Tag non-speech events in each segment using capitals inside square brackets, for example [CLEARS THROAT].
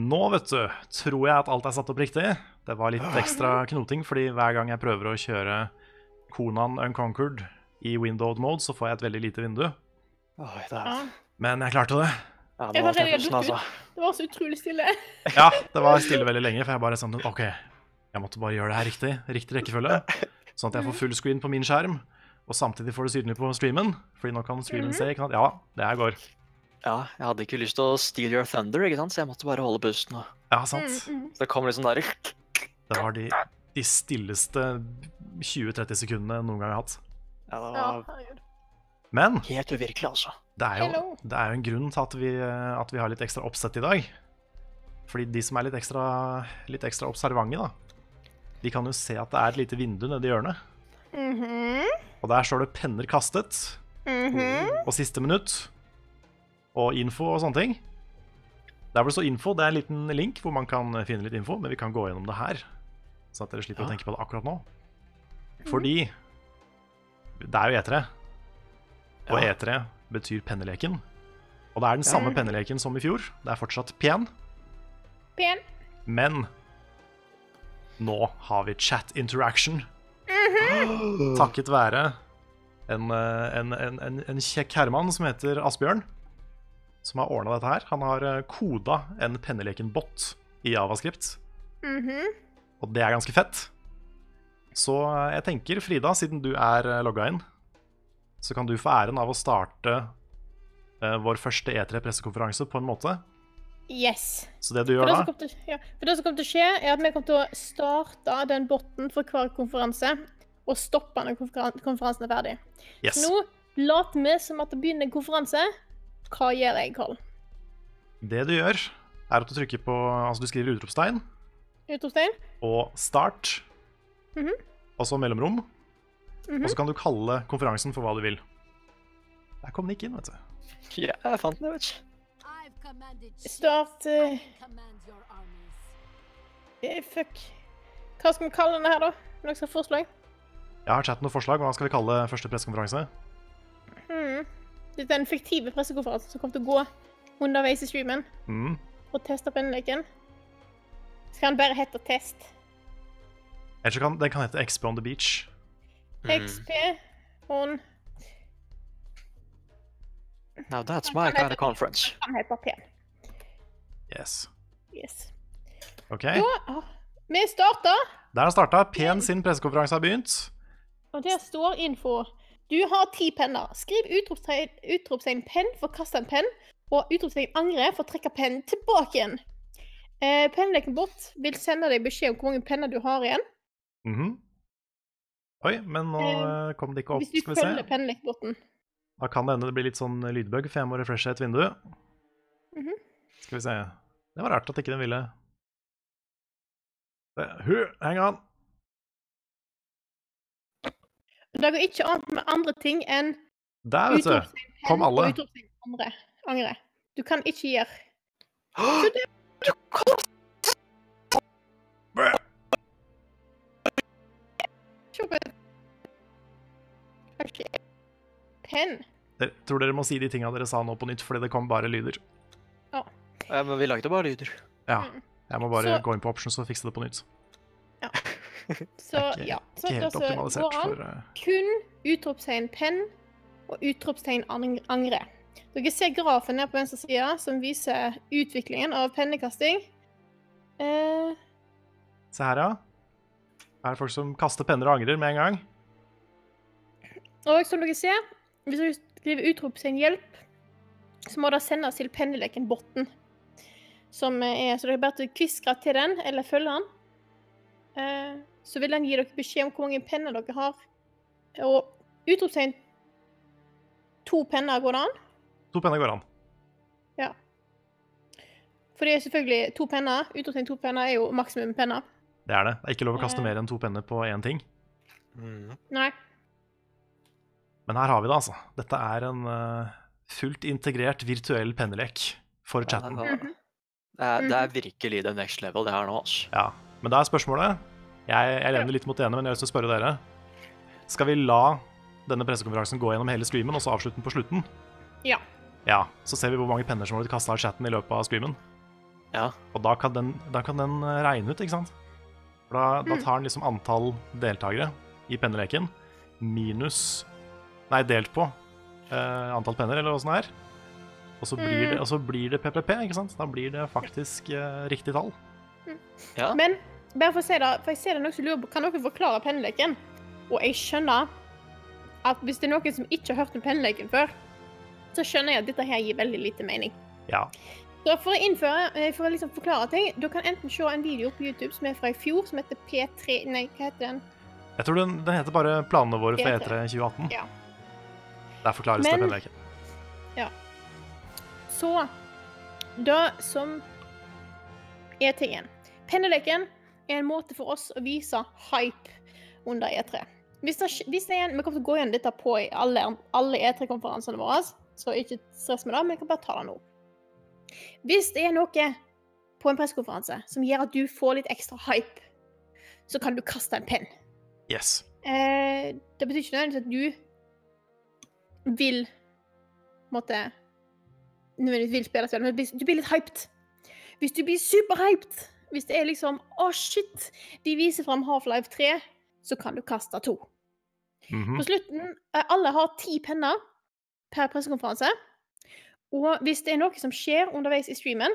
Nå, vet du, tror jeg at alt er satt opp riktig. Det var litt ekstra knoting, fordi hver gang jeg prøver å kjøre Konan Unconquered i windowed mode, så får jeg et veldig lite vindu. Oi, det, er, Men jeg klarte det. ja, Jeg var dukket altså. Det var så utrolig stille. [LAUGHS] Ja, det var stille veldig lenge, for jeg bare sånn OK, jeg måtte bare gjøre det her riktig. Riktig rekkefølge. Sånn at jeg får full screen på min skjerm, og samtidig får det synlig på streamen. Fordi nå kan streamen se ikke sant? Ja, det her går. Ja, jeg hadde ikke lyst til å steal your thunder, ikke sant? så jeg måtte bare holde pusten. og- Ja, sant. Mm, mm. Så det kom sånn der Det var de, de stilleste 20-30 sekundene noen gang jeg har hatt. Ja, det var. Men helt uvirkelig, altså. det er jo, det er jo en grunn til at vi, at vi har litt ekstra oppsett i dag. Fordi de som er litt ekstra, litt ekstra observante, da, de kan jo se at det er et lite vindu nedi hjørnet. Mhm, Og der står det 'penner kastet' mhm. og 'siste minutt' og info og sånne ting. Der hvor det står info, det er en liten link hvor man kan finne litt info, men vi kan gå gjennom det her. Så at dere slipper å tenke på det akkurat nå. Fordi det er jo E3, og Ja. E3 betyr penneleken. Og det er den samme penneleken som i fjor. Det er fortsatt pen, Pen. men nå har vi chat interaction. [GASPS] Takket være en, eh, en, en, en, en kjekk herremann som heter Asbjørn, som har ordna dette her. Han har eh, koda en penneleken-bot i Javascript, Mhm. og det er ganske fett. Så eh, jeg tenker, Frida, siden du er logga inn, så kan du få æren av å starte eh, vår første E3-pressekonferanse på en måte. Yes. Så det du gjør da til, ja, for det som kommer til å skje, er at vi kommer til å starte den botten for hver konferanse og stoppe når konferansen er ferdig. Yes. Så nå later vi som at det begynner en konferanse. Hva gjør jeg, Karl? Det du gjør, er at du trykker på Altså, du skriver utropstegn Utropstegn? og start, Mhm. og så mellomrom. Mhm. Og så kan du kalle konferansen for hva du vil. Der kom den ikke inn, vet du. [LAUGHS] Ja, jeg fant den, vet du. Start uh... Fuck. Hva skal vi kalle denne her, da? Noen forslag? Jeg har chatten noen forslag. Hva skal vi kalle første pressekonferanse? Hmm. Dette er en fiktiv pressekonferanse som kommer til å gå underveis i streamen Mm. og teste penneleken. kan den bare hete Test? Eller tror kan den kan hete XP on the beach. Mm. XP on Now that's my kind of conference. kan hete P. Yes. Yes. OK. Da ah, Vi starter, Der har starta. Pen sin pressekonferanse har begynt. og der står info. Du har ti penner. Skriv utropstegn, utropstegn penn for å kaste en penn, og utropstegn angre for å trekke pennen tilbake igjen. Eh, Pennelekenbot vil sende deg beskjed om hvor mange penner du har igjen. Mhm. Oi, men nå Eh, eh, kom det ikke opp. Hvis du følger pennleken pennelekenboten. Da kan det hende det blir litt sånn lydbug, for jeg må refreshe et vindu. Mhm. Skal vi se. Det var rart at ikke den ville Hør, Hu, hang Det går ikke an med andre ting enn Der, vet du. Kom alle. Andre. angre. angre. Du kan ikke gjøre Du kan Pen. Dere- Tror dere må si de tinga dere sa nå på nytt, fordi det kom bare lyder. Ja, men vi lagde bare lyder. Ja. Mm. Jeg må bare Så- gå inn på options og fikse det på nytt. [LAUGHS] Så Ikke- ja. Så Ikke helt det som optimalisert går an, for uh... kun utropstegn penn og utropstegn angre. Dere ser grafen her på venstre side som viser utviklingen av pennekasting. Eh, Se her, ja. Her er folk som kaster penner og angrer med en gang. og som dere ser, hvis dere skriver utropstegn hjelp, så må det sendes til penneleken botten. Som er, så dere bare kviskre til den, eller følge den. Eh, så vil han gi dere beskjed om hvor mange penner dere har. Og utropstegn to penner går det an. To penner går an. Ja. For det er selvfølgelig to penner. Utropstegn to penner er jo maksimum penner. Det er det. Det er ikke lov å kaste mer enn to penner på én ting. Mm. Nei. Men her har vi det, altså. Dette er en uh, fullt integrert virtuell pennelek for chatten. Ja, det, er, det er virkelig the next level, det her nå, altså. Ja, Men da er spørsmålet Jeg, jeg lener litt mot det ene, men jeg har lyst til å spørre dere. Skal vi la denne pressekonferansen gå gjennom hele streamen, og så avslutte den på slutten? Ja. Ja, Så ser vi hvor mange penner som har blitt kasta av chatten i løpet av streamen. Ja. Og da kan den, da kan den eh, regne ut, ikke sant? For da, da Mm. tar den liksom antall deltakere i penneleken minus Nei, delt på eh, antall penner, eller åssen det er. Og så, blir det, Mm. og så blir det PPP, ikke sant? Da blir det faktisk eh, riktig tall. ja. Men bare for å si det, for jeg ser det noen som lurer på, kan dere forklare penneleken? Og jeg skjønner at hvis det er noen som ikke har hørt om penneleken før, så skjønner jeg at dette her gir veldig lite mening. Ja. Så for å innføre, eh, for å liksom forklare ting, du kan enten se en video på YouTube som er fra i fjor, som heter P3 Nei, hva heter den? Jeg tror den, den heter bare 'Planene våre for E3. E3 2018'. Ja. Der forklares det penneleken. Ja. Så det som er tingen Penneleken er en måte for oss å vise hype under E3. Hvis det, hvis det er en, Vi kommer til å gå igjen dette på i alle, alle E3-konferansene våre, så ikke stress med det, men jeg kan bare ta det nå. Hvis det er noe på en pressekonferanse som gjør at du får litt ekstra hype, så kan du kaste en penn. Yes. Eh, det betyr ikke nødvendigvis at du vil måtte nødvendigvis vil spille spillet, men du blir litt hyped. Hvis du blir superhyped, hvis det er liksom Å, shit! De viser fram Half-Life 3, så kan du kaste to. Mhm. På slutten eh, Alle har ti penner per pressekonferanse. Og hvis det er noe som skjer underveis i streamen,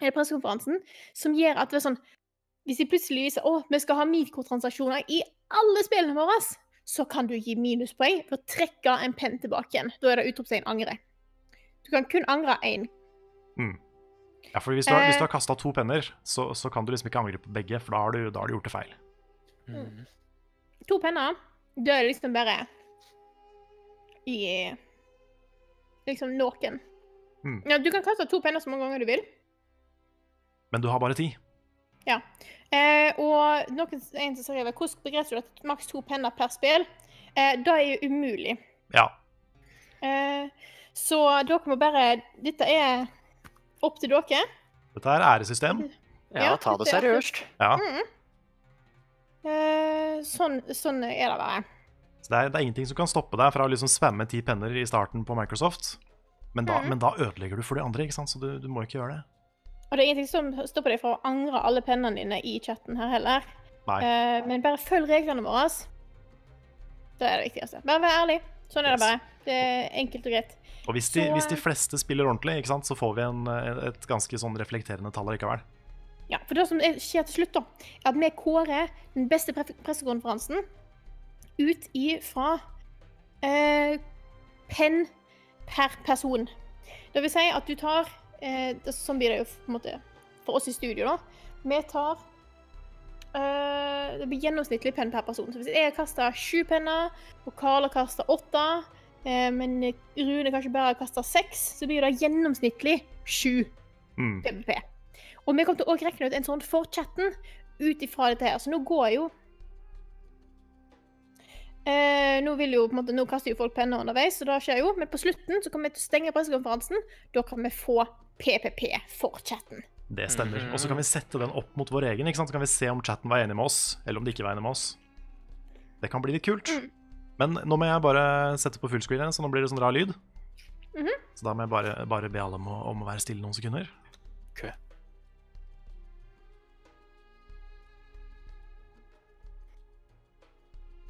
eller pressekonferansen, som gjør at det er sånn Hvis de plutselig viser å, vi skal ha mikrotransaksjoner i alle spillene våre, så kan du gi minuspoeng for å trekke en penn tilbake igjen. Da er det utropstegn angre. Du kan kun angre én. Ja, for hvis du har, Eh. har kasta to penner, så, så kan du liksom ikke angre på begge, for da har du, da har du gjort det feil. Mm. To penner, da er det liksom bare i liksom noen. Mm. Ja, du kan kaste to penner så mange ganger du vil. Men du har bare ti. Eh, og noen en som skriver hvordan begrenser du at maks to penner per spill? Eh, det er jo umulig. Ja. Eh, så dere må bare Dette er opp til dere. Dette er æresystem. Ja, Ja, ta det det er seriøst. Ja. Eh, sånn, sånn er det bare. Så det er, det er ingenting som kan stoppe deg fra å liksom svømme ti penner i starten på Microsoft. Men da, mm. men da ødelegger du for de andre, ikke sant? så du, du må ikke gjøre det. Og det er ingenting som stopper deg fra å angre alle pennene dine i chatten her heller. Nei. Eh, men bare følg reglene våre. Det er det viktigste. Bare vær ærlig. Sånn er det bare. Det er enkelt og greit. Og hvis de, Så- hvis de fleste spiller ordentlig, sant, så får vi en, et ganske sånn reflekterende tall likevel. Ja, for det som er- skjer til slutt, da, er at vi kårer den beste pre pressekonferansen ut ifra eh, penn per person. Det vil si at du tar eh, Sånn blir det jo på en måte for oss i studio, da. Vi tar eh, Det blir gjennomsnittlig penn per person. Så hvis jeg kasta sju penner, og Karl har kasta åtte, uh, men Rune kanskje bare har kasta seks, så blir det gjennomsnittlig sju Mm. PVP. Og vi kommer til å rekne regne ut en sånn for chatten ut ifra dette her. Så nå går jo eh, Nå jo måte, nå kaster jo folk penner underveis, så det skjer jo. Men på slutten så kommer vi til å stenge pressekonferansen. Da kan vi få PPP for chatten. Det stemmer. Mhm. Og så kan vi sette den opp mot vår egen, ikke sant? så kan vi se om chatten var enig med oss, eller om de ikke var enig med oss. Det kan bli litt kult. Mm. Men nå må jeg bare sette på fullscreen så nå blir det sånn rar lyd. Mhm. Så da må jeg bare, bare be alle om å, om å være stille noen sekunder. Ok.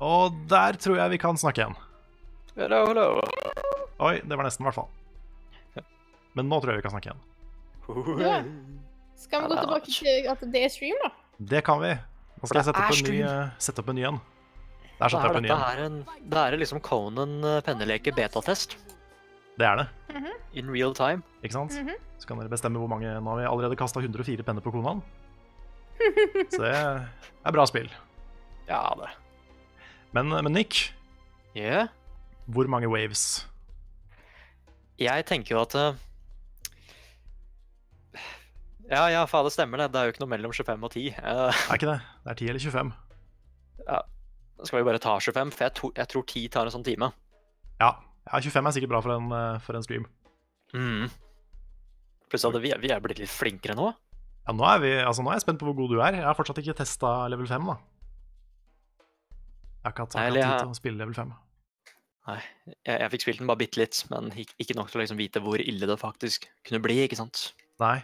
Og der tror jeg vi kan snakke igjen. Hello, hello. Oi, det var nesten, i hvert fall. Men nå tror jeg vi kan snakke igjen. Ja. Skal vi gå tilbake til at det er stream, da? Det kan vi. Nå skal jeg sette opp, en ny, eh, sette opp en ny en. Det er jeg opp en ny en. Det er liksom Conan penneleker penneleke betatest Det er det, in real time. ikke sant? Mhm. Så kan dere bestemme hvor mange Nå har vi allerede kasta 104 penner på Conan. [LAUGHS] Så det er bra spill. Ja, det. Men, men Nick, Ja. hvor mange waves? Jeg tenker jo at eh, Ja, ja, faen, det stemmer det. Det er jo ikke noe mellom 25 og 10. Det Er ikke det? Det er 10 eller 25. [LAUGHS] Da skal vi bare ta 25, for jeg, to, jeg tror 10 tar en sånn time. Ja, ja 25 er sikkert bra for en, eh, for en stream. Mm. Pluss hadde vi, vi er blitt litt flinkere nå. Ja, nå er, vi, altså, nå er jeg spent på hvor god du er. Jeg har fortsatt ikke testa level 5, da. Jeg har ikke hatt, jeg har Nei, ikke hatt jeg- tid til å spille level 5. Nei, jeg, jeg fikk spilt den bare bitte litt, men ikke, ikke nok til å liksom vite hvor ille det faktisk kunne bli, ikke sant? Nei.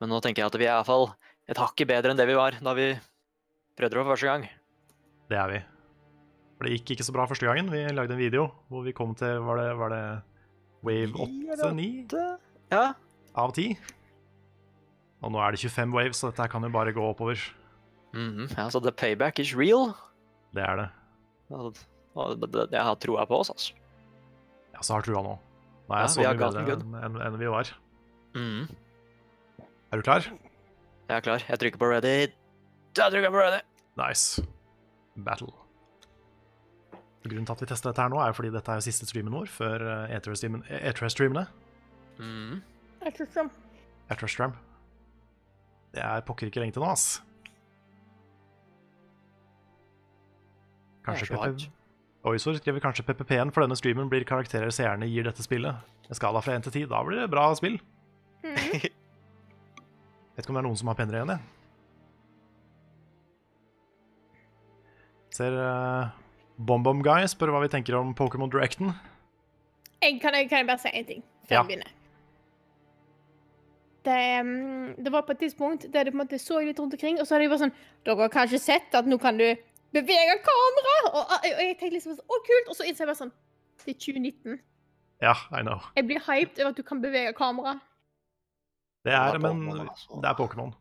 Men nå tenker jeg at vi er i hvert fall et hakket bedre enn det vi var da vi prøvde det for første gang. Det er vi. For det gikk ikke så bra første gangen. Vi lagde en video hvor vi kom til Var det, var det wave Ni eller 8-9 Ja. av 10? Og nå er det 25 waves, så dette her kan jo bare gå oppover. Mhm, ja, så the payback is real. Det er det. Det, jeg har troa på oss, altså. Ja, så har trua nå. Nå er Ja, jeg så vi har mye bedre enn enn- enn vi var. Mhm, Er du klar? jeg er klar. Jeg trykker på ready. Jeg trykker på ready. Nice. Battle. Grunnen til at vi tester dette her nå, er jo fordi dette er jo siste streamen vår før eh, E3-streamen- E3-streamene. Mhm. Jeg tror ikke E3-stream. Det er pokker ikke lenge til nå, ass. Kanskje PPP... hardt. Skriver kanskje PPP-en for denne streamen blir karakterer seerne gir dette spillet. En skala fra 1 til 10. Da blir det bra spill. Mhm. [LAUGHS] Vet ikke om det er noen som har penner igjen, jeg. Ser uh, BomBom Guy spør hva vi tenker om Pokémon Directen. Jeg kan, kan jeg bare si én ting før Ja. jeg begynner? Det, mm, det var på et tidspunkt der du på en måte så litt rundt omkring, og så hadde jeg bare sånn Dere har kanskje sett at nå kan du bevege kamera? Og, og, og jeg tenkte liksom sånn Å, kult! Og så innser jeg bare sånn Det er 2019. Ja, I know. Jeg blir hyped over at du kan bevege kamera. Det er, Det er men Pokémon, altså. det er Pokémon.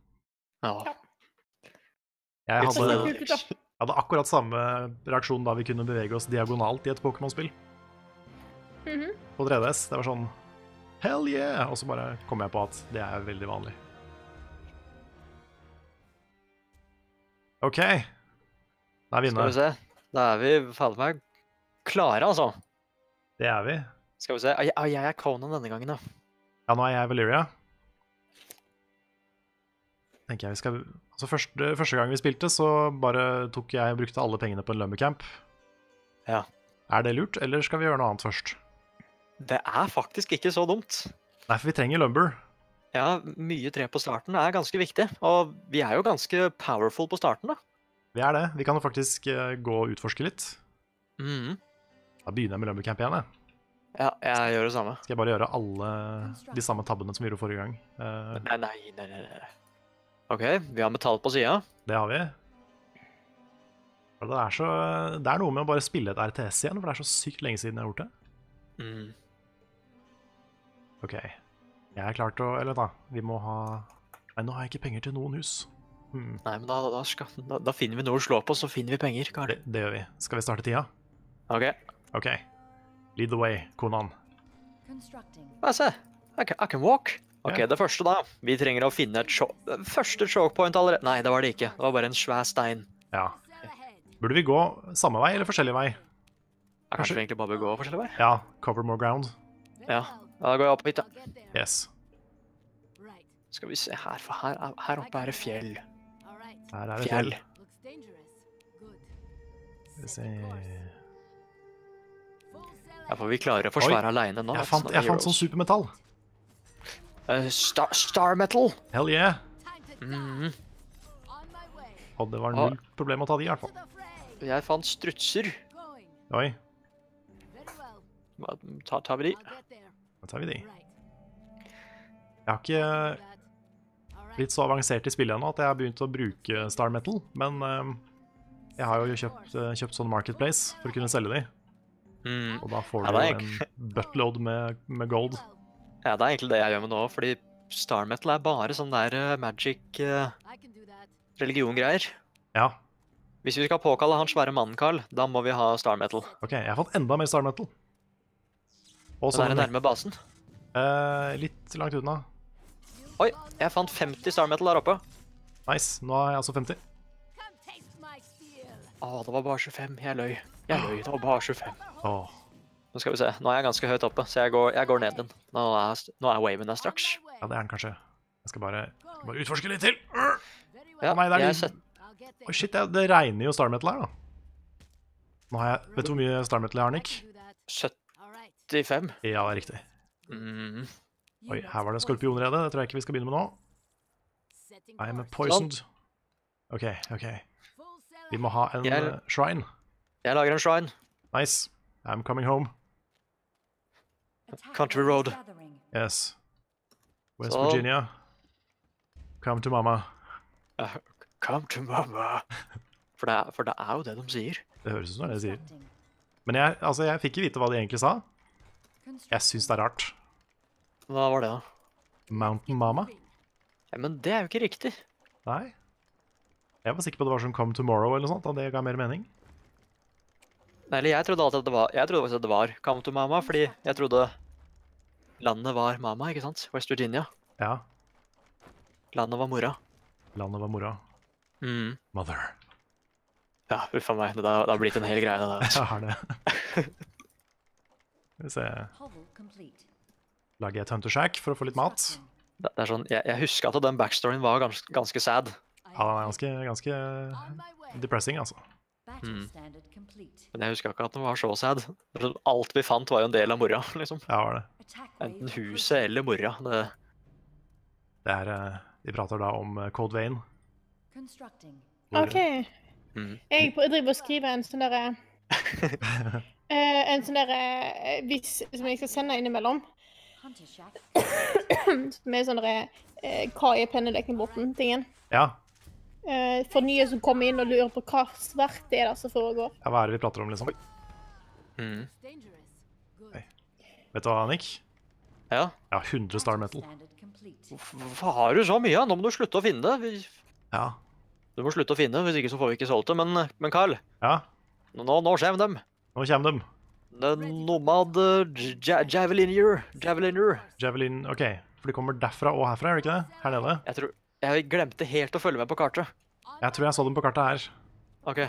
Ja. Jeg hadde, det sånn- jeg hadde akkurat samme reaksjon da vi kunne bevege oss diagonalt i et Pokémon-spill Mhm. på 3DS. Det var sånn Hell yeah! Og så bare kom jeg på at det er veldig vanlig. OK. Da er vi Skal vi se. Da er vi fader meg klare, altså. Det er vi. Skal vi se. Ah, jeg- ah, jeg er Conan denne gangen, da. Ja, nå er jeg Valeria. Tenker jeg vi skal Altså første, første gang vi spilte, så bare tok jeg og brukte alle pengene på en lumbercamp. Ja. Er det lurt, eller skal vi gjøre noe annet først? Det er faktisk ikke så dumt. Nei, for vi trenger lumber. Ja, mye tre på starten er ganske viktig. Og vi er jo ganske powerful på starten, da. Vi er det. Vi kan jo faktisk eh, gå og utforske litt. Mhm. Da begynner jeg med lumbercamp igjen. jeg. Ja, jeg gjør det samme. Skal jeg bare gjøre alle de samme tabbene som vi gjorde forrige gang. Nei, Nei, nei, nei. nei. OK, vi har metall på sida. det har vi. Det er, så, det er noe med å bare spille et RTS igjen, for det er så sykt lenge siden jeg har gjort det. Mm. OK. Jeg er klar til å Eller da, vi må ha Nei, nå har jeg ikke penger til noen hus. Hmm, Nei, men da, da, skal, da, da finner vi noe å slå på, så finner vi penger. Karl. det, det gjør vi. Skal vi starte tida? OK. OK. Lead the way, Konan. Hva se. I can, I can walk. OK, det første, da. Vi trenger å finne et cho Første choke point allerede. Nei, det var det ikke. Det var bare en svær stein. Ja. Burde vi gå samme vei eller forskjellig vei? Ja, Kanskje vi egentlig bare bør gå forskjellig vei? Ja, cover more ground. Ja. Ja, da går jeg opp hit, da. Yes. Skal vi se her, for her, er- her oppe er det fjell. Her er det Fjell. Skal vi se Ja, for vi klarer å forsvare aleine nå. Jeg fant, jeg fant sånn supermetall. Eh, star, star metal. Hell yeah. Way. Og det var Ah. null problem å ta de, i hvert fall. Jeg fant strutser. Oi, Ta, tar vi de? Da tar vi de. Jeg har ikke blitt så avansert i spillet ennå at jeg har begynt å bruke Star Metal, men eh, jeg har jo kjøpt, eh, kjøpt sånn Marketplace for å kunne selge de, Mm. og da får du er en buttload med, med gold. Ja, det er egentlig det jeg gjør med nå, fordi star metal er bare sånn der uh, magic that. religion-greier. Ja, Hvis vi skal påkalle han svære mannen, Carl, da må vi ha star metal. OK, jeg har fått enda mer Star Metal. Og så er det nærme basen. Uh, litt langt unna. Oi, jeg fant 50 star metal der oppe. Nice. Nå er jeg altså 50. Come taste. Å, det var bare 25. Jeg løy. Jeg løy, det var bare 25. Åh, Nå skal vi se. Nå er jeg ganske høyt oppe, så jeg går, jeg går ned den. Nå er, nå er waven der straks. Ja, det er den kanskje. Jeg skal bare, bare utforske litt til. Åh, Ja, nei, det er jeg set. Oi, shit, det, det regner jo Star Metal her, da. Nå har jeg, Vet du hvor mye Star Metal jeg har, Nick? can do that. 75. Ja, det er riktig. Mm. Oi, her var det skorpionrede. Det tror jeg ikke vi skal begynne med nå. I am poisoned. OK, OK. Vi må ha en Jeg- eh, shrine. Jeg lager en shrine. Nice. I'm coming home. Country road. Yes. West so. Virginia. Come to mama. Uh, Come to mama. For det, er, for det er jo det de sier. Det høres ut som det de sier. Men jeg, altså, jeg fikk ikke vite hva de egentlig sa. Jeg syns det er rart. Hva var det, da? Mountain mama? Ja, men det er jo ikke riktig. Nei. Jeg var sikker på det var som Come Tomorrow eller noe sånt. Og det ga mer mening. Nei, eller jeg trodde alltid at det var Jeg trodde faktisk at det var Come to Mama, fordi jeg trodde landet var Mama, ikke sant? West Virginia. Ja. Landet var mora. Landet var mora. Mm. Mother. Ja, uff a meg. Det har det har blitt en hel greie, det der. [LAUGHS] Jeg har det. [LAUGHS] Skal vi se. Lager jeg et Hunter Shack for å få litt mat? Det det er sånn, jeg, jeg husker at den backstoryen var gans, ganske sad. Ja, den er ganske, ganske depressing, altså. Complete. Men jeg husker ikke at den var så sad. [LAUGHS] Alt vi fant, var jo en del av mora. [LAUGHS] liksom. Ja, var det. Enten huset eller mora. Det, Det er eh, Vi prater da om eh, Code Vein. OK. mm. Jeg driver og skriver en sånn derre [LAUGHS] eh, En sånn derre Hvis som jeg skal sende innimellom. [CLEARS THROAT] Med sånn derre Hva er pennelekenbåten-tingen. Ja. Eh, for nye som kommer inn og lurer på hva svært det er det som foregår. ja, hva er det vi prater om, liksom? Mm. Hey. Vet du hva, Nick? Ja. Ja, 100 Star Metal. Hvorfor har du så mye? Nå må du slutte å finne det. Vi- Ja. Du må slutte å finne, hvis ikke så får vi ikke solgt det. Men, men Carl, Ja, nå, nå kommer dem. nå kommer dem. The Nomad ja, Javelinier. Javelinier. Javelin OK. For de kommer derfra og herfra, er det ikke det? Her nede. Jeg tror Jeg glemte helt å følge med på kartet. Jeg tror jeg så dem på kartet her. OK.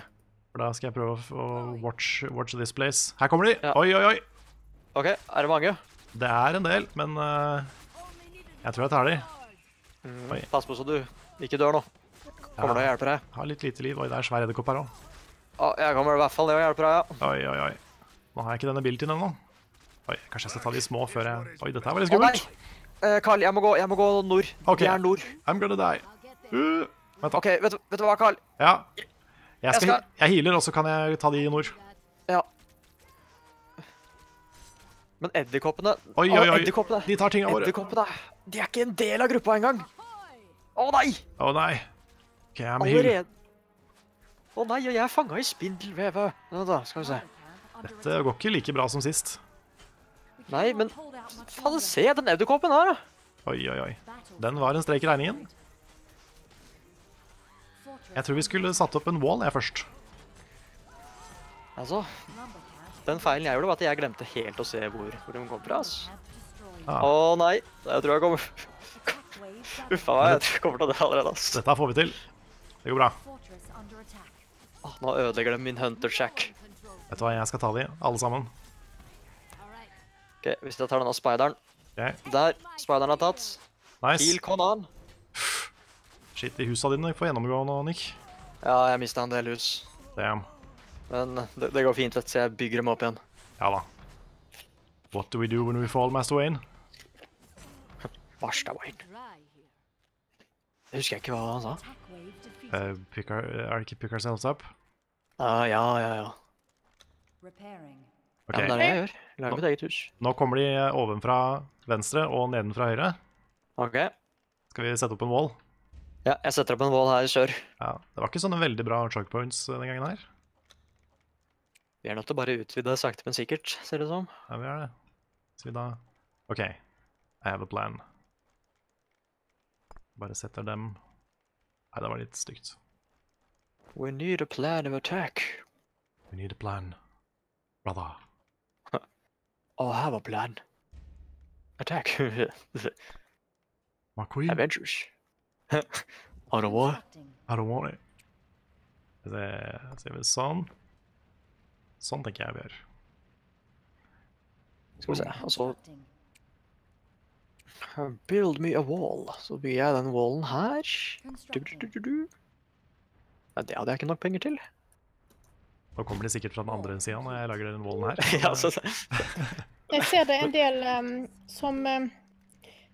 For da skal jeg prøve å watch, watch this place. Her kommer de! Ja. Oi, oi, oi! ok, Er det mange? Det er en del, men uh, jeg tror jeg tar de. Mm, pass på så du ikke dør nå. Kommer til å hjelpe deg. Har litt lite liv. Oi, det er svær edderkopp her òg. Oh, jeg kommer i hvert fall ned og hjelper deg. ja. Oi, oi, oi. Nå har jeg ikke denne abilityen ennå. Oi, kanskje jeg skal ta de små før jeg Oi, dette her var litt Å nei! Eh, Carl, jeg må gå, jeg må gå nord. Okay. Det er nord. I'm gonna die. Uh, vent, da. OK, vet, du- vet du hva, Carl? Ja. Jeg, skal, skal- jeg healer, og så kan jeg ta de i nord. Ja. Men edderkoppene Oi, oi, oi. Edderkoppene, De tar tingene våre. edderkoppene De er ikke en del av gruppa engang. Å nei! Å nei. OK, I'm heal. Allerede Å nei, og jeg er fanga i spindelvevet. Nå da, skal vi se. Dette går ikke like bra som sist. Nei, men faen, se den edderkoppen her, da. Oi, oi, oi. Den var en strek i regningen. Jeg tror vi skulle satt opp en wall, jeg, først. Altså, den feilen jeg gjorde, var at jeg glemte helt å se hvor, hvor de kom fra. ass. Ah, Å nei, jeg tror jeg kommer [LAUGHS] Uffa meg, jeg kommer til det allerede. ass. dette får vi til. Det går bra. Nå ødelegger de min Hunter Shack. Vet du hva, jeg skal ta de, alle sammen. All right. Ok, Hvis jeg tar denne spideren okay. Der. Spideren er tatt. Nice. Heal Conan. Shit, de husa dine får gjennomgå nå, Nick. Ja, jeg mista en del hus. Damn. Men det, det går fint, vet du, så jeg bygger dem opp igjen. Ja da. What do we do when we fall, Master Wayne? Master Wayne. Jeg husker ikke hva han sa. Uh, pick our, er det ikke pick ourselves up? Uh, ja, ja, ja. Repairing. Ok, Ja, men det er det jeg gjør. Lager mitt eget hus. nå kommer de ovenfra venstre og nedenfra høyre. OK. Skal vi sette opp en wall? Ja, jeg setter opp en wall her i sør. Ja, det var ikke sånne veldig bra choke points eh, den gangen her. Vi er nødt til å bare utvide sakte, men sikkert, ser det ut som. Ja, vi er det. Så vi da... Ok, I have a plan. Bare setter dem... Nei, det var litt stygt. We need a plan of attack. We need a plan. Brother. Oh, I have a plan. Attack. [LAUGHS] My queen, Adventures. [LAUGHS] Out of war. Constructing. I don't want it. Skal vi se, ser vi sånn. Sånn tenker jeg vi gjør. Skal vi se. Og så uh, build me a wall. Så bygger jeg den wallen her. Du, du, du, du, du. Ja, det hadde jeg ikke nok penger til. Nå kommer de sikkert fra den andre siden når jeg lager den volden her. [LAUGHS] ja, så, Jeg ser det en del um, som um,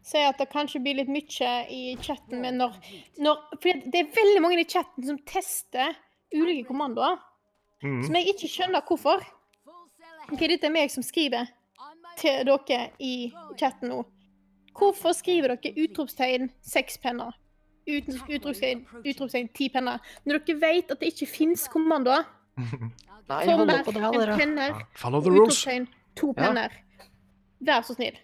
sier at det kanskje blir litt mye i chatten, men når, når For det er veldig mange i chatten som tester ulike kommandoer, Mm. som jeg ikke skjønner hvorfor. Ok. Dette er meg som skriver til dere i chatten nå. Hvorfor skriver dere utropstegn seks penner? uten utropstegn utropstegn ti penner. Når dere vet at det ikke fins kommandoer Nei, for holder på det, enn dere. penner Ja, Follow the rules. utropstegn to Ja. penner, vær så snill.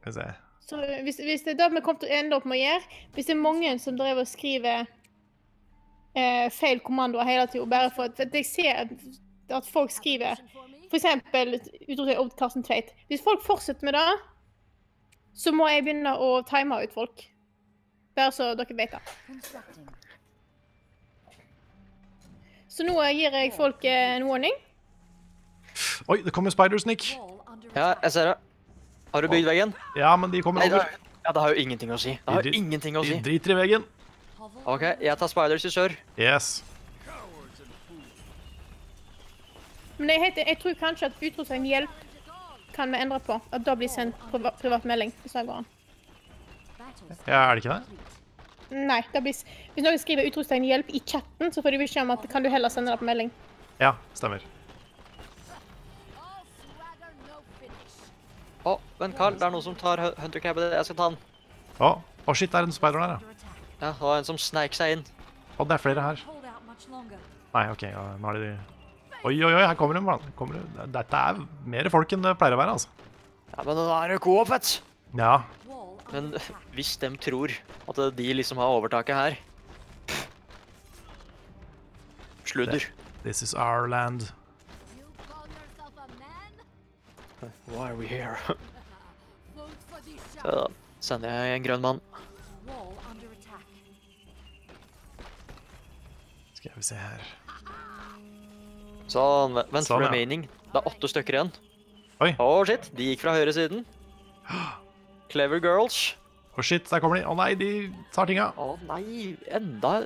Skal vi se. Så hvis, hvis det er det vi kommer til å ende opp med å gjøre Hvis det er mange som driver og skriver eh, feil kommandoer hele tida, bare for at, at jeg ser at, at folk skriver eksempel utropstegn Odd Karsten Tveit. Hvis folk fortsetter med det, så må jeg begynne å time ut folk. Bare så dere vet det. Constructing. Så nå gir jeg folk eh, en warning. Oi, det kommer spiders, Nick. Ja, jeg ser det. Har du bygd veggen? Ja, men de kommer Nei, det over. har, ja, det har jo ingenting å si. Det har De- jo ingenting å De si. driter i veggen. OK, jeg tar spiders i sør. Yes. Men jeg, heter, jeg tror kanskje at utropstegn hjelp kan vi endre på. At da blir sendt priva privat melding. hvis det går an. Ja, er det ikke det? Nei, det blir, hvis noen skriver utropstegn hjelp i chatten, så får de beskjed om at kan du heller sende det på melding. Ja, stemmer. Å. Å, vent, Carl. Det er noen som tar Hunter Cabin. Jeg skal ta den. Å, å shit, det er en spider der, ja. Ja, det var en som sneik seg inn. Å, det er flere her. Nei, OK, ja, nå er de Oi, oi, oi, her kommer de. mann. Kommer de. Dette er mer folk enn det pleier å være, altså. Ja, men nå er det co-op, vet du. Ja. Men [LAUGHS] hvis de tror at de liksom har overtaket her Sludder. This is our land. Why are we here? [LAUGHS] Så da sender jeg en grønn mann. Skal vi se her. Sånn. Vent, Sånn, ja. remaining. Det er åtte stykker igjen. Oi. Å, shit. De gikk fra høyresiden. [GASPS] Clever girls. Å shit, der kommer de. Å nei, de tar tinga. Å nei, enda.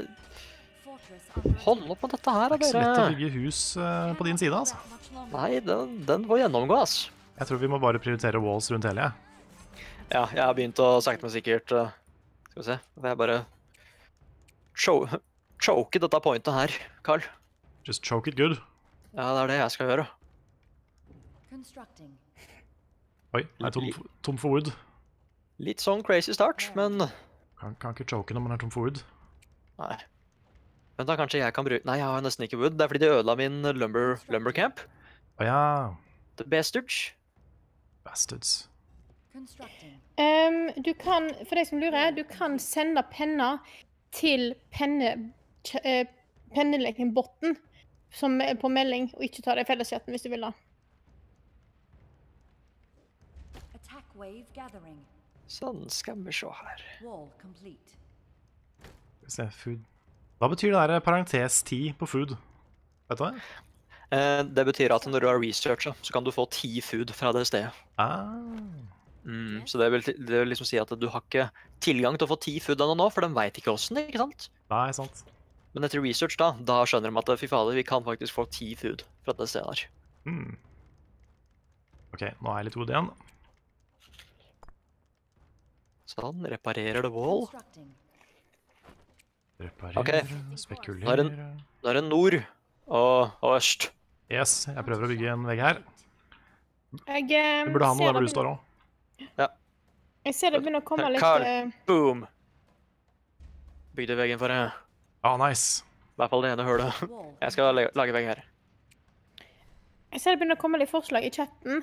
Hold opp med dette her, dere. Det er ikke så lett å bygge hus eh, på din side, altså. Nei, den, den får gjennomgå, ass. Jeg tror vi må bare prioritere walls rundt hele, jeg. Ja, jeg har begynt å sakte, men sikkert uh, Skal vi se. Får jeg bare choke, choke dette pointet her, Carl. Just choke it good. Ja, det er det jeg skal gjøre. Oi, jeg er tom, tom for wood. Litt sånn crazy start, men Kan, kan ikke choke når man er tom for wood. Nei. Men da kanskje jeg kan bruke Nei, jeg har nesten ikke wood. Det er fordi de ødela min lumber, lumber camp. Å ja. The bastards. Bastards. Ehm, du kan, for deg som lurer, du kan sende penner til penne, ch- eh, penneleken-botten som er på melding, og ikke ta det i felleschatten hvis du vil da. Attack wave gathering. Sånn, skal vi se her. Wall complete. Skal vi se, food. Hva betyr det der parentes 10 på food? Vet du hva? Eh, det betyr at når du har researcha, så kan du få ti food fra det stedet. Ah. Mm, så det vil, det vil liksom si at du har ikke tilgang til å få ti food ennå nå, for de veit ikke åssen, ikke sant? Nei, sant. Men etter research, da, da skjønner de at fy fader, vi kan faktisk få ti food fra det stedet her. Mm. OK, nå er jeg litt god igjen. Sånn, reparerer det wall. Constructing. Reparere, Ok. Nå er Da er det nord og, og øst. Yes, jeg prøver å bygge en vegg her. Jeg, eh, Du burde ha ser noe der hvor det du står òg. begynner- Jeg ser det begynner å komme litt Karl. eh, Boom! Bygde veggen for deg. Ah, nice. I hvert fall det ene hølet. Jeg skal lage, lage vegg her. Jeg ser det begynner å komme litt forslag i chatten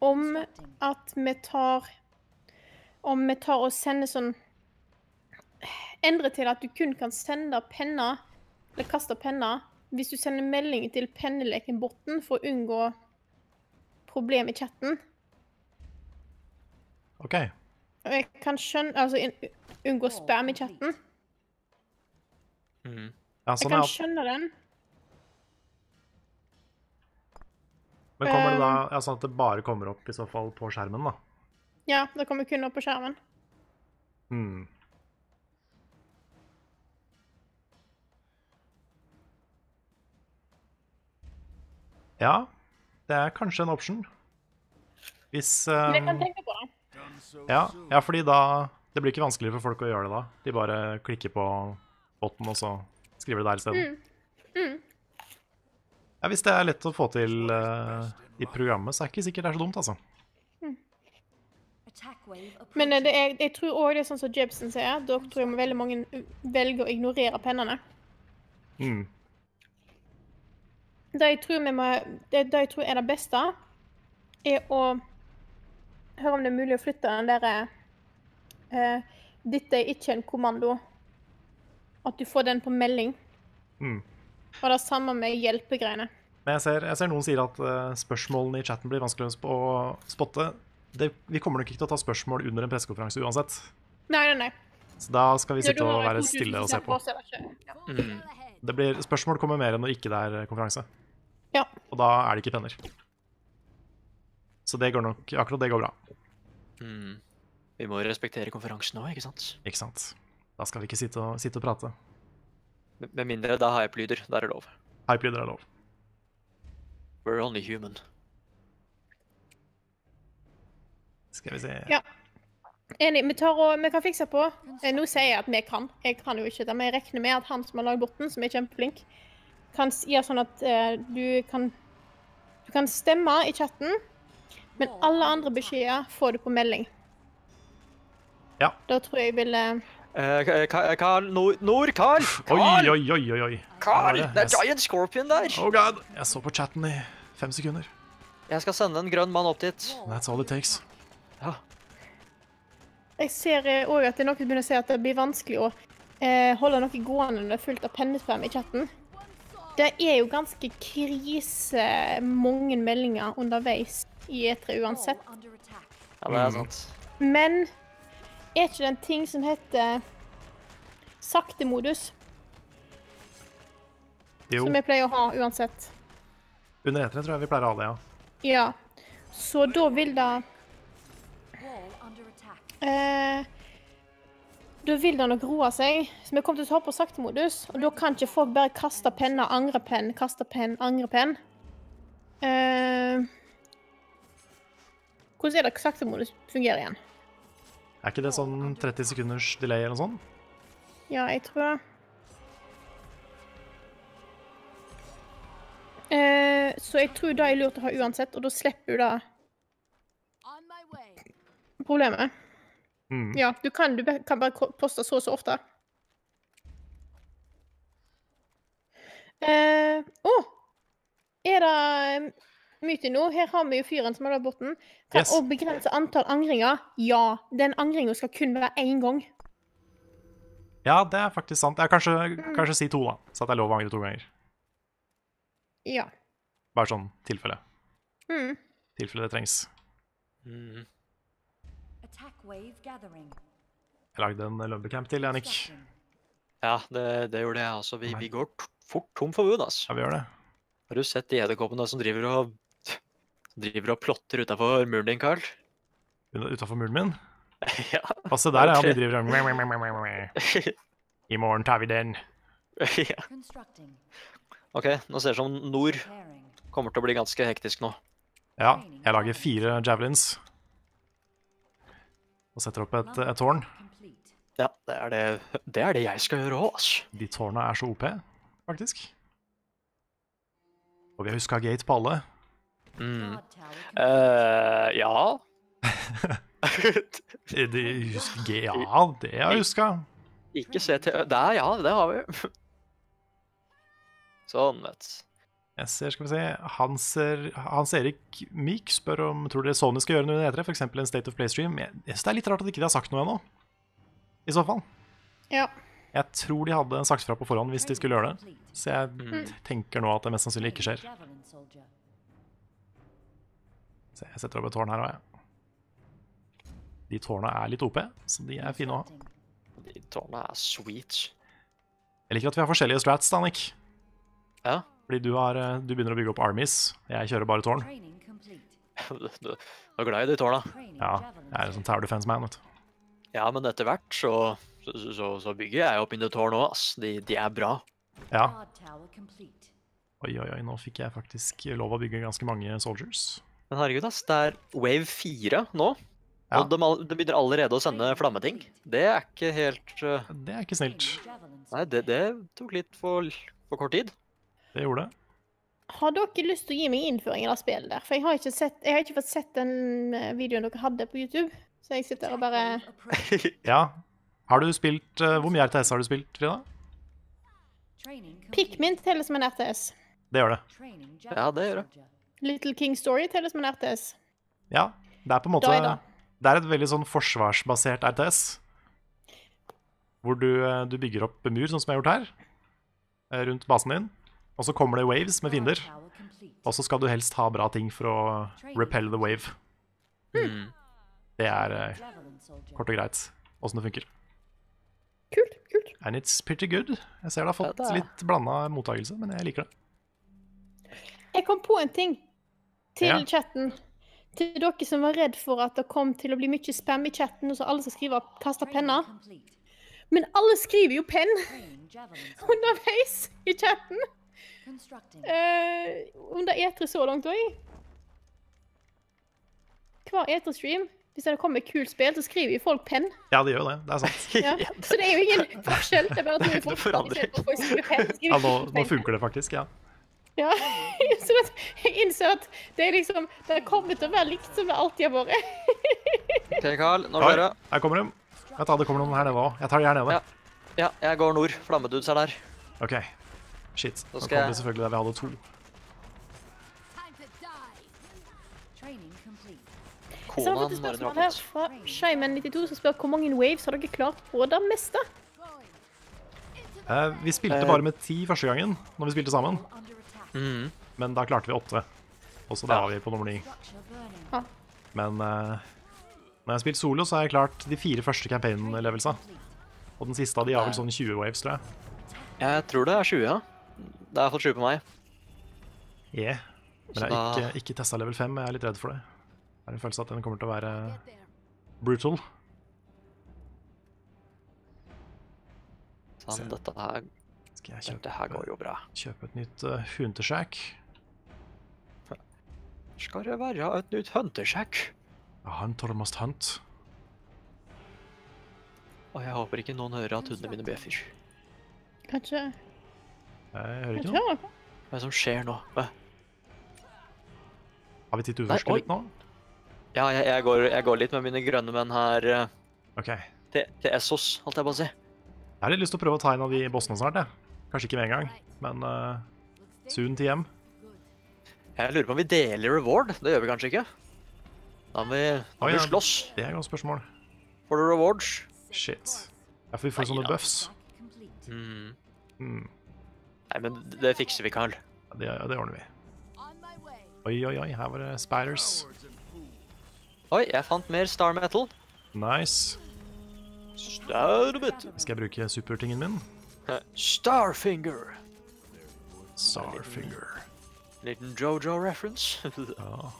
om at vi tar Om vi tar og sender sånn Endre til at du kun kan sende penner, eller kaste penner, hvis du sender melding til penneleken-botten for å unngå problem i chatten. OK. Og jeg kan skjønne Altså unngå spam i chatten. Mm. Ja, Jeg sånn, kan ja. skjønne den. Men kommer det da Um, ja, sånn at det bare kommer opp i så fall på skjermen, da? Ja, det kommer kun opp på skjermen. Hmm. Ja, det er kanskje en option. Hvis Men jeg kan um, tenke på det. ja, ja, fordi da Det blir ikke vanskeligere for folk å gjøre det da. De bare klikker på botten, og så skriver de der isteden. Mm. Ja, hvis det er lett å få til uh, i programmet, så er det ikke sikkert det er så dumt, altså. Men eh, det er, jeg tror òg det er sånn som Jebsen sier. Da tror jeg veldig mange velger å ignorere pennene. Mm. Det jeg tror, vi må, det, det jeg tror er det beste, er å høre om det er mulig å flytte den derre eh, Dette er ikke en kommando. At du får den på melding. Mm. Og det samme med hjelpegreiene. Men jeg ser, jeg ser noen sier at uh, spørsmålene i chatten blir vanskelig å spotte. Det, vi kommer nok ikke til å ta spørsmål under en pressekonferanse uansett. Nei, nei, nei. Så da skal vi sitte og være stille og se på. er Mm. Det blir, spørsmål kommer mer enn når ikke det er konferanse. Ja. Og da er det ikke penner. Så det går nok, akkurat det går bra. Mm. Vi må respektere konferansen òg, ikke sant? Ikke sant? Da skal vi ikke sitte og, sitte og prate. Med- Med mindre det er hype-lyder. Da er det lov. Hype-lyder er lov. We're only human. Skal vi se Ja. Enig. Vi, tar og, vi kan fikse på eh, Nå sier jeg at vi kan. Jeg kan jo ikke det, men jeg regner med at han som har lagd botten, som er kjempeflink, kan gjøre sånn at uh, du kan Du kan stemme i chatten, men alle andre beskjeder får du på melding. Ja. Da tror jeg vil uh, Eh, Carl Nord, Karl! Oi, oi, oi, oi, oi. Carl! Hva Det er Giant Scorpion der! Oh god. Jeg så på chatten i fem sekunder. Jeg skal sende en grønn mann opp dit. That's all it takes. Ja. Jeg ser òg at det er noen som begynner å si at det blir vanskelig å eh, holde noe gående når det er fullt av pennestrøm i chatten. Det er jo ganske krise mange meldinger underveis i E3 uansett. Ja, det er Mm. sant. Men er ikke det en ting som heter saktemodus, Jo, som vi pleier å ha uansett? under etere tror jeg vi pleier å ha det, ja. Ja. Så da vil det. Eh, Da vil det nok roe seg. Så vi kommer til å ta på saktemodus, og da kan ikke folk bare kaste penner, angre penn, kaste penn, angre penn. Eh, hvordan er det saktemodus fungerer igjen? Er ikke det sånn 30 sekunders delay eller noe sånt? Ja, jeg tror det. Eh, så jeg tror det er lurt å ha uansett, og da slipper du det problemet. Mm. Ja, du kan, du kan bare poste så og så ofte. Eh, Å! er det mye Myti nå? Her har vi jo fyren som har lagd borten. Kan Yes. å begrense antall angringer? Ja. Den angringa skal kun være én gang. Ja, det er faktisk sant. Jeg kanskje, kanskje si to, da. Så at det er lov å angre to ganger. Ja. Bare sånn tilfelle. Mm. Tilfelle det trengs. Mm. Jeg lagde en lumbercamp til, Jannik. Ja, det, det gjorde jeg. Altså, vi, vi går fort tom for wood, altså. Ja, vi gjør det. Har du sett de edderkoppene som driver og driver og plotter utafor muren din, Carl? Utafor muren min. [LAUGHS] ja. Og se der, ja. De driver og. I morgen tar vi den. [LAUGHS] ja. OK, nå ser det ut som nord kommer til å bli ganske hektisk nå. Ja, jeg lager fire javelins. Og setter opp et, et tårn. Ja, det er det, det, er det jeg skal gjøre òg, altså. De tårna er så OP, faktisk. Og vi har huska gate på alle. Mm. Eh, ja [LAUGHS] De husker, ja, det har jeg huska. Ikke se til Der, ja, det har vi. [LAUGHS] Sånn, vet du. Jeg ser, skal vi se Hans, Hans Erik Myk spør om tror dere Sony skal gjøre noe under E3, f.eks. en State of Play-stream. Jeg, jeg synes det er litt rart at ikke de har sagt noe ennå. I så fall. Ja. Jeg tror de hadde sagt fra på forhånd hvis de skulle gjøre det. Så jeg Mm. tenker nå at det mest sannsynlig ikke skjer. Se, jeg setter opp et tårn her òg, jeg. De tårna er litt OP, så de er fine å ha. De tårna er sweet. Jeg liker at vi har forskjellige strats, da, Nick. Ja. Fordi du, har, eh, du begynner å bygge opp armies. Jeg kjører bare tårn. [LAUGHS] Du, du er glad i de tårna. Ja, jeg er en sånn tower defense man, vet du. Ja, men etter hvert så, så, så, så bygger jeg opp mine tårn òg, ass. De, de er bra. Ja. Oi, oi, oi, nå fikk jeg faktisk lov å bygge ganske mange soldiers. Men herregud, ass. Det er wave 4 nå. Ja. Og de, de begynner allerede å sende flammeting. Det er ikke helt uh, Det er ikke snilt. Nei, det, det tok litt for, for kort tid. Det gjorde det. Har dere lyst til å gi meg innføring i det spillet der? For jeg har ikke, sett, jeg har ikke fått sett den eh, videoen dere hadde på YouTube. Så jeg sitter og bare [LAUGHS] Ja. Har du spilt eh, Hvor mye RTS har du spilt, Frida? Pikmin teller som en RTS. Det gjør det. Ja, det gjør det. Little King Story teller som en RTS. Ja. Det er på en måte Da det. Er et veldig sånn forsvarsbasert RTS. Hvor du, eh, du bygger opp mur, sånn som jeg har gjort her, rundt basen din. Og så kommer det waves med fiender. Og så skal du helst ha bra ting for å repel the wave. Mm. Det er eh, kort og greit åssen det funker. Kult. kult. And it's pretty good. Jeg ser det har fått Ja, litt blanda mottakelse, men jeg liker det. Jeg kom på en ting til Ja. chatten. Til dere som var redd for at det kom til å bli mye spam i chatten, og så alle som skriver, kaster penner. Men alle skriver jo penn [LAUGHS] underveis i chatten. Constructing. om det E3 så langt òg. Hver E3-stream, hvis det kommer et kult spill, så skriver jo folk penn. Ja, det gjør det. Det er sant. [LAUGHS] Ja. Så det er jo ingen forskjell. Det er bare at noen [LAUGHS] folk forandrer. Ja, nå, nå funker det faktisk, ja. Ja. [LAUGHS] Så at jeg innser at det er liksom Det kommer til å være likt som det alltid har vært. OK, Carl. Nå Oi, det. her kommer de. Jeg tar det kommer noen her nede òg. Jeg tar de her nede. Ja. Ja, jeg går nord. Flammedudes er der. OK. Shit. Da Nå kom det selvfølgelig der vi hadde to. Training har spørsmål her fra Shyman92 som spør hvor mange waves har dere klart på det meste? Eh, vi spilte Eh. bare med ti første gangen når vi spilte sammen, Mm. men da klarte vi åtte. Og så da Ja. var vi på nummer ni. Structure. Men eh, når jeg har spilt solo, så har jeg klart de fire første campaign-levelsa. Og den siste av de har vel sånn 20 waves, tror jeg. Jeg tror det er 20, ja. Det har fått 20 på meg. Yeah. Men jeg har da- ikke, ikke testa level 5, jeg er litt redd for det. Jeg har en følelse at den kommer til å være brutal. Sånn, dette her, Skal jeg dette her går jo bra. kjøpe et nytt uh, Huntershack? Skal det være et nytt huntershack? A hunter must hunt. Og jeg håper ikke noen hører at hundene mine bjeffer. Kanskje Jeg hører ikke noe. Hva er det som skjer nå? Hva? Har vi uforsker oi. litt nå? Ja, jeg, jeg, går, jeg går litt med mine grønne menn her eh, OK. Til, til Essos, holdt jeg på å si. har litt lyst til å prøve å ta en av de bossene snart, jeg. Kanskje ikke med en gang, men uh, soon til hjem. Jeg lurer på om vi deler reward. Det gjør vi kanskje ikke? Da må vi, da må vi slåss. Det er et godt spørsmål. Får du rewards? Shit. Ja, for vi får Nei, sånne ja. buffs. Mm. Mm. Nei, men det fikser vi, Carl. Ja, Det, det ordner vi. Oi, oi, oi, her var det spiders. Oi, jeg fant mer Star Metal. Nice. Star Skal jeg bruke supertingen min? Starfinger. Starfinger. Starfinger. Liten Jojo reference. [LAUGHS] Ja.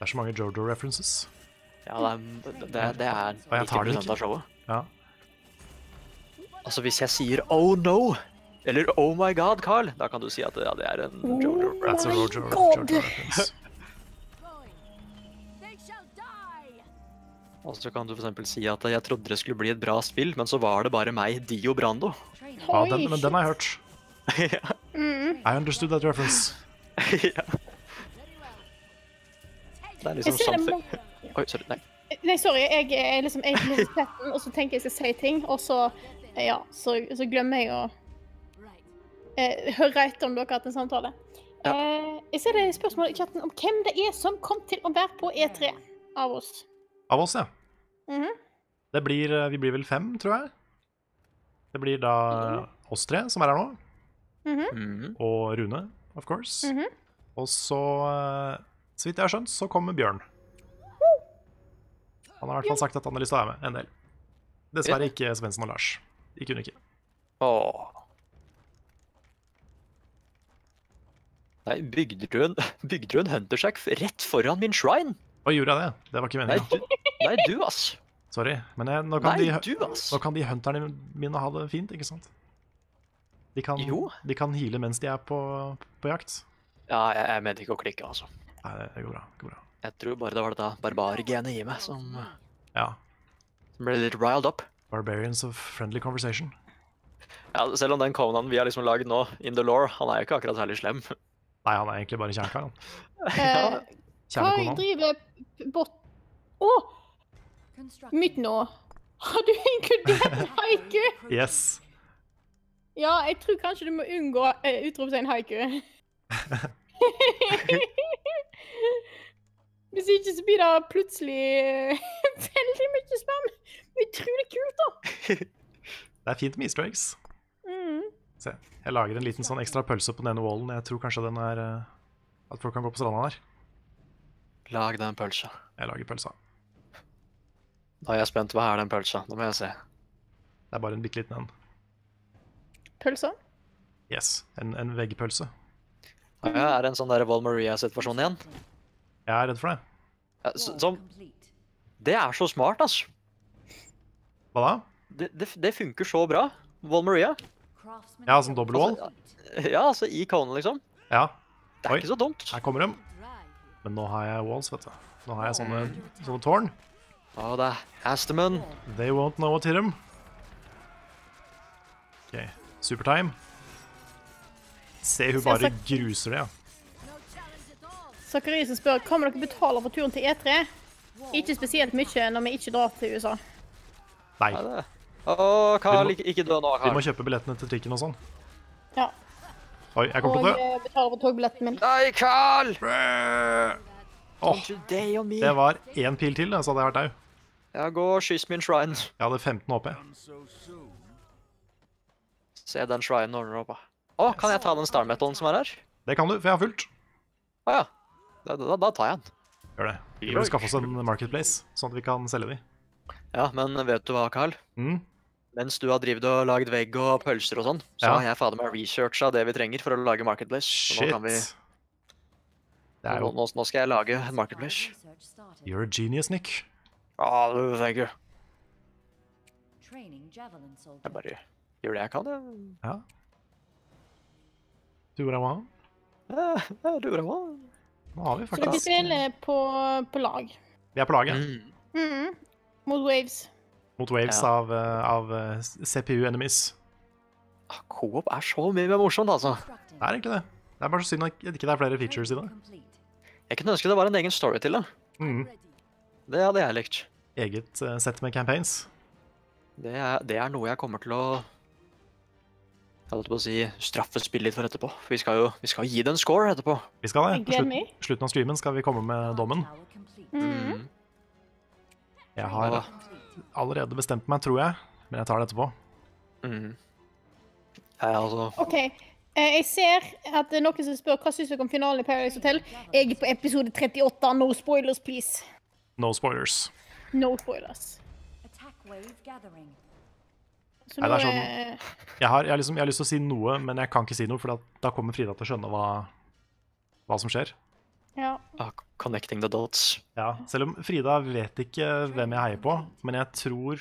Det er så mange Jojo references. ja, det er, det, det er Og jeg tar den 90 av showet. Ja. Altså, hvis jeg sier oh no, eller oh my god, Carl, da kan du si at ja, det er en Jojo That's a my Jojo, God. Jojo. Og så kan du eksempel si at jeg trodde det skulle bli et bra spill, men så var det bare meg, Dio Brando. Ja, den, men den har jeg hørt. [LAUGHS] ja. Mm. I understood that reference. [LAUGHS] ja. Det er liksom something. må- Oi, sorry. Nei. Nei, sorry. Jeg er liksom jeg chatten, og så tenker jeg skal si ting, og så Ja, så, så glemmer jeg å høre etter om dere har hatt en samtale. Ja. Eh, jeg ser det er spørsmål i chatten om hvem det er som kom til å være på E3 av oss. Av oss, ja. Mhm. Det blir, eh, vi blir vel fem, tror jeg. Det blir da oss tre som er her nå, Mhm. og Rune, of course. Mhm. Og så, eh, så vidt jeg har skjønt, så kommer Bjørn. Han har i hvert fall sagt at han har lyst til å være med en del. Dessverre ikke Svendsen og Lars. De kunne ikke. Åh. Nei, bygde du en, [LAUGHS] bygde du en Huntershack rett foran min shrine? Og gjorde jeg det? Det var ikke Nei, meninga. du, nei, du ass. Sorry. Men jeg, nå, kan Nei, de, du ass. nå kan de hunterne mine ha det fint, ikke sant? De kan, Jo. de kan heale mens de er på, på jakt. Ja, jeg, jeg mente ikke å klikke, altså. Nei, det- går bra. Det går bra. Jeg tror bare det var dette barbargenet i meg som, Ja. som ble litt riled up. Barbarians of friendly conversation. Ja, selv om den Conan vi har liksom laget nå, in the law, han er jo ikke akkurat særlig slem. Nei, han er egentlig bare kjernekar, han. Eh, [LAUGHS] hva driver bot... Å! Oh! Mitt nå. Har du inkludert haiku? Yes. Ja, jeg tror kanskje du må unngå uh, utropstegn haiku. [LAUGHS] Hvis ikke så blir det plutselig eh, [LAUGHS] veldig mye spam. Utrolig kult, da. Det er fint med easter eggs. Se, jeg lager en liten sånn ekstra pølse på den ene wallen. Jeg tror kanskje den er eh, At folk kan gå på stranda der. Lag den pølsa. Jeg lager pølsa. Da er jeg spent. Hva er den pølsa? Nå må jeg se. Det er bare en bitte liten en. Pølsa? Yes. En, en veggpølse. Ah, ja, er det en sånn der Val Maria-situasjon igjen? Jeg er redd for det. Ja, s- som, det er så smart, altså. Hva da? Det, det, det funker så bra. Val Maria. Ja, sånn dobbel wall? complete. Ja, altså i konen, liksom. Ja, Det er Oi. ikke så dumt. her kommer de. Men nå har jeg walls, vet du. Nå har jeg sånne, sånne tårn. Å, det er Astemon. They won't know what hit them. OK. Supertime. Se, hun bare gruser det, ja. Zakariassen spør kommer dere betale for turen til E3. Ikke spesielt mye når vi ikke drar til USA. Nei. Å, Carl, Vi må- ikke, ikke dø nå, vi må Carl. kjøpe billettene til trikken og sånn. Ja. Oi, jeg kommer Og å dø. eh, betaler for togbilletten min. Nei, Carl! Åh, Today on me. det var én pil til, da, så hadde jeg vært au. Ja, gå og skyss min shrine. Jeg hadde 15 HP. Se den shrinen ordner opp. da. Å, kan jeg ta den star metalen som er her? Det kan du, for jeg har fullt. Å ja. Da, da, da tar jeg den. Gjør det. Vi må skaffe oss en marketplace, sånn at vi kan selge de. Ja, men vet du hva, Carl? Mm. Mens du har drevet og lagd vegg og pølser og sånn, så Ja. har jeg fader meg researcha det vi trenger for å lage Marketplace. Så Shit. nå kan vi er jo nå, nå skal jeg lage en Marketplace. You're a genius, Nick. Ah, du, thank you. Jeg bare gjør det jeg kan, jeg. Ja. Do what I want. Ja, do what I want. Nå har vi faktisk Så dere faktisk spiller på, på lag. Vi er på laget. Mm. Mhm. Mot Waves. Mot waves Ja. av, eh, av eh, CPU enemies. Ah, Coop er så mye mer morsomt, altså. Det er egentlig det. Det er bare så synd at det ikke er flere features i det. Jeg kunne ønske det var en egen story til det. Mm. Det hadde jeg likt. Eget eh, sett med campaigns. Det er, det er noe jeg kommer til å Jeg holdt på å si straffe spillet litt for etterpå. For vi skal jo vi skal gi det en score etterpå. Vi skal det. På slutten, av streamen skal vi komme med dommen. Mhm. Mm. Jeg har allerede bestemt meg, tror jeg. Men jeg tar det etterpå. Mm. Jeg, altså OK. Eh, jeg ser at det er noen som spør hva syns dere om finalen i Paradise Hotel. Jeg er på episode 38. No spoilers, please. No spoilers. No spoilers. Attack wave gathering. Så Nei, det er sånn- Jeg har, jeg, har liksom, jeg har lyst til å si noe, men jeg kan ikke si noe, for da, da kommer Frida til å skjønne hva, hva som skjer. Ja. ah, Connecting the dots. Ja, Selv om Frida vet ikke hvem jeg heier på, men jeg tror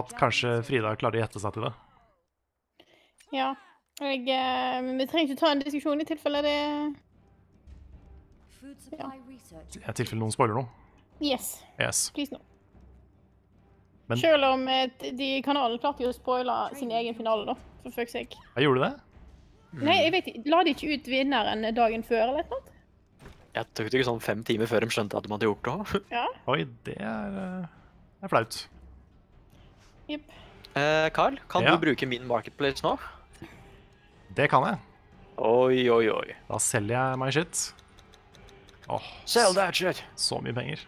at kanskje. Frida klarer å gjette seg til det. ja. Jeg, men vi trenger ikke ta en diskusjon i tilfelle det research. I tilfelle noen spoiler noe. Yes. Yes. Please no. Men- Selv om eh, de kanalen klarte jo å spoile sin egen finale, da. For fuck's sake. Jeg gjorde det? Nei, jeg vet ikke. La de ikke ut vinneren dagen før, eller noe? Jeg tok det ikke sånn fem timer før de skjønte at de hadde gjort det. [LAUGHS] Ja. Oi, det er, eh, det er flaut. Jepp. Eh, Carl, kan Ja. du bruke min marketplace nå? Det kan jeg. Oi, oi, oi. Da selger jeg my shit. Åh, Sell that shit. så mye penger.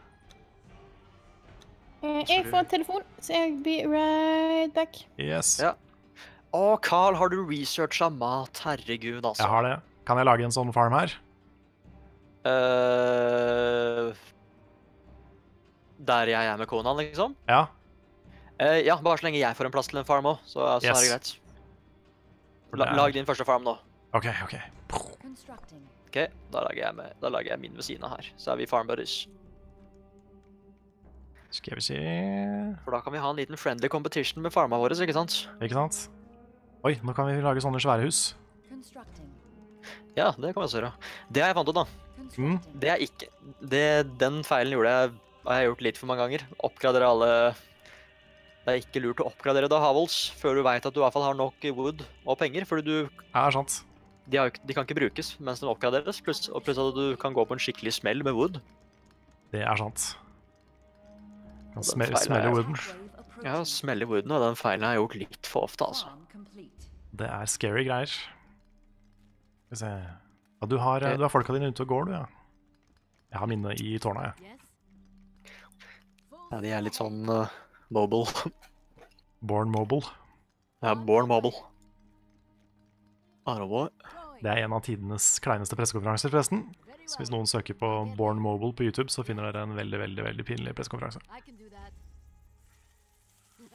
Eh, jeg får en telefon, så jeg blir right back. Yes, Ja. Å, Carl, har du researcha mat? Herregud, altså. jeg har det. Kan jeg lage en sånn farm her? Uh, der jeg er med konaen, liksom? Ja. Uh, ja, bare så lenge jeg får en plass til en farm òg, så, så er Yes. det greit. La, er- lag din første farm nå. OK, OK. Ok, Da lager jeg, med, da lager jeg min ved siden av her. Så er vi farm buddies. Skal vi se For da kan vi ha en liten friendly competition med farma våre, ikke sant? Ikke sant? Oi, nå kan vi lage sånne svære hus. Ja, det kan vi også gjøre. Det har jeg fant ut, da. Mm. Det er ikke det, Den feilen gjorde jeg har jeg gjort litt for mange ganger. Oppgradere alle Det er ikke lurt å oppgradere da Havels før du veit at du i hvert fall har nok wood og penger. Fordi du, Ja, er sant. de, har, de kan ikke brukes mens de oppgraderes. Pluss, og pluss at du kan gå på en skikkelig smell med wood. Det er sant. Han sme feil er- smeller wooden. Wave smell i wooden, og den feilen har jeg gjort litt for ofte, altså. Det er scary greier. Skal vi se ja, du, har, du har folka dine ute og går, du, ja. Jeg har mine i tårna, jeg. Ja, de er litt sånn uh, mobile. [LAUGHS] Born Mobile. Ja, born mobile. Arvoy. Det er en av tidenes kleineste pressekonferanser, forresten. Så hvis noen søker på Born Mobile på YouTube, så finner dere en veldig, veldig veldig pinlig pressekonferanse. I can do that.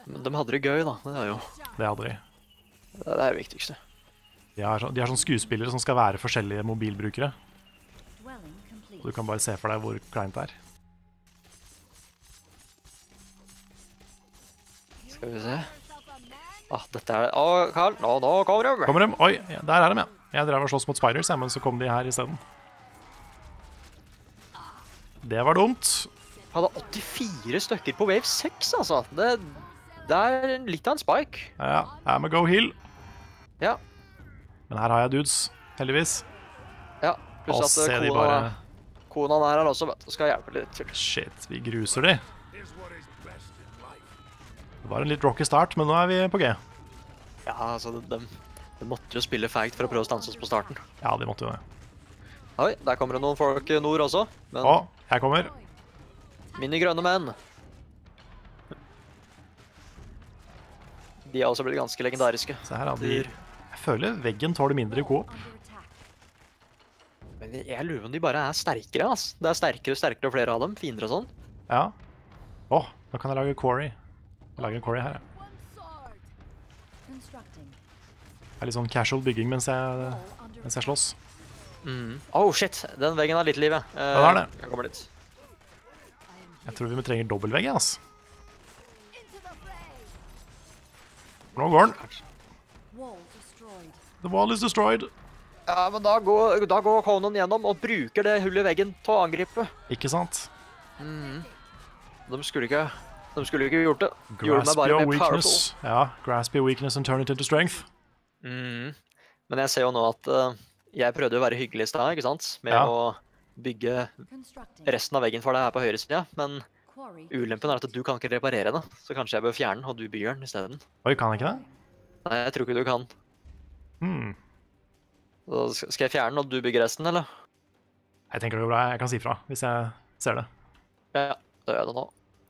Men de hadde det gøy, da. Det er jo Det hadde de. det er det viktigste. De har, så- de er sånne skuespillere som skal være forskjellige mobilbrukere. Og du kan bare se for deg hvor kleint det er. Skal vi se. Ah, dette er Å, Karl, nå, nå kommer de! Kommer de? Oi, ja, der er de, ja. Jeg drev og sloss mot spiders, men så kom de her isteden. Det var dumt. Hadde 84 stykker på wave 6, altså. Det, det er litt av en spike. Ja, jeg må go heal. Ja. Men her har jeg dudes, heldigvis. ja. Pluss at eh, kona, bare kona er her også, vet du. Skal hjelpe litt til. Shit, vi gruser de. Det var en litt rocky start, men nå er vi på G. Ja, altså, de, de, måtte jo spille feigt for å prøve å stanse oss på starten. Ja, de måtte jo det. Oi, der kommer det noen folk nord også. Men Å, jeg kommer. mine grønne menn De er også blitt ganske legendariske. Se her, han De, jeg føler veggen tåler mindre i coop. Men jeg- lurer om de bare er sterkere. ass. Det er sterkere og sterkere og flere av dem. Fiender og sånn. Ja. Å, nå kan jeg lage quarry. Jeg lager en quarry her. Constructing. Det er litt sånn casual bygging mens jeg, mens jeg slåss. Mm. Oh, shit. Den veggen har litt liv, Ja, det er det. Jeg kommer dit. Jeg tror vi trenger dobbeltvegg, ass. Into the fray. Nå går den. The wall is destroyed. Ja, men da går, da går Conan gjennom og bruker det hullet i veggen til å angripe. Ikke sant? Mm. De skulle ikke De skulle ikke gjort det. Gjorde meg Grasp bare your mer powerful. weakness. Ja, grasp your weakness and turn it into strength. Mm. Men jeg ser jo nå at eh, jeg prøvde å være hyggelig i stad, ikke sant? Med Ja. å bygge resten av veggen for deg her på høyresida. Men. Ulempen er at du kan ikke reparere det. Så kanskje jeg bør fjerne den, og du bygger den isteden. Oi, kan jeg ikke det? Nei, jeg tror ikke du kan. Hmm. Så skal jeg fjerne den, og du bygger resten, eller? Jeg tenker det går bra. Jeg kan si fra hvis jeg ser det. Ja, da gjør jeg det nå.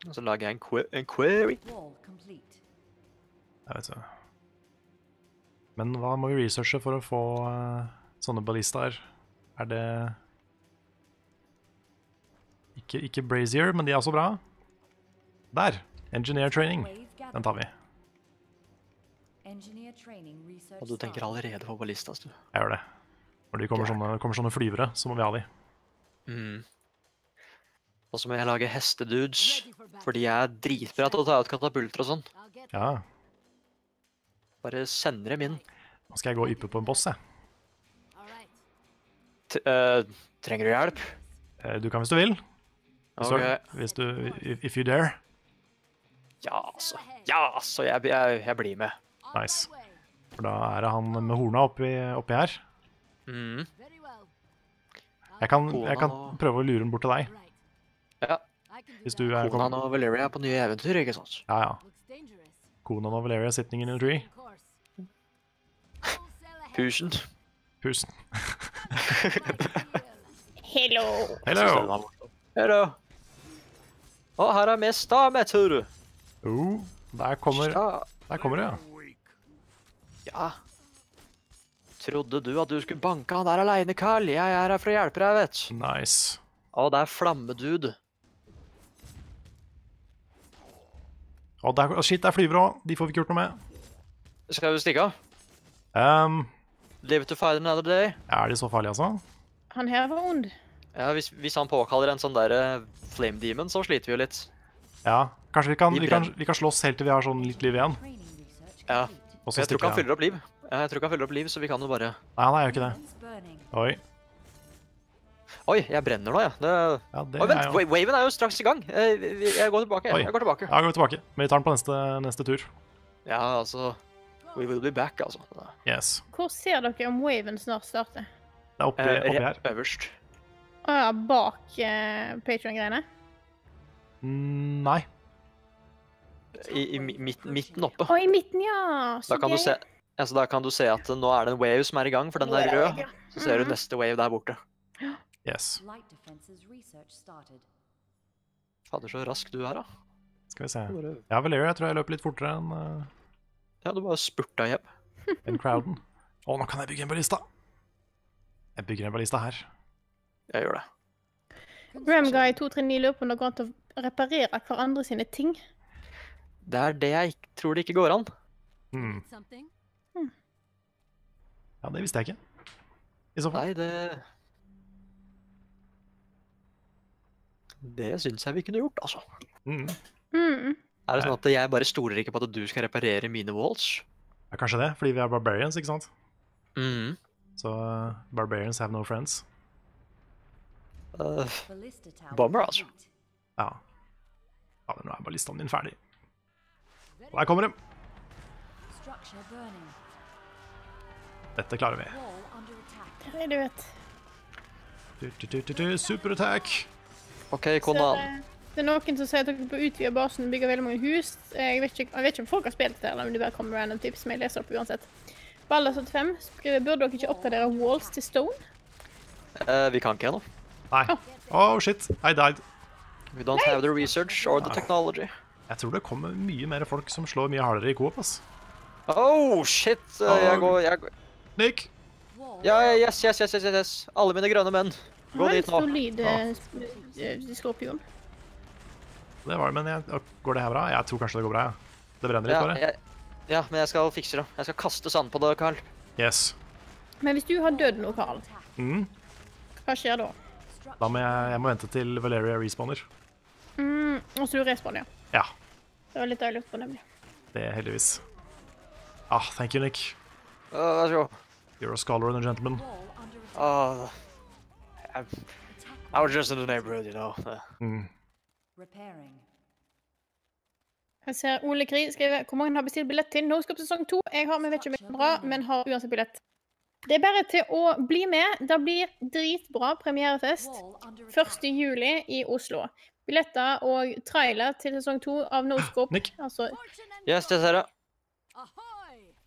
Og så lager jeg en, que en query. Jeg vet ikke. Men hva må vi researche for å få eh, sånne ballistaer? Er det ikke, ikke Brazier, men de er også bra. Der! Engineer training. Den tar vi. Og du tenker allerede på ballistas, du. Jeg gjør det. Når det kommer sånne, kommer sånne flyvere, så må vi ha de. Mm. Og så må jeg lage hestedudes. For de Fordi jeg er dritbra til å ta ut katapulter og sånn. Ja. Bare sender dem inn. Nå skal jeg gå og yppe på en boss, jeg. T uh, trenger du hjelp? Eh, Du kan hvis du vil. Hvis, Ok. hvis du if, you dare. Ja, altså. Ja, altså. Jeg, jeg, jeg blir med. Nice. For da er det han med horna oppi, oppi her. Mm. Jeg kan, jeg kan prøve å lure den bort til deg. Ja. Hvis du er Konan og Valeria er på nye eventyr, ikke sant? Ja, ja. Konan og Valeria sitting in a tree. Pusen. Pusen. [LAUGHS] Hello. Hello! Hello. Å, her er mest dametur. Oh, der kommer, Sta der kommer det, ja. ja. Trodde du at du skulle banke han der aleine, Carl? Jeg er her for å hjelpe deg, vet du. Nice. Å, det er flammedude. Og der, å, shit, der flyver òg. De får vi ikke gjort noe med. Skal vi stikke av? Um, Live to fight another day? er de så farlige, altså? Han her var ond. Ja, hvis, hvis han påkaller en sånn der eh, flame demon, så sliter vi jo litt. Ja. Kanskje vi kan, Vi kan, vi kan slåss helt til vi har sånn litt liv igjen. Ja. jeg tror ikke han fyller opp liv. Ja, jeg tror ikke han fyller opp liv, så vi kan jo bare Nei, han er jo ikke det. Oi. Oi, jeg brenner nå, ja. Det... Ja, det Oi, er vent, jo waven er jo straks i gang. Jeg, jeg går tilbake. Oi. Jeg går tilbake. Ja, går tilbake. Men vi tar den på neste, neste tur. Ja, altså We will be back, altså. Yes. Hvor ser dere om waven snart starter? Det er oppi, er, oppi eh, her. øverst. Å ja, bak eh, Patreon-greiene? Mm, nei. I, i midten, midten oppe. Å, i midten, ja. Så Da kan, du det- se, altså, da kan du se at nå er det en wave som er i gang, for den er rød. Så ser du Mhm. neste wave der borte. Yes. Light defenses research started. Fader, så rask du er, da. Skal vi se. Ja, Valeria, jeg tror jeg løper litt fortere enn eh, Ja, du bare spurta hjem. enn crowden. Å, nå kan jeg bygge en ballista! Jeg bygger en ballista her. Jeg gjør det. Ramguy 239 lurer på om det går an til å reparere hverandre sine ting. Det er det jeg ikke- tror det ikke går an. Hmm. Something? Ja, det visste jeg ikke. I så fall. Nei, det Det syns jeg vi kunne gjort, altså. Mm. Mm. Er det sånn at jeg bare stoler ikke på at du skal reparere mine walls? Ja, kanskje det, fordi vi er barbarians, ikke sant? Mhm. Så uh, barbarians have no friends. Uh, Bomber, altså. Ja. Ja, men nå er ballistaen min ferdig. Og der kommer de! Dette klarer vi. Det, Du, vet. Superattack! OK, Så Konan. det, det er noen som sier at dere på utvide basen bygger veldig mange hus. Jeg vet ikke, jeg vet ikke om folk har spilt det, eller om det bare kommer random tips, men jeg leser opp uansett. Balla75 skriver burde dere ikke oppgradere walls til stone? Eh, vi kan ikke ennå. Nei. Oh, shit. I died. We don't have the research or the technology. Jeg tror det kommer mye mer folk som slår mye hardere i Coop, ass. Oh, shit! eh, Jeg går, jeg går Nick! Ja, ja, yes, yes, yes, yes, yes, yes. Alle mine grønne menn. Gå Ja, dit nå. solid eh, skorpion. Det var det, men jeg, går det her bra? Jeg tror kanskje det går bra, ja. Det brenner litt, Ja, bare. jeg, ja, men jeg skal fikse det. Jeg skal kaste sand på det, Carl. Yes. Men hvis du har dødd nå, Carl, Mm. hva skjer da? Da må jeg, jeg må vente til Valeria respawner. Mm, og så du respawner, ja. Ja, Det var litt deilig på, nemlig. det er heldigvis. Ah, thank you, Nick. Uh, Vær så god. You're a scholar and a gentleman. Uh, I, I was just in the neighborhood, you know. Mm. Jeg ser Ole Kri skriver hvor mange har bestilt billett til Noscope sesong 2. Jeg har, men vet ikke om jeg er bra, men har uansett billett. Det er bare til å bli med. Det blir dritbra premierefest Wall under attack. 1. juli i Oslo. Billetter og trailer til sesong 2 av Noscope Nick. altså, yes, det ser jeg.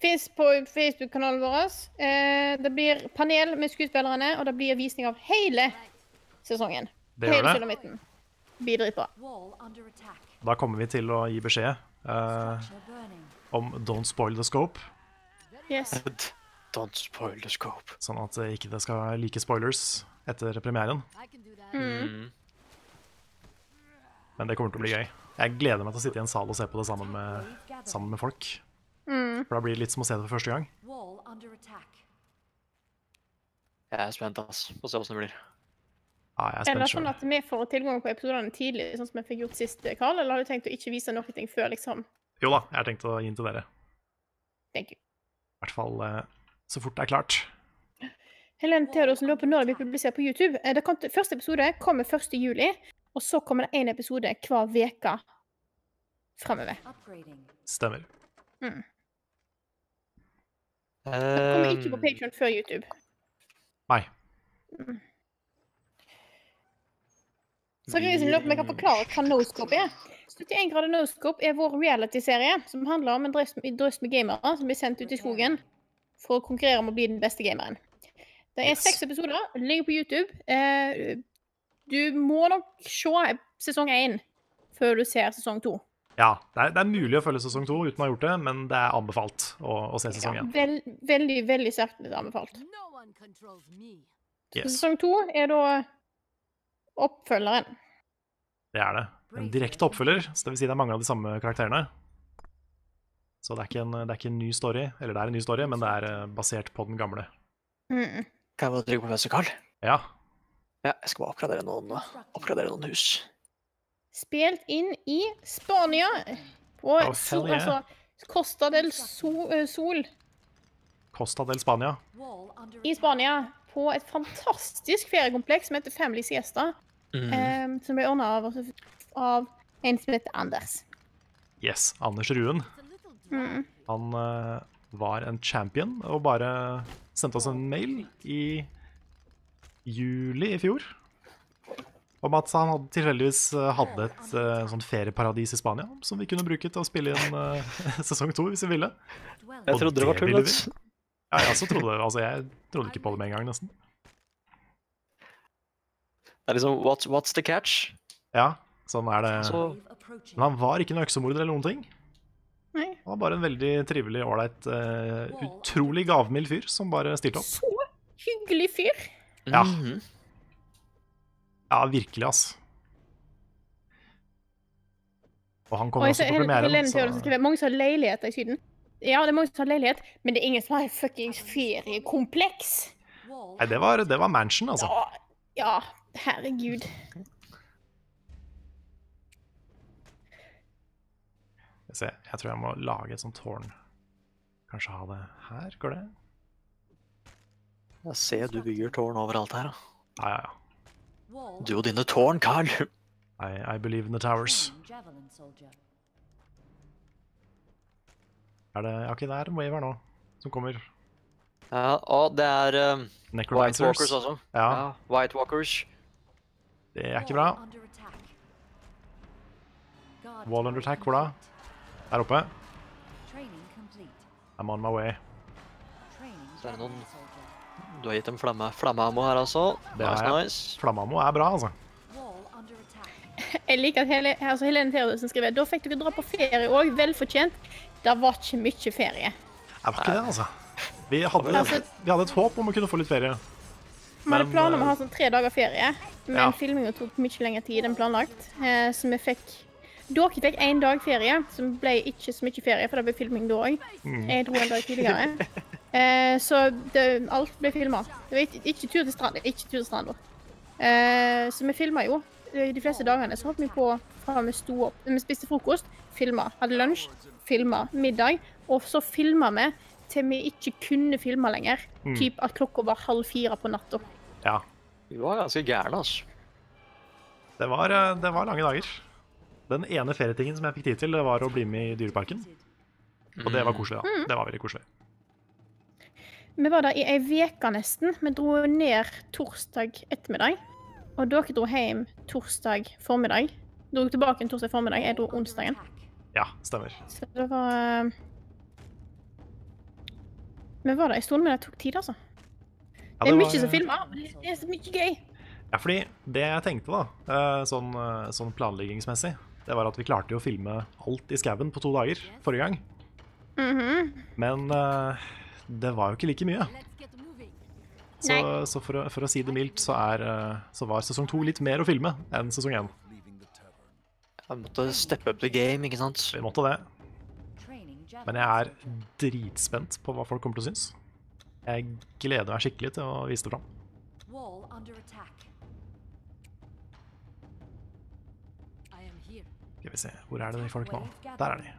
Fins på Facebook-kanalen vår. Eh, det blir panel med skuespillerne, og det blir visning av hele sesongen. Det gjør hele det. sulamitten. Blir dritbra. Da kommer vi til å gi beskjed eh, om don't spoil the scope, Yes. Don't spoil the scope. sånn at det ikke det skal like spoilers etter premieren. Mm. Mm. Men det kommer til å bli gøy. Jeg gleder meg til å sitte i en sal og se på det sammen med, sammen med folk. Mm. For da blir det litt som å se det for første gang. Jeg er spent, ass. Få se åssen det blir. Ja, jeg er Eller spent sånn at vi får tilgang på episodene tidlig, sånn som vi fikk gjort sist, Karl? Eller har du tenkt å ikke vise noe ting før, liksom? Jo da, jeg har tenkt å gi den til dere. Thank you. I hvert fall eh, så fort det er klart. Helen Theodorsen lurer på når det blir publisert på YouTube. Eh, Det kom til, første episode kommer 1. juli, og så kommer det én episode hver uke framover. Stemmer. Stemmer. Det kommer ikke på Patreon før YouTube. Nei. Sakariassen lurer på om jeg kan forklare hva Noscope er. 71 grader Noscope er vår reality-serie som handler om en drøss med gamere som blir sendt ut i skogen for å konkurrere om å bli den beste gameren. Det er Yes. seks episoder, ligger på YouTube. Eh, du må nok se sesong én før du ser sesong to. Ja, det er, det er mulig å følge sesong to uten å ha gjort det, men det er anbefalt å, å se sesong én. Vel, veldig, veldig sterkt anbefalt. Yes, Sesong to er da oppfølgeren. det er det. En direkte oppfølger, så det vil si det er mange av de samme karakterene. Så det er ikke en, det er ikke en ny story, eller det er en ny story, men det er eh, basert på den gamle. Mm. Kan jeg bare trykke på venstre, Carl? Ja, Ja, jeg skal bare oppgradere noen, oppgradere noen hus. Spilt inn i Spania. På Oh, sol, yeah. altså Costa del eh, Sol Costa del Spania. I. Spania. På et fantastisk feriekompleks som heter Family Siesta. Mm. eh, som ble ordna av, av en som heter Anders. Yes, Anders Ruen. Mm. Han uh, var en champion og bare sendte oss en mail i juli i fjor. Om at han hadde tilfeldigvis eh, hadde et uh, sånt ferieparadis i Spania som vi kunne bruke til å spille inn uh, [LAUGHS] sesong to hvis vi ville. Jeg Og trodde det var det tull. ville. Ja, jeg også trodde, altså jeg trodde ikke på det med en gang, nesten. Det er liksom what, what's the catch? Ja, sånn er det. Så Men han var ikke noen øksemorder eller noen ting. Nei. Han var bare en veldig trivelig, ålreit, uh, utrolig gavmild fyr som bare stilte opp. Så hyggelig fyr. Ja. Mhm. Ja, virkelig, ass. Og han kommer også på premieren. Så... mange som har leiligheter i Syden. Ja, det er mange som har leilighet, men det er ingen som har fuckings feriekompleks. Nei, det var, det var mansion, altså. Ja, ja, herregud. Jeg, se. jeg tror jeg må lage et sånt tårn. Kanskje ha det her, går det? Jeg ser du bygger tårn overalt her. da. Ja, ja, ja. Du og dine tårn, Carl. I, I believe in the towers. Er det Ja, ok, det er en waver nå som kommer. Ja, og det er um, White Walkers også. Ja, White Walkers. det er ikke bra. Wall under attack, hvor da? Der oppe. I'm on my way. Så er det noen- Du har gitt dem flamme, flammeammo her, altså. Det Nice, jeg. nice. Flammeammo er bra, altså. [LAUGHS] Jeg liker at hele, altså Helene Theodorsen skriver da fikk dere dra på ferie òg, velfortjent. Det var ikke mye ferie. Det var ikke det, altså. Vi hadde, Altså- vi hadde et håp om å kunne få litt ferie. Vi hadde planer om å eh, ha sånn tre dager ferie, men Ja. filminga tok mye lengre tid enn planlagt. Eh, så vi fikk Dere fikk én dag ferie, som ble ikke så mye ferie, for det ble filming da òg. Mm. Jeg dro en dag tidligere. [LAUGHS] Eh, så det, alt ble filma. Det var ikke, ikke tur til stranda. Ikke tur til stranda. Eh, så vi filma jo. De fleste dagene så holdt vi på fra vi sto opp. Vi spiste frokost, filma. Hadde lunsj, filma. Middag. Og så filma vi til vi ikke kunne filme lenger. Mm. Typ at klokka var halv fire på natta. Ja. Vi var ganske gærne, altså. Det var, eh, det var lange dager. Den ene ferietingen som jeg fikk tid til, det var å bli med i Dyreparken. Og det var koselig, da. Det var veldig koselig. Vi var der i ei uke nesten. Vi dro ned torsdag ettermiddag. Og dere dro hjem torsdag formiddag. Dro tilbake en torsdag formiddag. Jeg dro onsdagen. Ja, stemmer. Så det var eh, Vi var der en stund, men det tok tid, altså. Ja, det er var- mye som filmer. men Det er så mye gøy. Ja, fordi det jeg tenkte, da, eh, sånn, eh, sånn planleggingsmessig, det var at vi klarte å filme alt i skauen på to dager forrige gang. Mhm. Men uh, det var jo ikke like mye. Så, så for, å, for å si det mildt, så, er, eh, så var sesong to litt mer å filme enn sesong én. Vi måtte steppe up the game, ikke sant? Vi måtte det. Men jeg er dritspent på hva folk kommer til å synes. Jeg gleder meg skikkelig til å vise det fram. Skal vi se, hvor er det de folk nå? Der er de.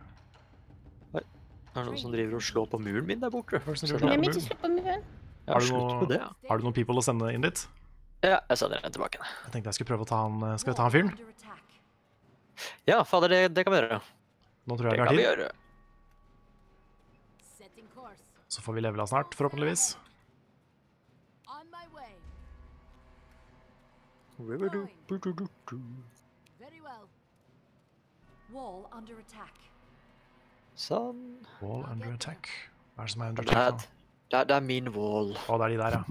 Det er noen som driver og slår på muren min der borte. Hvem er det Vi slår på ikke slå på muren. Ja, Har du noe- det, ja. Har du noen people å sende inn dit? Ja, jeg sender den tilbake. Jeg tenkte jeg skulle prøve å ta han Skal vi ta han fyren? Ja, fader, det, det kan vi gjøre. Nå tror jeg Det vi har kan vi tid. Så får vi levela snart, forhåpentligvis. On my way. Very well. Wall under attack. Sånn. Wall under attack. Hva er det som er under er, attack nå? det er, det er min wall. Å, det er de der, ja.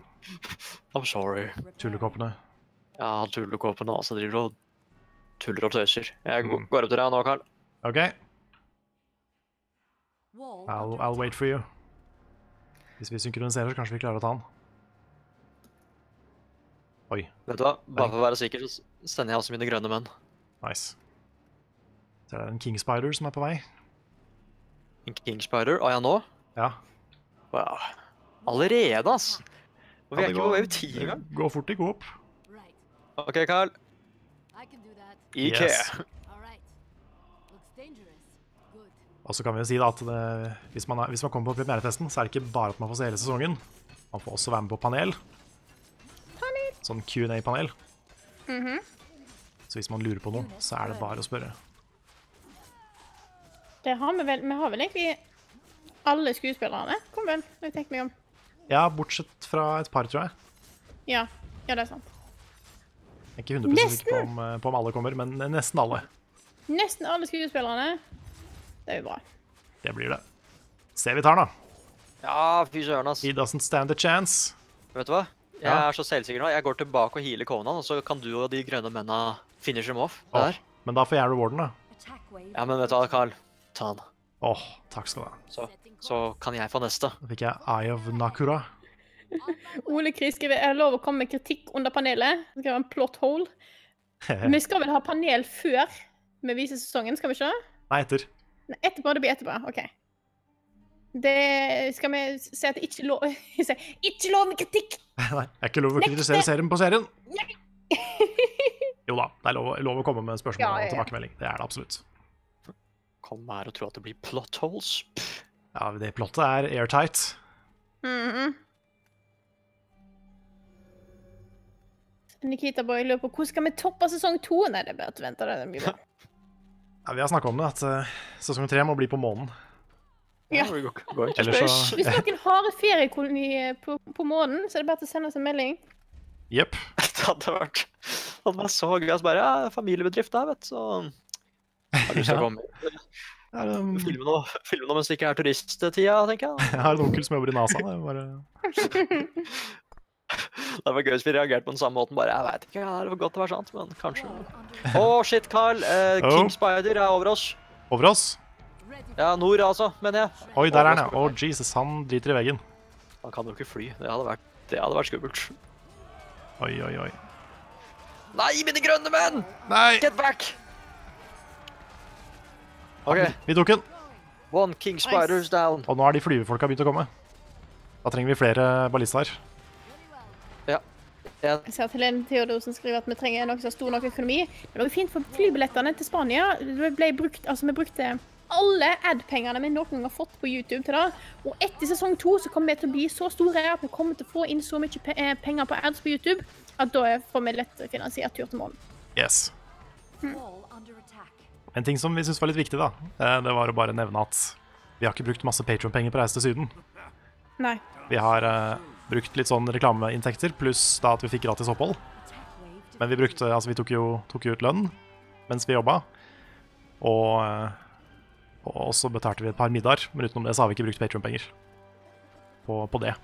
[LAUGHS] I'm sorry. Tullekoppene. Ja, tullekoppene. også driver og tuller og tøyser. Jeg Mm. går opp til deg nå, Carl. OK, I'll, I'll wait for you. Hvis vi synkroniserer, så kanskje vi klarer å ta han. Oi, Vet du hva? Bare for å være sikker, så sender jeg også mine grønne menn. nice. Så er det en King Spider som er på vei. En King Spider. Å ja, nå? Ja. Wow. Allerede, ass! Og vi er ikke på wave 10 det engang. Gå fort i coop. opp. OK, Carl. IK. Yes. All right. Looks dangerous. Good. Og så kan vi jo si da at det, hvis, man er, hvis man kommer på premieretesten, så er det ikke bare at man får se hele sesongen. Man får også være med på panel. Sånn Q&A-panel. Mhm. Så hvis man lurer på noe, så er det bare å spørre. Det har vi vel Vi har vel egentlig alle skuespillerne. Kom vel, når jeg tenker meg om. Ja, bortsett fra et par, tror jeg. Ja, ja det er sant. Jeg er ikke 100 sikker på om, eh, på om alle kommer, men nesten alle. Nesten alle skuespillerne. Det er jo bra. Det blir det. Se vi tar den, da. Ja, fy søren, ass. He doesn't stand a chance. Vet du hva? Jeg Ja. er så selvsikker nå. Jeg går tilbake og healer Conan, og så kan du og de grønne mennene finish dem off. Åh, men da får jeg rewarden, da. Ja, men vet du hva, Carl? Ta den. Åh, takk skal du ha. Så, så kan jeg få neste. Da fikk jeg Eye of Nakura. Ole Kri skriver er det lov å komme med kritikk under panelet. Det skal være en plot hole. [LAUGHS] Vi skal vel ha panel før vi viser sesongen, skal vi ikke? Nei, etter. Nei, etterpå. Det blir etterpå. OK. Det skal vi si at det ikke er lov [LAUGHS] Ikke lov med kritikk! [LAUGHS] Nei, det er ikke lov å kritisere serien på serien. Jo da, det er lov, lov å komme med spørsmål Ja, ja, ja. og tilbakemelding. Det er det absolutt. Kom være å tro at det blir plot holes. Pff. Ja, Det plottet er airtight. Mhm. Nikita Boy lurer på hvordan skal vi toppe sesong to? Nei, det er bare å vente. Det er mye bra. [LAUGHS] Ja, vi har snakka om det, at uh, sesong tre må bli på månen. Ja. Ellers så- Hvis noen har et feriekoloni eh, på, på månen, så er det bare til å sende oss en melding. Jepp. [LAUGHS] Det hadde vært, det hadde vært så gøy. Altså bare, ja, familiebedrift der, vet du. Har du lyst til å komme Jeg har, um, filme noe, filme noe mens det ikke er turisttida, tenker jeg. jeg har en onkel som jobber i NASA. Det er bare... [LAUGHS] Det var gøy hvis vi reagerte på den samme måten. Bare, jeg vet ikke, det var godt å være sant, men kanskje. Å, oh, shit, Carl. Eh, Oh. King Spider er over oss. Over oss. Ja, nord, altså, mener jeg. Oi, der er han, ja. Å, Jesus, han driter i veggen. Han kan jo ikke fly. Det hadde vært, det hadde vært skummelt. Oi, oi, oi. Nei, mine grønne menn! Nei! Get back! OK. Vi tok den. One King Spiders down. Og nå er de flyvefolka begynt å komme. Da trenger vi flere ballister. Jeg ser at Helene Theodorsen skriver at vi trenger noe som har stor nok økonomi. Det var jo fint for flybillettene til Spania. Det ble brukt, altså Vi brukte alle ad-pengene vi noen gang har fått på YouTube til det. Og etter sesong to så kommer vi til å bli så store at vi kommer til å få inn så mye pe eh, penger på ads på YouTube at da får vi lett finansiert tur til månen. Yes. En ting som vi syntes var litt viktig, da, eh, det var å bare nevne at vi har ikke brukt masse Patron-penger på Reise til Syden. Nei. Vi har uh, brukt litt sånn reklameinntekter, pluss da at vi fikk gratis opphold. Men vi brukte, altså vi tok jo, tok jo ut lønn mens vi jobba. Og, eh, og så betalte vi et par middager, men utenom det så har vi ikke brukt Patron-penger på, på det.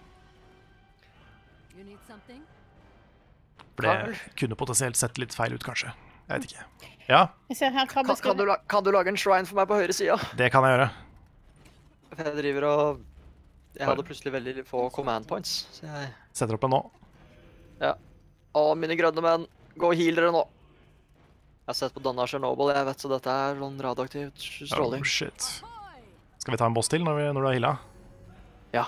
For det kunne potensielt sett litt feil ut, kanskje. Jeg vet ikke. Ja, Jeg ser her Kan, kan, du, la- kan du lage en shrine for meg på høyre sida? det kan jeg gjøre. Jeg driver og Jeg hadde plutselig veldig få command points. Så jeg Setter opp en nå. Å, mine grønne menn, gå og heal dere nå. Jeg har sett på Donna Chernobyl, jeg vet, så dette er sånn radioaktiv stråling. Oh, shit. Skal vi ta en boss til når, vi, når du har heala? Ja.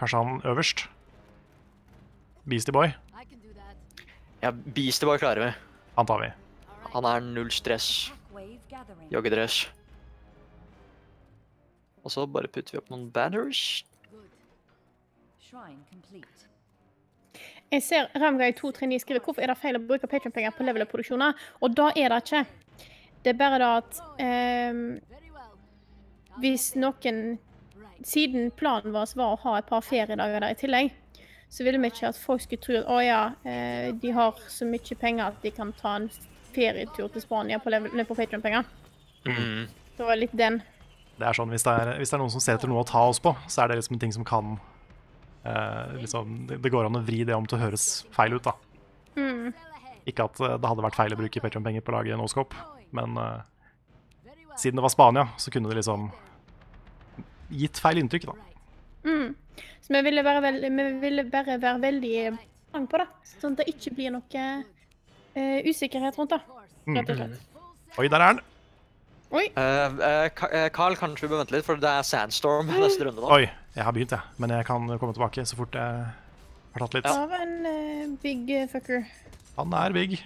Kanskje han øverst? Beastie Boy? Ja, Beastie Boy klarer vi. Han tar vi. Han er null stress. Joggedress. Og så bare putter vi opp noen banners. Jeg ser Ramguy239 skriver hvorfor er det feil å bruke Patreon-penger på level-produksjoner. Og da er det ikke. Det er bare det at um, hvis noen Siden planen vår var å ha et par feriedager der i tillegg, så ville vi ikke at folk skulle tro at å ja, eh, de har så mye penger at de kan ta en ferietur til Spania på, på Patreon-penger. Mm. Det var litt den. Det er sånn, hvis det er, hvis det er noen som ser etter noe å ta oss på, så er det liksom en ting som kan eh, liksom, det, det går an å vri det om til å høres feil ut, da. Mm. Ikke at eh, det hadde vært feil å bruke Patreon-penger på å lage Noscope, men eh, siden det var Spania, så kunne det liksom gitt feil inntrykk, da. Mm. Så vi ville, være veld, vi ville bare være veldig på det, sånn at det ikke blir noe eh, usikkerhet rundt da. Mm. Rett og slett. Oi, der er den! Oi, Eh, uh, eh, Carl, kanskje vi bør vente litt, for det er sandstorm [LAUGHS] neste runde nå. Oi, jeg har begynt, jeg. Men jeg kan komme tilbake så fort jeg har tatt litt. Ja. Av en uh, big fucker. Han er big.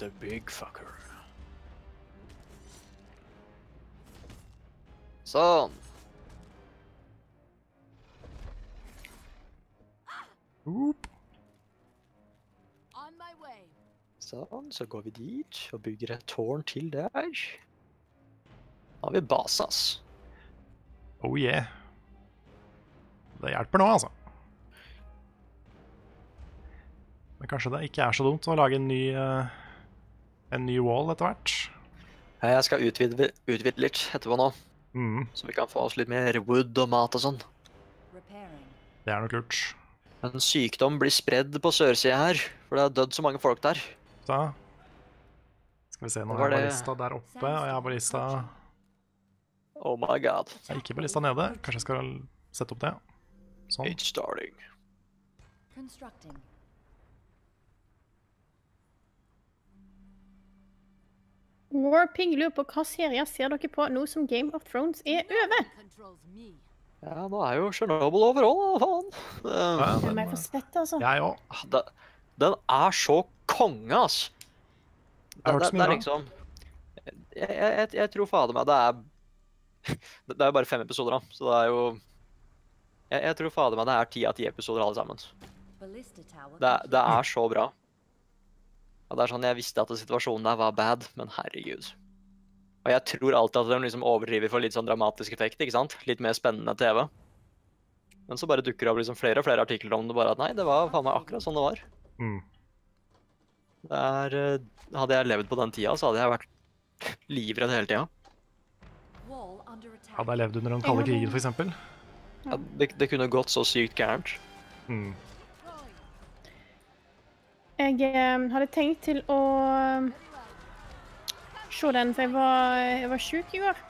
The big fucker. Sånn. Oop. On my way. Sånn, så går vi dit og bygger et tårn til der. Da har vi base, ass. Oh yeah. Det hjelper nå, altså. Men kanskje det ikke er så dumt å lage en ny, eh, en ny wall etter hvert. Jeg skal utvide, utvide litt etterpå nå, Mm, så vi kan få oss litt mer wood og mat og sånn. Det er nok lurt. En sykdom blir spredd på sørsida her, for det har dødd så mange folk der. Da skal vi se, nå var jeg det- ballista der oppe, og jeg har lista Oh my god. Jeg er ikke ballista nede. Kanskje jeg skal sette opp det. Sånn. It's starting. Constructing. Warping lurer på hva serier ser dere på nå som Game of Thrones er over? Ja, nå er jo Chernobyl over òg, faen. Ja, Det den, må jeg få sett, altså. jeg òg. Den er så konge, ass. Det, Det, det er liksom jeg, jeg, jeg, tror fader meg det er [LAUGHS] Det er jo bare fem episoder, da, så det er jo Jeg, jeg tror fader meg det er ti av ti episoder alle sammen. Det, det er så bra. Og det er sånn, Jeg visste at situasjonen der var bad, men herregud. Og jeg tror alltid at de liksom overdriver for litt sånn dramatisk effekt. ikke sant? Litt mer spennende TV. Men så bare dukker det opp liksom flere og flere artikler om det bare at nei, det var faen meg akkurat sånn det var. Mm. Det er, eh, Hadde jeg levd på den tida, så hadde jeg vært [LAUGHS] livredd hele tida. Hadde jeg levd under den kalde krigen, f.eks. Ja, det, det kunne gått så sykt gærent. Mm. Jeg eh, hadde tenkt til å eh, se den, for jeg var, jeg var sjuk i går.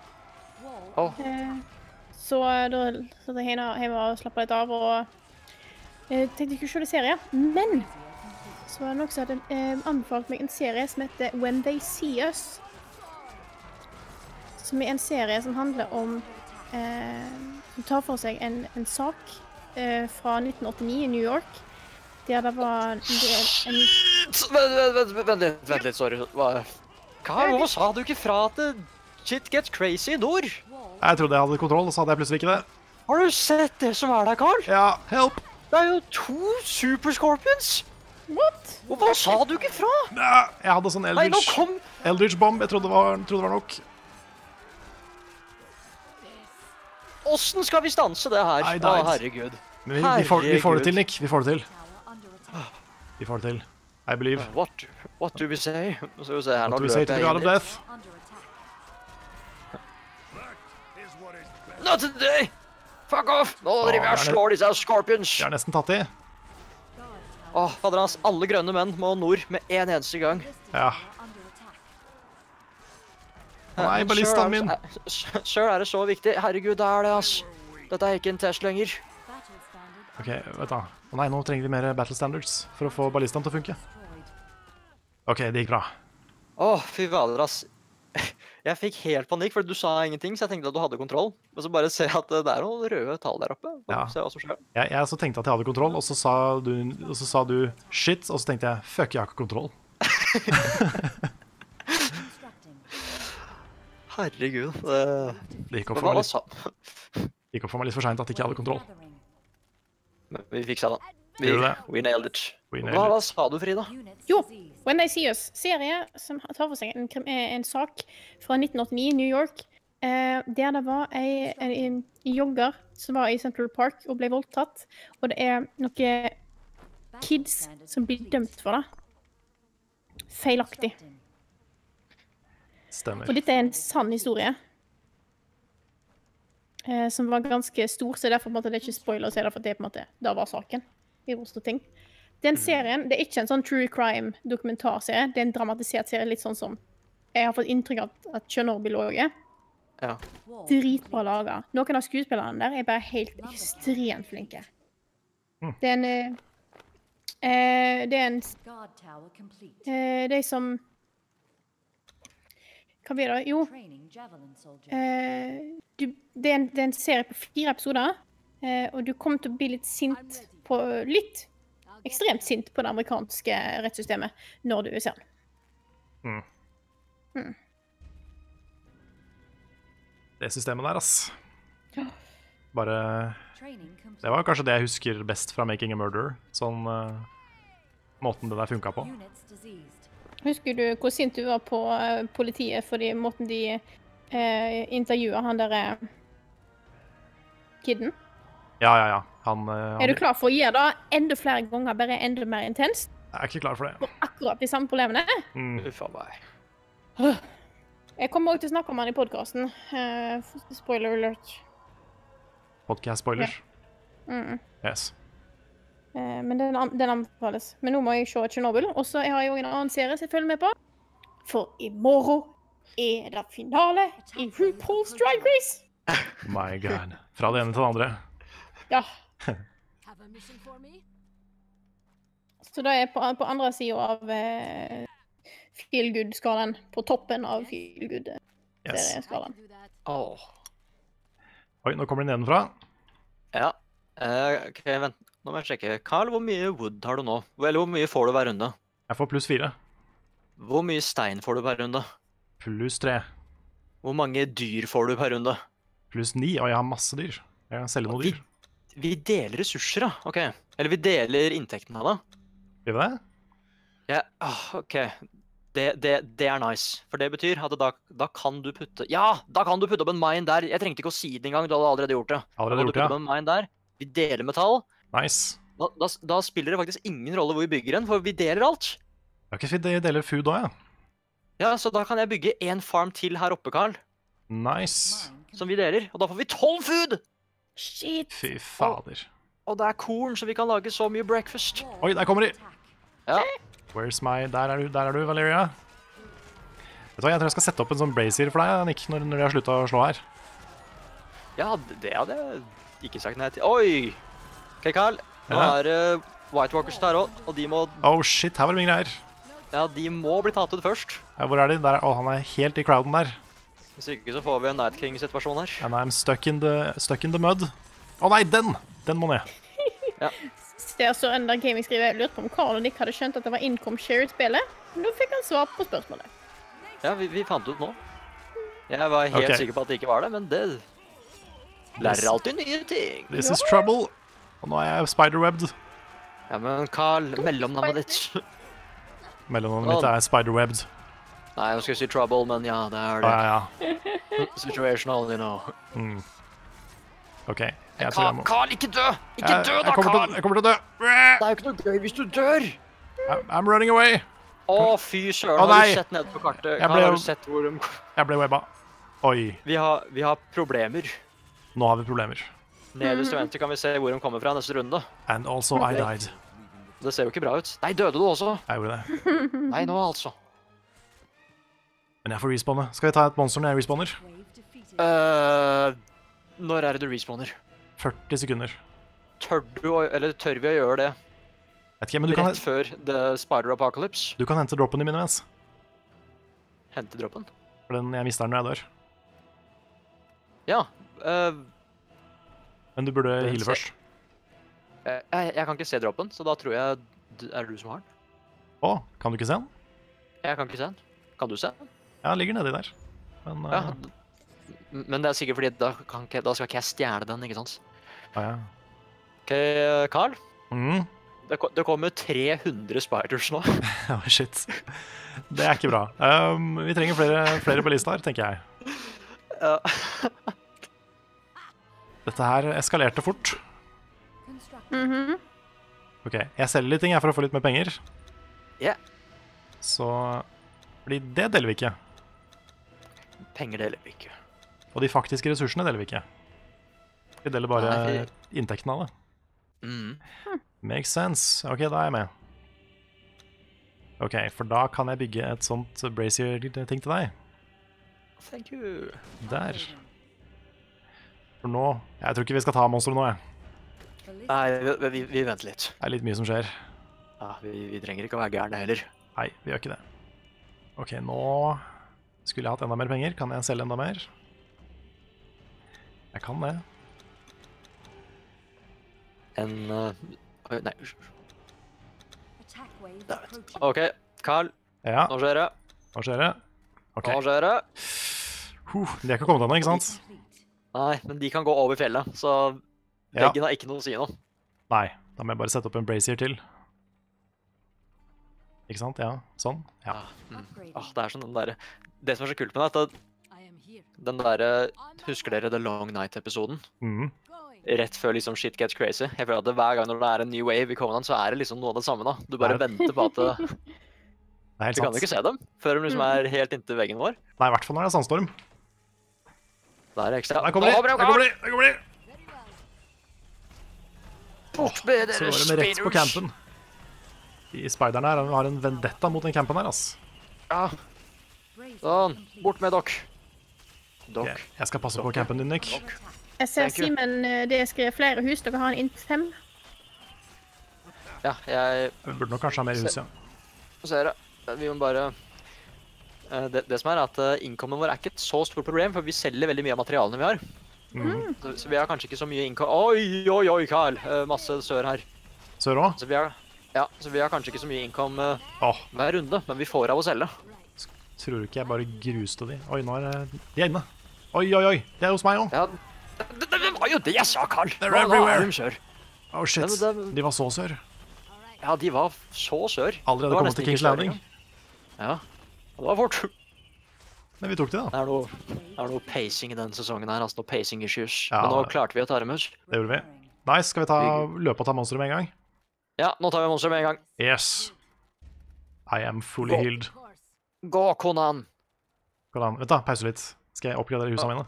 Oh. Eh, så da satt jeg hjemme og slappa litt av og jeg tenkte ikke å se en serie. Men så var det noen som hadde eh, anbefalt meg en serie som heter When They See Us. Som er en serie som handler om eh, Som tar for seg en, en sak eh, fra 1989 i New York. Der det var en del en, Vent, vent, vent, vent, litt, vent litt, sorry. Hva, hva, hvorfor sa du ikke fra til shit gets crazy i nord? Jeg trodde jeg hadde kontroll, og så hadde jeg plutselig ikke det. Har du sett det som er der, Carl? Ja, help! Det er jo to Super Scorpions! What? Hvorfor sa du ikke fra? Nei, jeg hadde sånn Nei, Eldridge, Nei, Eldridge bomb. Jeg trodde det var, trodde det var nok. Åssen skal vi stanse det her? I Å, herregud. Men vi, vi, får, vi får det til, Nick. Vi får det til. [GASPS] Vi får det til. I believe. What, what do we say? Så skal vi se her, What nå do we say løper to the jeg god of death? Not today! Fuck off! Nå driver jeg og det er slår disse scorpions. Vi har nesten tatt i. Åh, fader hans, alle grønne menn må nord med en eneste gang. Ja. Nei, ballistaen min. Sjøl er det så viktig. Herregud, det er det, ass. Dette er ikke en test lenger. OK, vet da. Å nei, nå trenger vi mer battle standards for å få ballistaen til å funke. OK, det gikk bra. Åh, fy fader, ass. Jeg fikk helt panikk, for du sa ingenting, så jeg tenkte at du hadde kontroll. Og så bare se at det er noen røde tall der oppe. Ja. Se hva som skjer. Jeg, jeg så tenkte at jeg hadde kontroll, og så sa du, og så sa du shit, og så tenkte jeg fuck, jeg har ikke kontroll. [LAUGHS] Herregud. Det... Det gikk opp for meg litt, gikk opp for meg litt for seint at jeg ikke hadde kontroll. Men Vi fiksa det. Vi, we nailed it. We Hva, hva sa du, Frida? Jo. When They See Us, serie som tar for seg en, krim- eh, en sak fra 1989 i New York, eh, der det var ei, en, en jogger som var i Central Park og ble voldtatt. Og det er noen kids som blir dømt for det. Feilaktig. Stemmer. Og dette er en sann historie. Eh, som var ganske stor, så derfor på en måte, det er ikke spoiler å si det, for det, på en måte, det var saken. i Rost og ting. Den serien det er ikke en sånn true crime-dokumentarserie. Det er en dramatisert serie, litt sånn som jeg har fått inntrykk av at- Chernobyl òg er. Ja. Dritbra laga. Noen av skuespillerne der er bare helt ekstremt flinke. Det er en eh, eh, Det er en eh, De som Hva blir det? Jo. Eh, du, det, er en, det er en serie på fire episoder, eh, og du kommer til å bli litt sint på Litt ekstremt sint på det amerikanske rettssystemet når du ser den. Det systemet der, ass. Bare Det var kanskje det jeg husker best fra 'Making a Murderer'. Sånn uh, måten det der funka på. Husker du hvor sint du var på eh, politiet fordi måten de uh, intervjua han derre kiden? Ja, ja, ja. Han, eh, Er du klar for å gjøre det enda flere ganger, bare enda mer intenst? Jeg er ikke klar for det. får akkurat de samme problemene. Mm. Uff a meg. Jeg kommer også til å snakke om han i podkasten. spoiler alert. Podcast-spoiler. Mm. Yes. Uh, men den, den anbefales. Men nå må jeg se Tsjernobyl. Og så har jeg òg en annen serie som jeg følger med på. For i morgen er det finale i RuPaul's Drag Race. [LAUGHS] My god. Fra det ene til det andre. Ja, Så da er på, på andre sida av eh, feel good-skalaen. På toppen av feel good-skalaen. Yes. Oh. Oi, nå kommer den nedenfra. Ja. Eh, ok, vent. Nå må jeg sjekke. Carl, hvor mye wood har du nå? Eller hvor mye får du hver runde? Jeg får pluss fire. Hvor mye stein får du per runde? Pluss tre. Hvor mange dyr får du per runde? Pluss ni. Og jeg har masse dyr. Jeg kan selge noen dyr. Vi deler ressurser, da. Ok. Eller vi deler inntekten av det. Gjør vi det? Ja, ah, OK. Det, det, det er nice. For det betyr at da, da kan du putte Ja, da kan du putte opp en mine der. Jeg trengte ikke å si det engang, du hadde allerede gjort det. Allerede gjort det, ja. en mine der. Vi deler metall. Nice. Da, da, da spiller det faktisk ingen rolle hvor vi bygger den, for vi deler alt. Det er ikke fint, de deler food òg, ja. Ja, Så da kan jeg bygge én farm til her oppe, Carl, Nice. Som vi deler. Og da får vi tolv food! Shit. Fy fader. Og det er korn, så vi kan lage så mye breakfast. Oi, der kommer de! Ja. Where's my Der er du, der er du Valeria. Vet du hva, Jeg tror jeg skal sette opp en sånn brazier for deg, Nick, når, når de har slutta å slå her. Ja, det hadde jeg ikke sagt nei til. Oi! OK, Carl. Nå Ja. er det White Walkers der òg, og de må, Oh shit, her var det mye greier. ja, de må bli tatt ut først. Ja, hvor er de? Der er, å, han er helt i crowden der. Hvis ikke så får vi en Night King-situasjon her. And I'm stuck in the, stuck in the mud. Å nei, den! Den må ned. [LAUGHS] ja. Der står Ender Gaming skriver lurt på om Carl og Nick hadde skjønt at det var income Share-spillet. Nå fikk han svar på spørsmålet. Ja, vi, vi fant det ut nå. Jeg var helt okay. sikker på at det ikke var det, men det lærer alltid nye ting. This is trouble. Og nå er jeg spiderwebbed. Ja, men Carl, mellomnavnet ditt Mellomnavnet mitt er spiderwebbed. Nei, jeg skulle si trouble, men ja, det er det. ja, ja. [LAUGHS] Situational, you know. Mm. OK. Jeg tror jeg må Carl, ikke dø! Ikke jeg, dø, da, Carl! jeg kommer til å dø. Det er jo ikke noe gøy hvis du dør! I'm- I'm running away. Å, fy søren, Oh, har du sett ned på kartet? Jeg ble har du sett hvor de Jeg ble webba. Oi, Vi har, vi har problemer. nå har vi problemer. Nederst til venstre kan vi se hvor de kommer fra neste runde. And also I died. Det ser jo ikke bra ut. Nei, døde du også? Jeg gjorde det. Nei, nå altså. Men jeg får respawne. Skal vi ta et monster når jeg respawner? Uh. Eh, når er det du respawner? 40 sekunder. Tør du å, eller tør vi å gjøre det Vet ikke, men du kan, rett før The Spider Apocalypse? du kan hente droppen i mine mens. Hente droppen? For den jeg mister den når jeg dør. Ja. eh, Men du burde heale først. jeg, jeg jeg kan ikke se droppen, så da tror jeg er det du som har den. Å, kan du ikke se den? Jeg kan ikke se den. Kan du se den? Ja, ligger nedi der. Men uh, ja, Men det er sikkert fordi da, kan ikke, da skal ikke jeg stjele den, ikke sant? ah, ja. OK, Carl. Mm. Det, det kommer 300 spiders nå. [LAUGHS] Oh, shit. Det er ikke bra. Um, vi trenger flere, flere på lista her, tenker jeg. Ja. Dette her eskalerte fort. Mm Mhm. Ok, jeg selger litt ting jeg for å få litt mer penger. Ja. Så Fordi det deler vi ikke. Penger deler vi ikke. Og de faktiske ressursene deler vi ikke. Vi deler bare Nei. inntekten av det. Mm. Makes sense. Ok, da er jeg med. Ok, for da kan jeg bygge et sånt brazier-ting til deg. Thank you. Der. For nå Jeg tror ikke vi skal ta monsteret nå, jeg. Nei, vi, vi, vi venter litt. Det er litt mye som skjer. Ja, vi, vi trenger ikke å være gærne heller. Nei, vi gjør ikke det. Ok, nå skulle jeg hatt enda mer penger. Kan jeg selge enda mer? Jeg kan det. En uh, Nei. OK, Carl. Ja, Nå skjer det. Nå skjer det? Okay. Nå skjer det. huh, de er ikke kommet ennå, ikke sant? Nei, men de kan gå over fjellet, så Ja. har ikke noe å si nå. Nei, da må jeg bare sette opp en brazier til. Ikke sant? Ja, sånn. Ja. Ah, mm. Ah, det er sånn den derre Det som er så kult med det, er at den derre Husker dere The Long Night-episoden? Mhm. Rett før liksom shit gets crazy. Jeg føler at det, hver gang når det er en ny wave i Covenant, så er det liksom noe av det samme. da. Du bare Nei. venter på at det, [LAUGHS] Det Du kan jo ikke se dem før de liksom Mm. er helt inntil veggen vår. Nei, i hvert fall når det er sandstorm. Der er ekstra Der kommer de! Der kommer de! Der kommer de! Bort med Så dere var de rett på campen. De speiderne her har en vendetta mot den campen her, ass. Ja, sånn. Bort med dere. Ok, Dere. Jeg skal passe på campen din, Nick. Jeg ser Thank you. Simen, eh, det er skrevet flere hus. Dere har en inntil fem. Ja, jeg Vi burde nok kanskje ha mer hus. Ja. ser det. Vi må bare Eh, det, det som er at uh, Incomen vår er ikke et så stort problem, for vi selger veldig mye av materialene vi har. Mm. Så, så vi har kanskje ikke så mye innkom... Oi, oi, oi, Carl! Eh, masse sør her. Sør òg? Så vi har, ja, så vi har kanskje ikke så mye income eh, Åh, hver runde, men vi får av å selge. tror du ikke jeg bare gruste de? Oi, nå er det De er inne. Oi, oi, oi. Det er hos meg òg. Ja, det, det, det var jo det jeg sa, Carl! They're Nå- nå er everywhere. de sør. Oh, shit. Ja, men det- De var så sør. Ja, de var så sør. Allerede var kommet nesten til Kings sør Landing. engang. Ja. Det var fort. Men vi tok de, da. Det er noe, det er noe pacing i denne sesongen her, altså noe pacing issues. Ja. Men nå klarte vi å ta dem ut. Det gjorde vi. Nice. Skal vi ta, løpe og ta monsteret med en gang? Ja, nå tar vi monsteret med en gang. Yes. I am fully Gå. healed. Gå, Konan! Konan. Vent, da. Pause litt. Skal jeg oppgradere husene mine?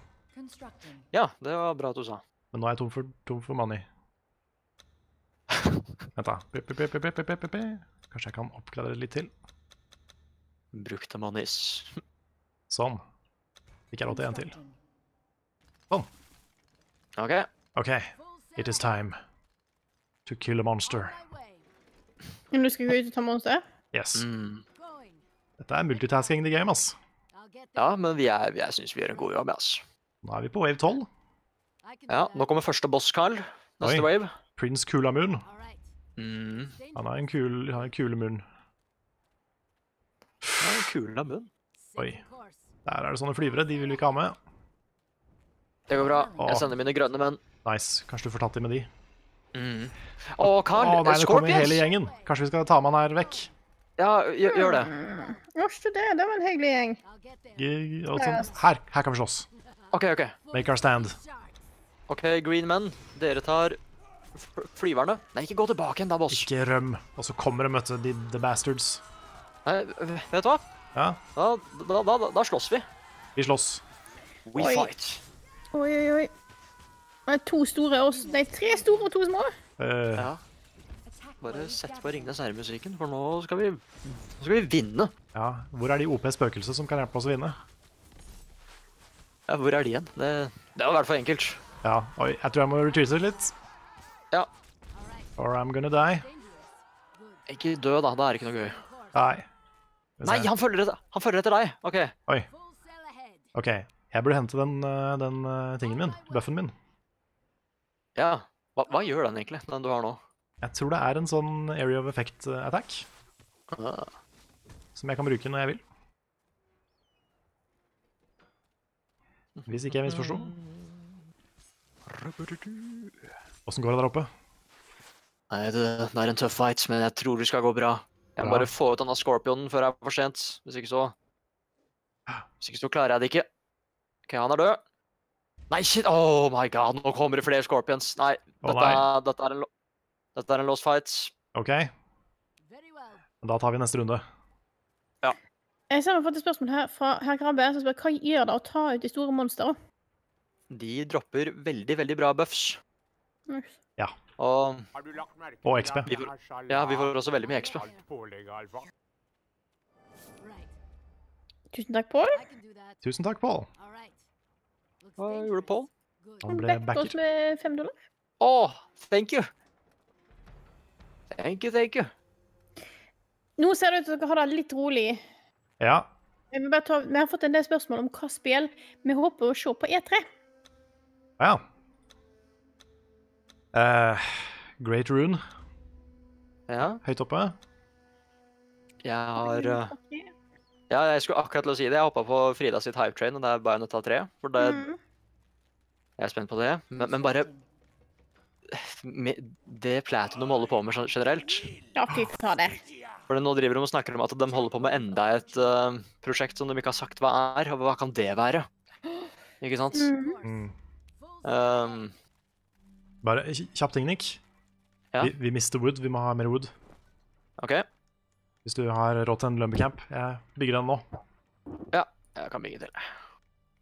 Ja, det var bra at du sa. Men nå er jeg tom for, tom for money. [LAUGHS] Vent, da. Pi, pi, pi. Kanskje jeg kan oppgradere litt til. Brukte manis. [LAUGHS] Sånn. Jeg lov til en til. Sånn. OK. OK. It is time to kill a monster. On. Men du skal gå ut og ta monster? Yes. Mm. Dette er multitasking the game, ass. Ja, men vi er, jeg syns vi gjør en god jobb, ass. Nå er vi på wave 12. I can do Ja, nå kommer første boss, Carl. Neste Oi. wave. Prince Kulamun. Mm. Han har en kul, han har en kulemunn. Ja, en kule munn. Oi. Der er det sånne flyvere. De vil vi ikke ha med. Det går bra. Jeg sender mine grønne menn. Nice. Kanskje du får tatt dem med de. Mm. Å, Carl! Å nei, det kommer hele gjengen. Kanskje vi skal ta med han her vekk. Ja, gjør, gjør det. Mm. Gjør ikke det. Det var en hyggelig gjeng. G- og sånn. Her, her kan vi slåss. OK, OK. Make our stand. Ok, Green Men, dere tar f- flyverne. Nei, ikke gå tilbake igjen da, boss. Ikke røm. Og så kommer de, vet du, de the bastards. Nei, vet du hva? Ja, Da, da, da, da slåss vi. vi slåss. We Oi. fight. Oi, oi, oi. Det er to store og Nei, tre store og to små. Eh, Ja, bare sett på Ringnes herre-musikken, for nå skal vi, nå skal vi vinne. ja. Hvor er de OP spøkelser som kan hjelpe oss å vinne? Ja, hvor er de igjen? Det, det var i hvert fall enkelt. Ja, oi, jeg tror jeg må retreate litt. Ja, All right. Or I'm gonna die. Ikke dø da, da er det ikke noe gøy. Nei. Skal vi Nei, han følger etter, han følger etter deg. Ok, Oi, Full sail ahead. OK. Jeg burde hente den, eh, den eh, tingen min. Buffen min. Ja. Hva, hva gjør den egentlig, den du har nå? Jeg tror det er en sånn area of effect eh, attack Ah, som jeg kan bruke når jeg vil. Hvis ikke jeg misforsto. Åssen går det der oppe? Nei, det, det er en tøff fight, men jeg tror det skal gå bra. Jeg må Bra. bare få ut denne scorpionen før det er for sent. Hvis ikke så Hvis ikke så klarer jeg det ikke. OK, han er død. Nei, shit! Oh my god, nå kommer det flere scorpions. Nei, Å, dette, er- dette, er en, dette er en lost fight. OK, da tar vi neste runde. Ja. Jeg ser vi har fått et spørsmål her fra herr Krabbe som spør hva gjør det å ta ut de store monstrene? De dropper veldig, veldig bra buffs. Nice. Og Har du lagt merke Og til XP. Vi får- ja, vi får også veldig mye XP. Tusen takk, Pål. Tusen takk, Pål. Hva gjorde Paul? Han ble backet oss med fem dollar. Å, thank you. Thank you, thank you. Nå ser det ut til at dere har det litt rolig. Ja. Vi, bare ta, vi har fått en del spørsmål om hva spill vi håper å se på E E3. ja. Uh, Great Rune Ja, høyt oppe. jeg har eh, Ja, jeg skulle akkurat til å si det. Jeg hoppa på Frida sitt Hive Train, og det er Bayonetta 3. For det, Mm. jeg er spent på det. Men, men bare med Det Platinum holder på med gen- generelt Ja, fy fader. For nå driver de og snakker om at de holder på med enda et uh, prosjekt som de ikke har sagt hva er. Og hva kan det være? Ikke sant? Mm. Mm. Um, Bare kjapp ting, Nick. Ja. Vi, vi mister wood. Vi må ha mer wood. OK, Hvis du har råd til en lumbercamp. Jeg bygger den nå. Ja, jeg kan bygge til.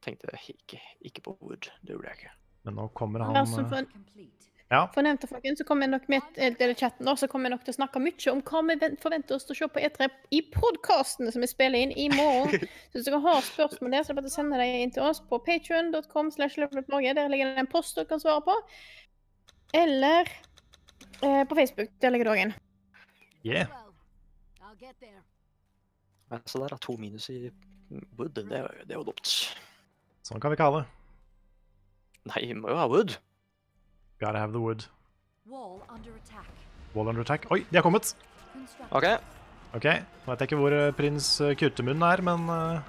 Tenkte ikke, ikke på wood. Det gjorde jeg ikke. Men nå kommer han så eh, for- ja. For nevnte folkens, så kommer nok med eller chatten da, så kommer jeg nok til å snakke mye om hva vi forventer oss til å se på E3 i podkastene som vi spiller inn i morgen. [LAUGHS] Så hvis dere har spørsmål der, så er det bare å sende dem inn til oss på levelupnorge. Der ligger det en post dere kan svare på. Eller eh, på Facebook. Der ligger det òg en. Yeah. Well, I'll get there. Ja, Så der er to minus i wood. Det er, jo- det er jo dumt. Sånn kan vi ikke ha det. Nei, vi må jo ha wood. Gotta have the wood. Wall under attack. Wall under attack. Oi, de har kommet! OK, OK. Nå vet jeg ikke hvor eh, prins eh, er, men uh...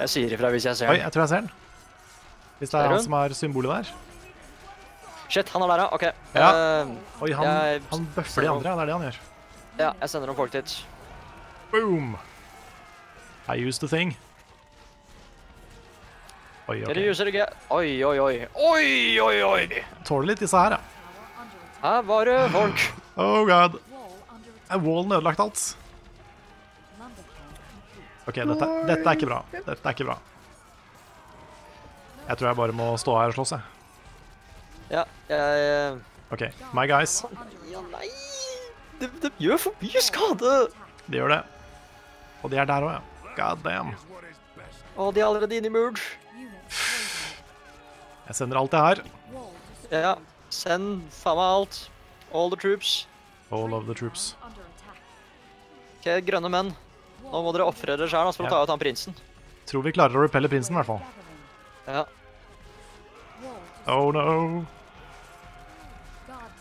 Jeg sier ifra hvis jeg ser den. Oi, jeg tror jeg ser den. Hvis det er, er han som har symbolet der. Shit, han er der, ja. OK. Ja. Uh, Oi, han, Jeg- han bøffer de andre. ja, Det er det han gjør. Ja, jeg sender noen folk dit. Boom! I used the thing. Oi, Dere ok. user ikke Oi, oi, oi. Oi, oi, oi! Tåler litt disse her, ja. Her var det folk. Oh god. Er wallen ødelagt alt? OK, dette, dette er ikke bra. Dette er ikke bra. Jeg tror jeg bare må stå her og slåss, jeg. Ja, jeg OK, my guys. Ja, nei! Det, det gjør for mye skade! De gjør det. Og de er der òg, ja. God damn. Og de er allerede inne i Murge. Jeg sender alt jeg har. Ja. Ja, send faen meg alt. All the troops. All of the troops. OK, grønne menn. Nå må dere ofre dere sjøl for å Ja. ta ut han prinsen. Tror vi klarer å repelle prinsen, i hvert fall. Ja. Oh no.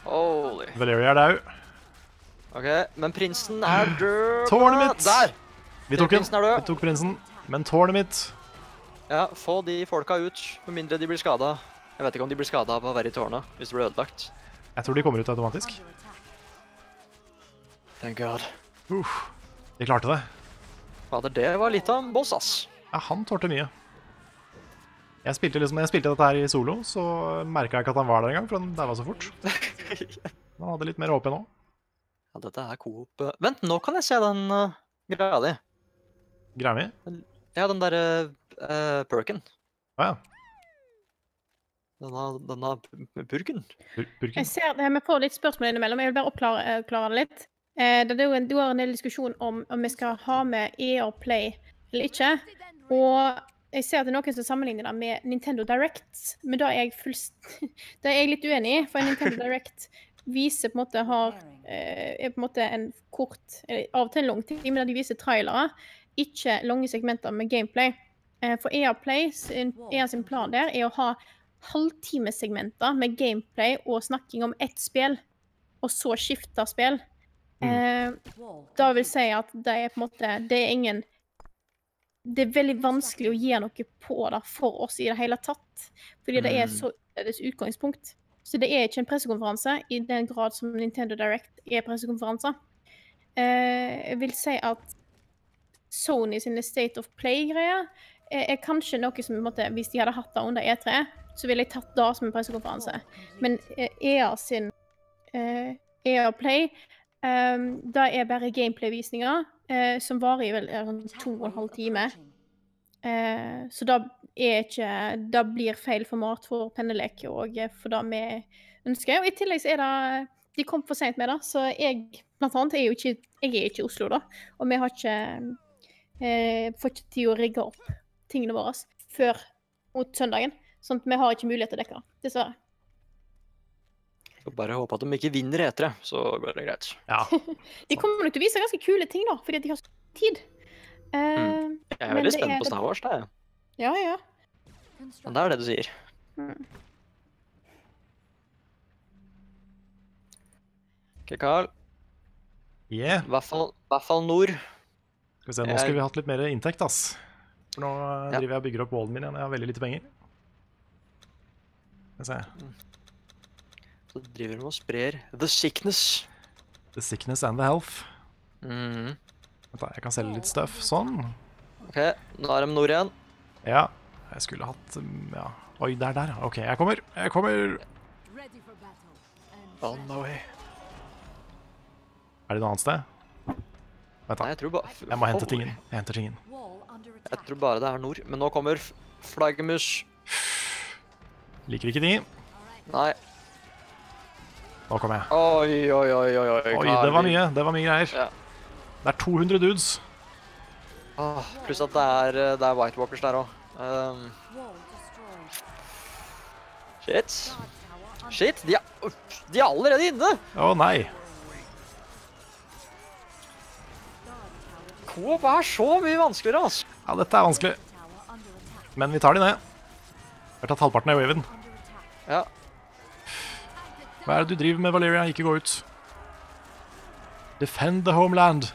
Holy. Valeria er daud. OK, men prinsen er død. Tårnet mitt! Der! Vi tok den. Prinsen er død. Vi tok prinsen. Men tårnet mitt Ja, få de folka ut, med mindre de blir skada. Jeg vet ikke om de blir skada av å være i tårnet, hvis det blir ødelagt. Jeg tror de kommer ut automatisk. Thank god. Uff. De klarte det. Fader, det var litt av en boss, ass. Ja, han tålte mye. Jeg spilte liksom, jeg spilte dette her i solo, så merka jeg ikke at han var der engang, for han daua så fort. [LAUGHS] Han hadde litt mer HP nå. Ja, dette er coop. Vent, nå kan jeg se den uh, greia di. Greia mi? Ja, den derre uh, perken. Å ja. Denne, denne burken. purken. Jeg Bur- Burken. ser det, Vi får litt spørsmål innimellom. Jeg vil bare oppklare eh, klare det litt. Eh, det er jo en, du har en del diskusjon om om vi skal ha med ER Play eller ikke. Og jeg ser at det er noen som sammenligner det med Nintendo Direct, men da er jeg fullst... [LAUGHS] da er jeg litt uenig i, for Nintendo [LAUGHS] Direct viser på en måte har eh, er på en måte en kort Av og til en lang tid, men de viser trailere, ikke lange segmenter med gameplay. Eh, for EA Play sin, EA sin plan der er å ha halvtimesegmenter med gameplay og snakking om ett spill, og så skifte spill. Mm. Da vil si at det er på en måte Det er ingen Det er veldig vanskelig å gi noe på det for oss i det hele tatt. Fordi det er Mm. så deres utgangspunkt. Så det er ikke en pressekonferanse i den grad som Nintendo Direct er pressekonferanser. Eh, jeg vil si at Sony sine State of Play-greier er, er kanskje noe som måte, Hvis de hadde hatt det under E3, så ville jeg tatt det som en pressekonferanse. Men eh, EA sin eh, EA Play um, Det er bare gameplay-visninger uh, som varer i vel uh, to og en halv time. Uh, så da er ikke Det blir feil format for pennelek og eh, for det vi ønsker. Og i tillegg så er det De kom for seint med det, så jeg blant annet er jo ikke Jeg er ikke i Oslo, da. Og vi har ikke eh, får ikke tid å rigge opp tingene våre før mot søndagen. Sånn at vi har ikke mulighet til å dekke det. Dessverre. Får bare håpe at de ikke vinner etere, så går det greit. Ja. [LAUGHS] De kommer nok til å vise ganske kule ting, da, fordi de har tid. tid. mm. Jeg er veldig det spent er på det- Star Wars, det. Ja, ja. Og det er det du sier. Mm. Ok, Carl. Yeah. I hvert fall, hvert fall nord. Skal vi se, nå Jeg- skulle vi hatt litt mer inntekt, ass. For nå eh, Ja. driver jeg og bygger opp wallen min igjen. Jeg har veldig lite penger. Skal vi se. Så driver de og sprer The Sickness. The sickness and the health. Mm. Vent da, jeg kan selge litt stuff. Sånn. OK, nå er de nord igjen. Ja. Jeg skulle hatt um, Ja. Oi, der, der. OK, jeg kommer. Jeg kommer. On the way. Er det noe annet sted? Vent, Nei, da. jeg tror bare Jeg må hente tingen. Jeg henter tingen. Jeg tror bare det er nord. Men nå kommer flaggermus. Liker ikke de. Nei. Nå kommer jeg. Oi, oi, oi, oi. oi. Oi, det var mye. Det var mye greier. Ja. Det er 200 dudes. Åh, pluss at det er, eh, det er White Walkers der òg. Um, shit. Shit, de er, de er allerede inne! Å nei. guard Coop er så mye vanskeligere, altså. Ja, dette er vanskelig. Men vi tar de ned. Vi har tatt halvparten av waven. Ja. Hva er det du driver med, Valeria? Ikke gå ut. Defend the homeland.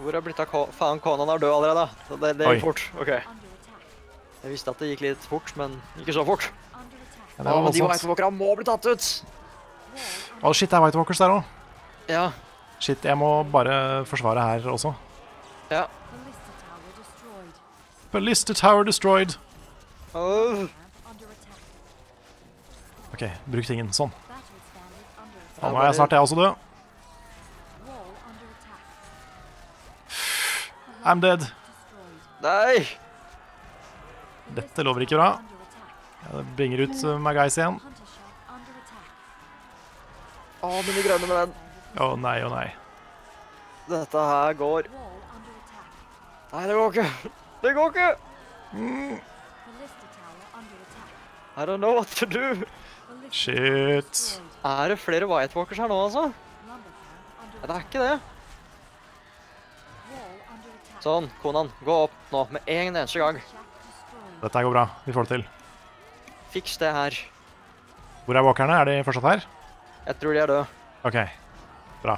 Hvor er blitt av Ko- Faen, Conan er død allerede. Så Det, det Oi. gikk fort. OK. Jeg visste at det gikk litt fort, men ikke så fort. Ja, Å, det var men de voldsomt. White Walkerne må bli tatt ut! Å, shit, det er White Walkers der òg. Ja. Shit, jeg må bare forsvare her også. Ja. Ballista tower destroyed. Åh. OK, bruk tingen. Sånn. Ja, nå er jeg snart jeg også død. Wall under attack. I'm dead. Nei! Dette lover ikke bra. Ja, Det bringer ut uh, my guys igjen. Å. Å, men de grønne med den. Å nei, å nei. Dette her går. Nei, det går ikke. Det går ikke. Attack. I don't know what to do. Shit. Er det flere White Walkers her nå, altså? Det er ikke det. Sånn, Konan, gå opp nå med en eneste gang. Dette går bra. Vi får det til. Fiks det her. Hvor er walkerne? Er de fortsatt her? Jeg tror de er døde. OK. Bra.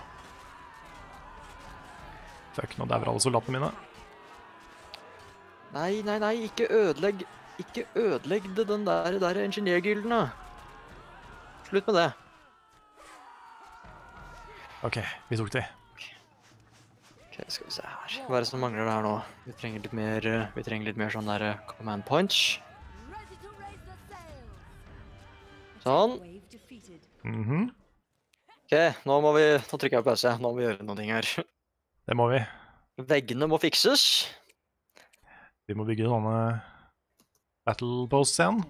Fuck, nå dauer alle soldatene mine. Nei, nei, nei, ikke ødelegg Ikke ødelegg det den der, der ingeniørgilden, da. Slutt med det. OK, vi tok de. Skal vi se her. Hva er det som mangler der nå? Vi trenger litt mer, eh, vi trenger litt mer sånn der eh, command sail. Sånn. Mm. Mhm. Ok, nå må vi Nå trykker jeg på pause. Nå må vi gjøre noen ting her. Det må vi. Veggene må fikses. Vi må bygge sånne battle posts igjen.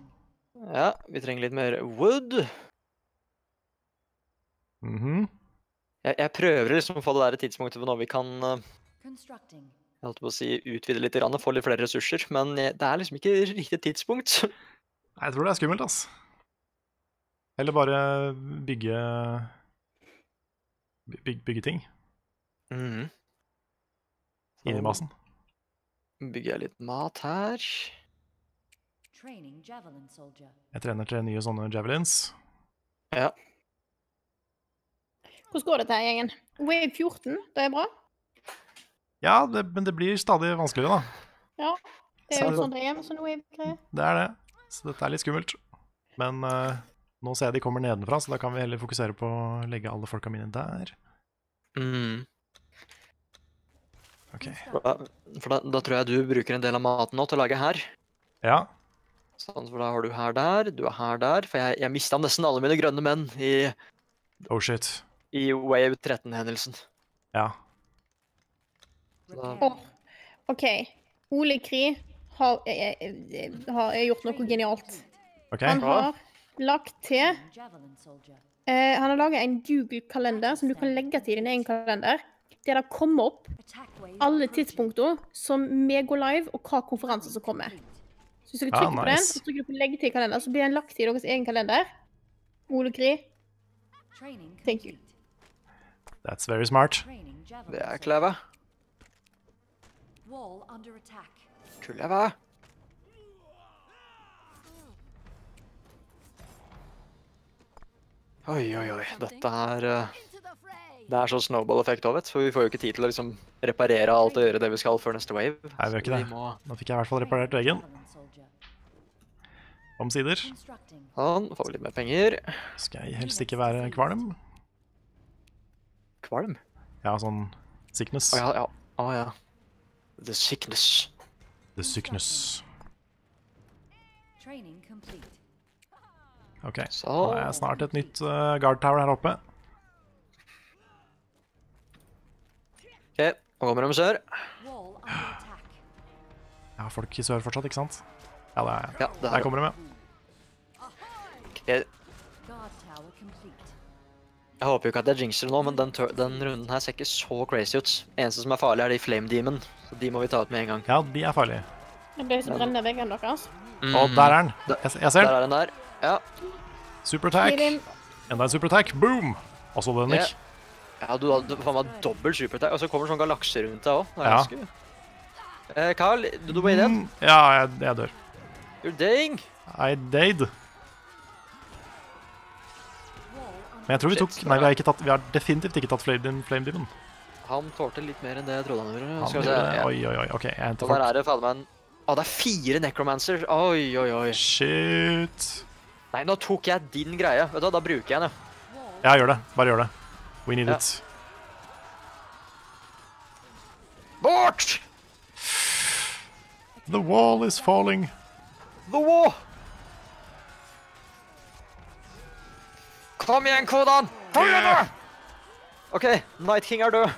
Ja, vi trenger litt mer wood. Mhm. Jeg, jeg prøver liksom å få det der tidspunktet hvor når vi kan eh, jeg holdt på å si, utvide litt, grann, få litt flere ressurser, men det er liksom ikke riktig tidspunkt. [LAUGHS] Nei, Jeg tror det er skummelt, ass. Eller bare bygge by- Bygge ting Mhm. inni basen. Bygger jeg litt mat her. Jeg trener til nye sånne javelins. Hvordan går det her, gjengen? Wave 14, det er bra? Ja, det, men det blir stadig vanskeligere, da. Ja. Det er jo Så- sånn det er med sånne wave-greier. Det er det. Så dette er litt skummelt. Men uh, nå ser jeg de kommer nedenfra, så da kan vi heller fokusere på å legge alle folka mine der. Mm. Ok. For da, da tror jeg du bruker en del av maten nå til å lage her. Ja. Sånn, for da har du her der, du er her der. For jeg, jeg mista nesten alle mine grønne menn i, Oh shit. I Wave 13-hendelsen. Ja. Oh, OK. Ole Kri har, eh, eh, har gjort noe genialt. Okay. Han har lagt til eh, Han har laga en Google-kalender som du kan legge til din egen kalender. Der det kommer opp alle tidspunkter som vi går live, og hva konferanser som kommer. Så hvis dere Ah, trykker på den, så trykker du på 'legge til kalender', så blir den lagt til i deres egen kalender. Ole Kri. Thank you. That's very smart. Det er clever. Clever. Oi, oi, oi. Dette er eh. Det er sånn snowball-effekt òg, vet. For vi får jo ikke tid til å liksom reparere alt og gjøre det vi skal før neste wave. Nei, vi gjør ikke det. Må... Nå fikk jeg i hvert fall reparert veggen. Omsider. Sånn, får vi litt mer penger. Skal jeg helst ikke være kvalm. Kvalm? Ja, sånn sickness. Å ja, ja. Å ja. The sickness. The sickness. OK. Så Nå er jeg snart et nytt uh, guard tower her oppe. OK, nå kommer de sør. Jeg har folk i sør fortsatt, ikke sant? Ja, det er jeg. Ja, Der er kommer de, ja. Ok, Guard tower complete. Jeg håper jo ikke at jeg jinxer nå, men den, tør- den runden her ser ikke så crazy ut. Eneste som er farlig, er de flame demon. Så de må vi ta ut med en gang. Ja, de er farlige. Det ble som brenner veggen deres. Og der er den. Jeg, jeg ser Der er den der. Ja. Gi Super attack. Enda en super attack. Boom! Og så den, Nick. Ja, du hadde faen meg dobbelt superattack. Og så kommer sånn galakse rundt deg òg. Ja. Eh, Carl, du, du må inn igjen. Mm, Ja, jeg, jeg dør. You're dying. I died. Men jeg tror vi tok Nei, vi har, ikke tatt, vi har definitivt ikke tatt Flame, flame Demon. Han tålte litt mer enn det jeg trodde han gjorde. Han det. Oi, oi, oi. OK, jeg henter Og der er det fader meg en Å, det er fire necromancer. Oi, oi, oi. Shit. Nei, nå tok jeg din greie. Vet du hva, Da bruker jeg den, ja. Ja, gjør det. Bare gjør det. We need Ja. it. Bort! The wall is falling. The wall! Kom igjen, Kodan! Kom igjen, nå! OK, Night King er død.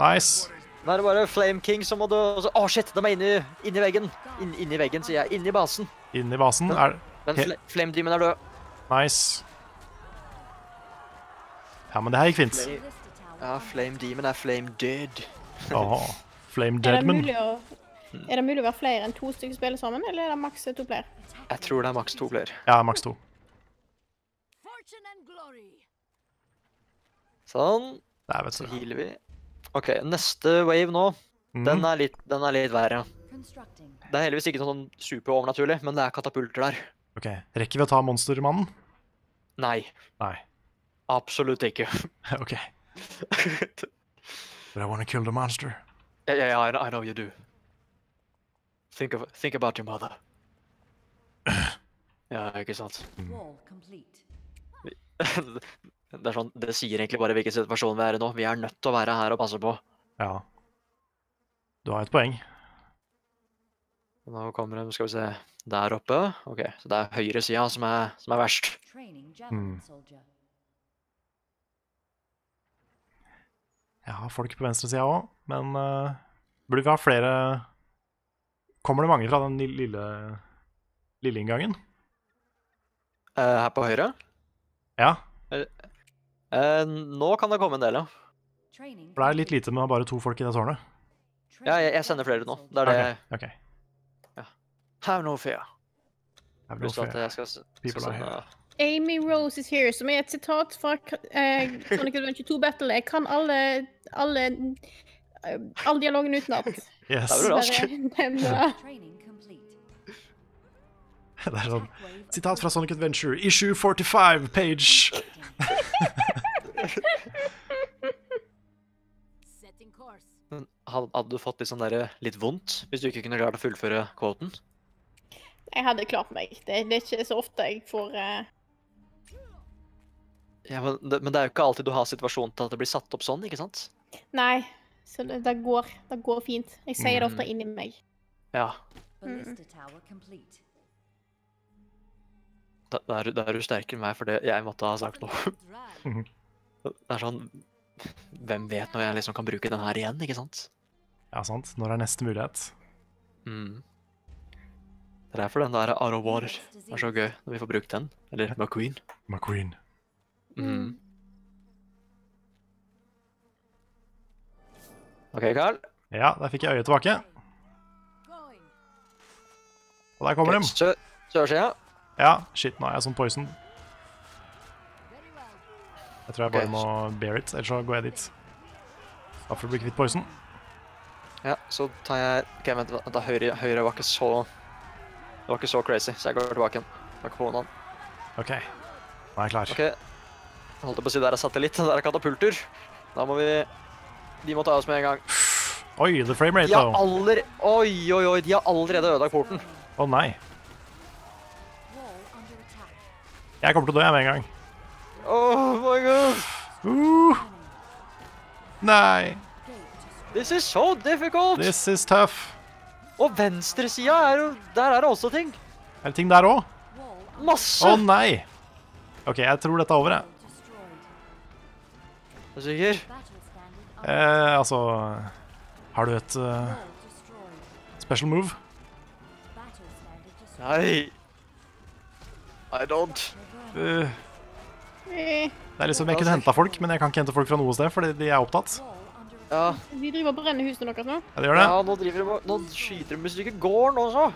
Nice. Nå er det bare Flame King som må dø. Å, oh, shit, de er inni, inni veggen. In, inni veggen, sier jeg. Inni basen. Inni i basen. Er Men fl Flame Demon er død. Nice. Ja, men det her gikk fint. Ja, Flame Demon er Flame Dead. Åh. Flame Er det, Deadman. mulig å, er det mulig å være flere enn to stykker spiller sammen, eller er det maks to player? Jeg tror det er maks to player. Ja, maks to. Sånn, Der, vet så healer vi. OK, neste wave nå, den Mm. er litt, den er litt verre. Det er heldigvis ikke noe sånn superovernaturlig, men det er katapulter der. OK. Rekker vi å ta monstermannen? Nei, Nei. absolutt ikke. [LAUGHS] OK. But I wanna kill the monster. Ja, ja, I know- I know you do. Think, of, think about your mother. [CLEARS THROAT] Ja, ikke sant? Wall complete. [LAUGHS] Det er sånn, det sier egentlig bare hvilken situasjon vi er i nå. Vi er nødt til å være her og passe på. Ja. Du har et poeng. Nå kommer de, skal vi se, der oppe. Ok, så det er høyre sida som er, som er verst. Soldier. Jeg har folk på venstresida òg, men uh, burde vi ha flere Kommer det mange fra den lille, lille, lille inngangen? Uh, her på høyre. Ja, Eh, nå kan det komme en del, ja. For det er litt lite med bare to folk i det tårnet. Ja, jeg, jeg sender flere nå. Det er det. Ok, Ja. Have no fear. Have no fear. jeg skal, skal sende. Amy Rose is here, som er et sitat fra uh, Sonic Adventure 2 Battle. Jeg kan alle alle eh, all dialogen utenat. [LAUGHS] Yes. Det er rask. [LAUGHS] [LAUGHS] Det. Er sånn Sitat fra Sonic Adventure, issue 45, page. Men Hadde du fått litt sånn derre litt vondt hvis du ikke kunne klart å fullføre quoten? Jeg hadde klart meg. Det, det er ikke så ofte jeg får uh... Ja, men det, men det er jo ikke alltid du har situasjonen til at det blir satt opp sånn, ikke sant? Nei. Så det, det, går, det går fint. Jeg sier det ofte Mm. inni meg. Ja. Mm. Da, da, er, du- da er du sterkere enn meg for det jeg måtte ha sagt noe. Det er sånn Hvem vet når jeg liksom kan bruke den her igjen, ikke sant? Ja, sant. Når er neste mulighet? Mm. Det er derfor den der Out of War er så gøy, når vi får brukt den. Eller McQueen. McQueen. Mm. OK, Carl. Ja, der fikk jeg øyet tilbake. Og der kommer de. Sørsida. Ja, shit, nå er jeg sånn poison. Jeg tror jeg bare okay. må bear it, ellers så går jeg dit. Bare for å bli kvitt poison. Ja, så tar jeg OK, vent, vent da, høyre, høyre var ikke så Det var ikke så crazy, så jeg går tilbake igjen. Takk for hånden. OK, nå er jeg klar. OK. Holdt på å si der er satellitt, [LAUGHS] der er katapulter. Da må vi De må ta oss med en gang. Oi, the frame rate, though. aller... Oi, oi, oi, de har allerede ødelagt porten. Å nei. Under attack. Jeg kommer til å dø, jeg, med en gang. Oh my god. Ooh. nei. This is so difficult. This is tough. Og venstresida er jo Der er det også ting. Er det ting der òg? Masse. Å nei. OK, jeg tror dette er over, jeg. Er du sikker? Eh, altså Har du et uh, special move? Nei. I don't. Burning. Eh, det er liksom Jeg kunne henta folk, men jeg kan ikke hente folk fra noe sted fordi de er opptatt. Ja, De driver og brenner husene deres nå. Ja, de gjør det. ja nå driver de og- Nå skyter de med stykker gården også.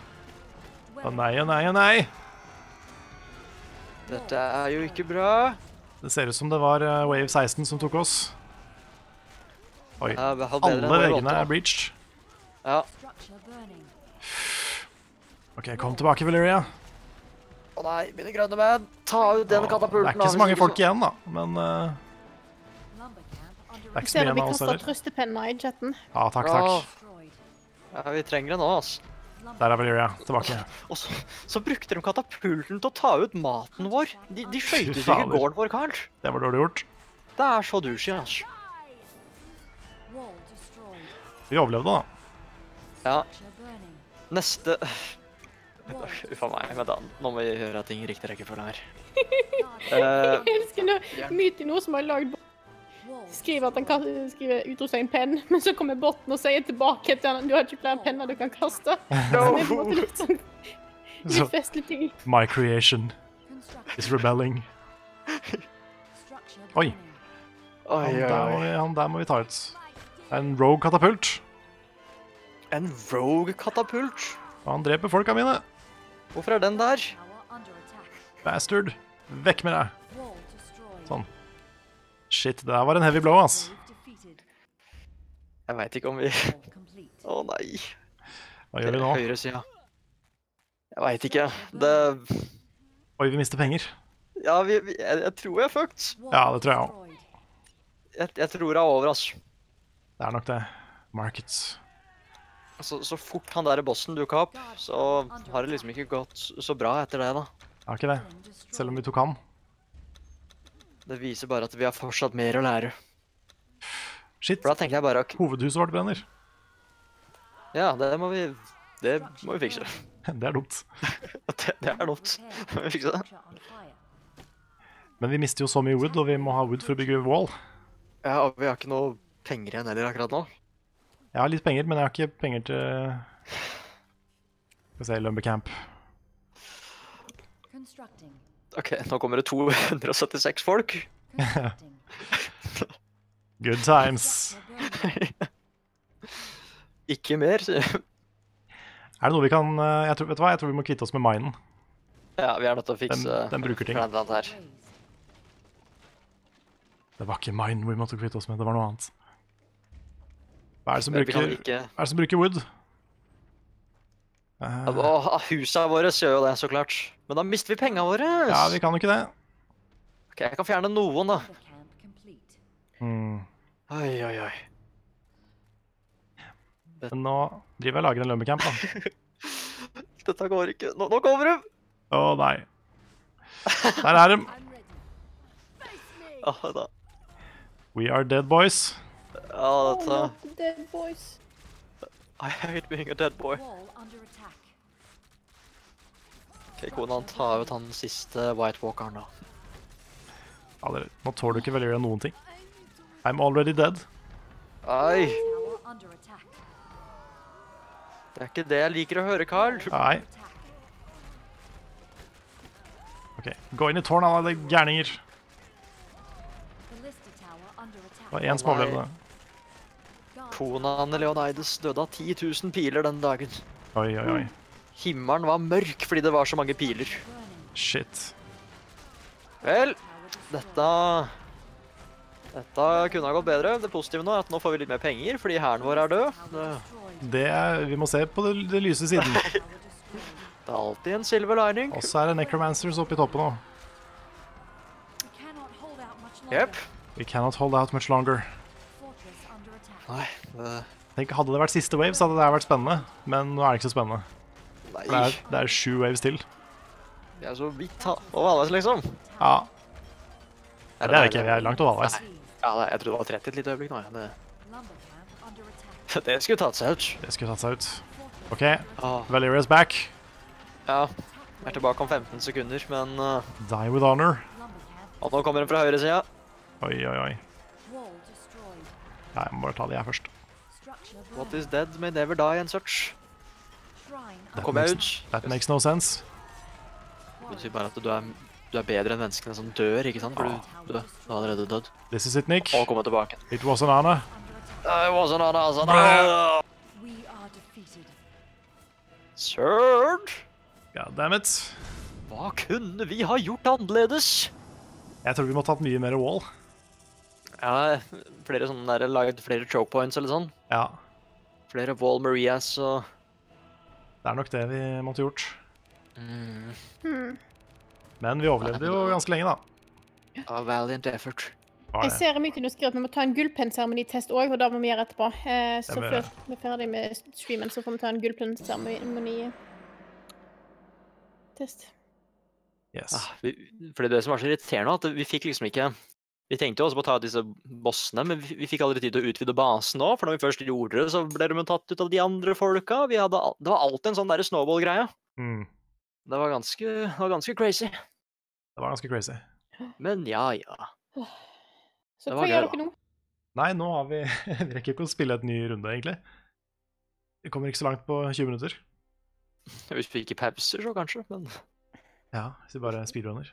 Å nei, å nei, å nei. Dette er jo ikke bra. Det ser ut som det var eh, Wave 16 som tok oss. Oi. Ja, Alle veggene 8, er da. breached. Ja. structure burning. OK, kom tilbake, Valeria. Å nei, mine grønne menn. Ta ut den katapulten. Det er ikke så mange folk igjen, da. Men uh, det er ikke så mye vi igjen av oss kaster heller. trøstepenner i chatten? Ja, takk, takk. Ja, vi trenger det nå, altså. Der er Valeria. Tilbake. Og så, så brukte de katapulten til å ta ut maten vår. De, de skøyt ut ikke gården vår, Karl. Det var dårlig gjort. Det er så douchey, altså. Vi overlevde, da. Ja, neste Uff a meg. Vent, da. Nå må vi gjøre ting i riktig rekkefølge her. Eh, [LAUGHS] Jeg elsker når Mytino som har lagd skriver at han kan skrive utropstegn penn, [LAUGHS] men så kommer botten og sier tilbake til han du har ikke flere penner du kan kaste. [LAUGHS] Det er på en måte litt sånn Så, litt festlig ting. my creation is rebelling. Oi. Oi, Han der, må vi, han der må vi ta ut. Det er en rogue katapult. En rogue-katapult. Han dreper folka mine. Hvorfor er den der? Bastard. Vekk med deg. Sånn. Shit, det der var en heavy blow, ass. Jeg veit ikke om vi Å oh, nei. Hva gjør vi nå? Høyresida. Jeg veit ikke. Det Oi, vi mister penger. Ja, vi, vi, jeg, jeg tror jeg er fucked. Ja, det tror jeg også. Jeg, jeg tror jeg er over, ass. Det er nok det. Markets. Så, så fort han der bossen dukka opp, så har det liksom ikke gått så bra etter det, da. Har ikke det. Selv om vi tok han. Det viser bare at vi har fortsatt mer å lære. Shit. For da tenker jeg bare ok, Hovedhuset vårt brenner. Ja, det må vi Det må vi fikse. [LAUGHS] Det er dumt. [LAUGHS] Det, det er dumt. [LAUGHS] Må vi fikse det? Men vi mister jo så mye wood, og vi må ha wood for å bygge wall. Ja, og vi har ikke noe penger igjen heller akkurat nå. Jeg har litt penger, men jeg har ikke penger til Skal vi se, Lumbercamp. OK, nå kommer det 276 folk. [LAUGHS] Good times. [LAUGHS] Ikke mer. Er det noe vi kan eh, jeg tror, Vet du hva, jeg tror vi må kvitte oss med minen. Ja, vi er nødt til å fikse den bruker ting. Det var ikke mine vi måtte kvitte oss med, det var noe annet. Hva er det som bruker, ikke hva er det som bruker wood? Uh, Åh, Husa våre gjør jo det, så klart. Men da mister vi penga våre. ja, vi kan jo ikke det. Ok, Jeg kan fjerne noen, da. Hmm. Oi, oi, oi. Men nå driver jeg og lager en lumbercamp, da. [LAUGHS] Dette går ikke. Nå, nå kommer de! Å nei. Der er. Ah, da. We are dead boys. Oh, dette no, dead boys. I hate being a dead boy. Ok, Konan, ta ut han siste White Walkeren, da. Ja, dere, nå tåler du ikke veldig noen ting. I'm already dead. Ai, attack. det er ikke det jeg liker å høre, Carl. Nei. OK, gå inn i tårnet, alle gærninger. Det var én som overlevde. Konan Leonidas døde av 10 000 piler den dagen. Oi, oi, oi. Himmelen var mørk fordi det var så mange piler. Shit. Vel, dette Dette kunne ha gått bedre. Det positive nå er at nå får vi litt mer penger fordi hæren vår er død. Det. Det er, vi må se på det, det lyse siden. [LAUGHS] Det er alltid en silver lining. Og så er det necromancers oppe i toppen nå. Jepp. We cannot hold out much longer. Nei, Tenk, Hadde det vært siste wave, så hadde det vært spennende. Men nå er det ikke så spennende. For det nei. er, det er sju waves til. Vi er så vidt over halvveis, liksom. Ja, det er det ikke. Vi er langt over halvveis. Ja, jeg trodde det var 30 et lite øyeblikk nå. Det, [LAUGHS] det skulle tatt seg ut. Det skulle tatt seg ut. OK, Ah, Valeria's back. ja, jeg er tilbake om 15 sekunder, men uh, Die with honor. Og nå kommer den fra høyresida. Oi, oi, oi. Ja, jeg må bare ta det jeg først. What is dead may never die and such. That Kommer jeg makes- ut. That makes no sense. Det betyr bare at du er, du er bedre enn menneskene som dør, ikke sant? For du, du, du er allerede død. This is it, Nick. Og kommer tilbake. It was an honor. It was an altså. We are defeated. Søren! God damn it. Hva kunne vi ha gjort annerledes? Jeg tror vi må ha tatt mye mer wall. Ja, flere sånne der, laget flere choke points eller sånn. Ja, Flere Wall Marias og det er nok det vi måtte gjort. mm, Mm. Men vi overlevde jo ganske lenge, da. A valiant effort. Var Jeg ser ser Myken skriver at vi må ta en gullpennseremonitest òg, og det må vi gjøre etterpå. Eh, så vi før vi er ferdig med streamen, så får vi ta en gullpennseremonitest. Yes. Ah, vi, for det er det som var så irriterende, at vi fikk liksom ikke Vi tenkte jo også på å ta ut disse bossene, men vi, vi fikk aldri tid til å utvide basen òg. For når vi først gjorde det, så ble de tatt ut av de andre folka. Vi hadde, det var alltid en sånn derre snowball-greie. Mm. Det var ganske, det var ganske crazy. Det var ganske crazy. Men ja, ja. Så hva gjør dere nå? Nei, nå har vi [LAUGHS] Vi rekker ikke å spille et ny runde, egentlig. Vi kommer ikke så langt på 20 minutter. Hvis vi ikke pauser, så kanskje. Men Ja, Hvis vi bare speedrunner.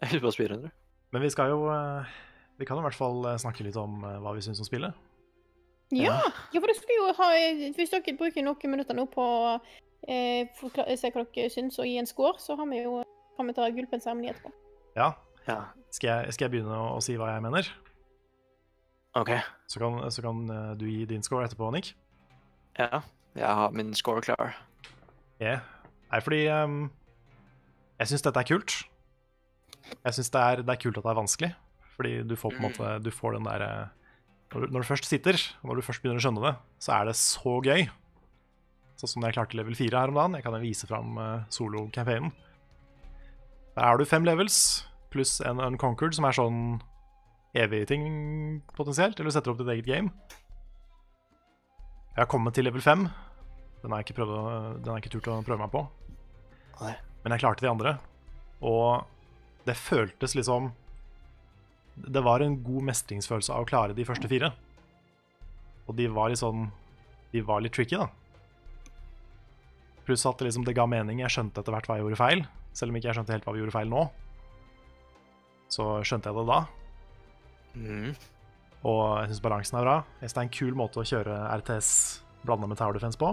Hvis [LAUGHS] vi bare speedrunner. Men vi skal jo eh, Vi kan i hvert fall eh, snakke litt om eh, hva vi syns om spillet. Ja, ja, for det skulle jo ha Hvis dere bruker noen minutter nå på å eh, se hva dere syns og gi en score, så har vi jo kan vi ta gullpennseremoni etterpå. Ja, Ja, Skal jeg, skal jeg begynne å, å si hva jeg mener? OK. Så kan, så kan eh, du gi din score etterpå, Nick. Ja, jeg har min score klar. Yeah. Nei, fordi um, jeg syns dette er kult. Jeg syns det, er- det er kult at det er vanskelig, fordi du får på en måte Du får den der eh, når, du- når du først sitter, og når du først begynner å skjønne det, så er det så gøy. Sånn som jeg klarte level 4 her om dagen. Jeg kan vise fram uh, solo-campaignen. Der har du fem levels pluss en unconquered, som er sånn evig ting potensielt, eller du setter opp ditt eget game. Jeg har kommet til level 5. Den har jeg ikke, å, den har jeg ikke turt å prøve meg på. Men jeg klarte de andre. Og det føltes liksom Det var en god mestringsfølelse av å klare de første fire. Og de var litt sånn De var litt tricky, da. Pluss at det, liksom, det ga mening. Jeg skjønte etter hvert hva jeg gjorde feil. Selv om ikke jeg skjønte helt hva vi gjorde feil nå. Så skjønte jeg det da. Mm. Og jeg syns balansen er bra. Jeg synes det er en kul måte å kjøre RTS blanda med Tower Defense på.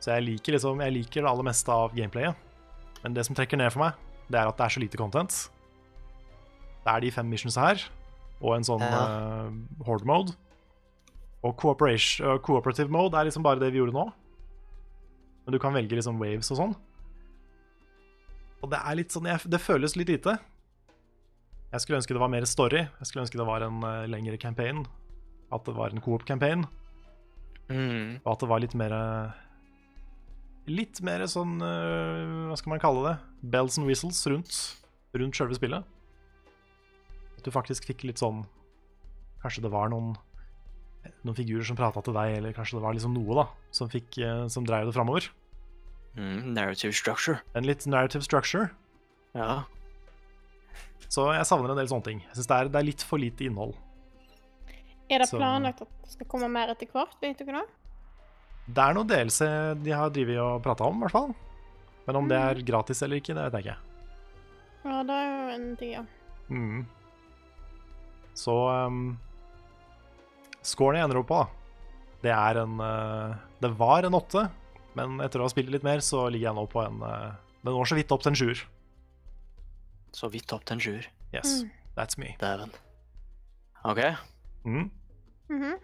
Så jeg liker liksom Jeg liker det aller meste av gameplayet. Men det som trekker ned for meg, det er at det er så lite content. Det er de fem missionsa her, og en sånn Ja. uh, horde mode. Og eh, cooperative mode er liksom bare det vi gjorde nå. Men du kan velge liksom waves og sånn. Og det er litt sånn jeg, Det føles litt lite. Jeg skulle ønske det var mer story. Jeg skulle ønske det var en uh, lengre campaign. At det var en coop-campaign. Mm. Og at det var litt mer Litt mer sånn Hva skal man kalle det? Bells and whistles rundt, rundt selve spillet. At du faktisk fikk litt sånn Kanskje det var noen Noen figurer som prata til deg, eller kanskje det var liksom noe da som, fikk, eh, som dreiv det framover. Mm. Narrative structure. En litt narrative structure. Ja. Så jeg savner en del sånne ting. Jeg synes det det er litt for lite innhold. Er det Så- planlagt at det skal komme mer etter hvert? Vet dere det? Det er noe delelse de har drevet og prata om, i hvert fall. Men om det er gratis eller ikke, det vet jeg ikke. Ja, det er jo en ting, ja. Mm. Så um, Scoren jeg ender opp på, da, det er en uh, Det var en åtte, men etter å ha spilt litt mer, så ligger jeg nå på en uh, Den når så vidt opp til en sjuer. Så vidt opp til en sjuer. Yes, Mm. that's me. Dæven. OK, Mm. Mhm.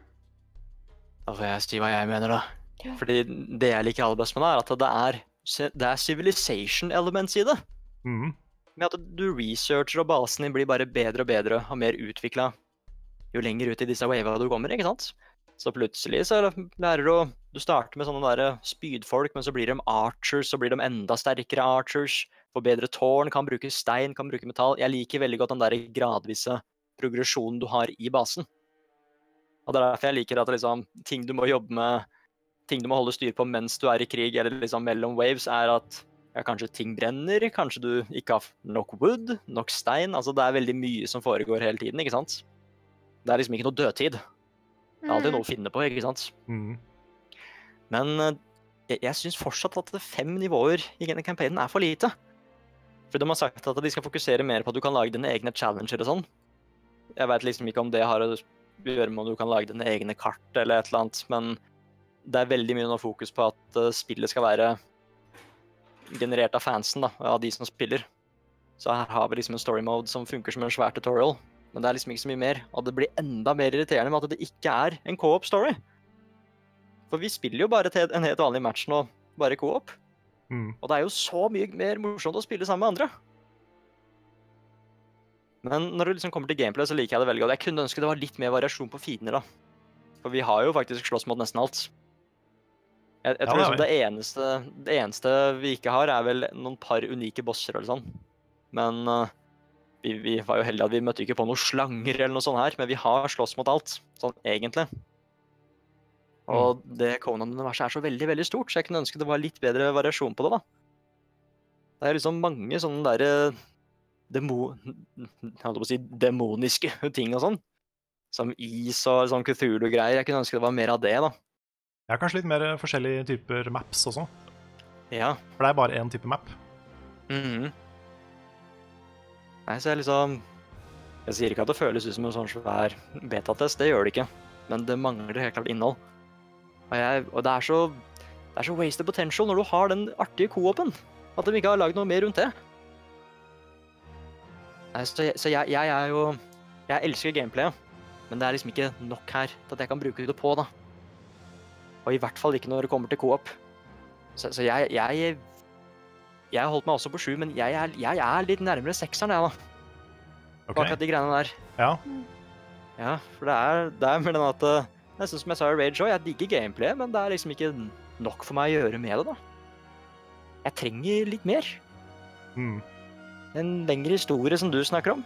da får jeg si hva jeg mener, da. Ja. Fordi det jeg liker aller best med det, er at det er, det er civilization elements i det. Mm. Med at du researcher og basen din blir bare bedre og bedre og mer utvikla jo lenger ut i disse wava du kommer, ikke sant? Så plutselig så lærer du Du starter med sånne der spydfolk, men så blir de archers, så blir de enda sterkere archers. Får bedre tårn, kan bruke stein, kan bruke metall. Jeg liker veldig godt den der gradvise progresjonen du har i basen. Og det er derfor jeg liker at liksom, ting du må jobbe med, ting du må holde styr på mens du er i krig, eller liksom mellom waves, er at ja, kanskje ting brenner, kanskje du ikke har nok wood, nok stein. Altså, det er veldig mye som foregår hele tiden, ikke sant? Det er liksom ikke noe dødtid. Det er alltid noe å finne på, ikke sant? Mm. Men eh, jeg, jeg syns fortsatt at fem nivåer i denne campaignen er for lite. For de har sagt at de skal fokusere mer på at du kan lage dine egne challenger og sånn. Jeg veit liksom ikke om det har å gjøre med om du kan lage dine egne kart eller et eller annet, men det er veldig mye nå fokus på at eh, spillet skal være generert av fansen, da, av de som spiller. Så her har vi liksom en story mode som funker som en svær tutorial, men det er liksom ikke så mye mer. Og det blir enda mer irriterende med at det ikke er en co-op story. For vi spiller jo bare til en helt vanlig match nå, bare co-op. Mm. Og det er jo så mye mer morsomt å spille sammen med andre. Men når det liksom kommer til gameplay, så liker jeg det veldig godt. Jeg kunne ønske det var litt mer variasjon på fiender, da. For vi har jo faktisk slåss mot nesten alt. Jeg, jeg Ja, tror det liksom det eneste, det eneste vi ikke har, er vel noen par unike bosser eller sånn. Men uh, vi, vi var jo heldige at vi møtte ikke på noen slanger eller noe sånt her, men vi har slåss mot alt, sånn egentlig. Og det Conan-universet er så veldig, veldig stort, så jeg kunne ønske det var litt bedre variasjon på det, da. Det er liksom mange sånne derre demo... [LAUGHS] På å si demoniske [LAUGHS] ting og sånn. Som is og sånn Cthulhu-greier. Jeg kunne ønske det var mer av det, da. Jeg har kanskje litt mer forskjellige typer maps også. Ja. For det er bare én type map. Mhm. Nei, så jeg liksom Jeg sier ikke at det føles ut som en sånn svær betatest, det gjør det ikke. Men det mangler helt klart innhold. Og, jeg, og det er så Det er så wasted potential når du har den artige co-open. At de ikke har lagd noe mer rundt det. Nei, så jeg, så jeg, jeg er jo Jeg elsker gameplayet, men det er liksom ikke nok her til at jeg kan bruke det på, da. Og i hvert fall ikke når det kommer til co-op. Så, så jeg, jeg jeg holdt meg også på sju, men jeg er, jeg er litt nærmere sekseren, jeg, da. Okay. Ok, akkurat de greiene der. ja. Ja, for det er, det er med den at eh, Nesten som jeg sa i Rage òg, jeg digger gameplayet, men det er liksom ikke nok for meg å gjøre med det, da. Jeg trenger litt mer. Mm. En lengre historie som du snakker om.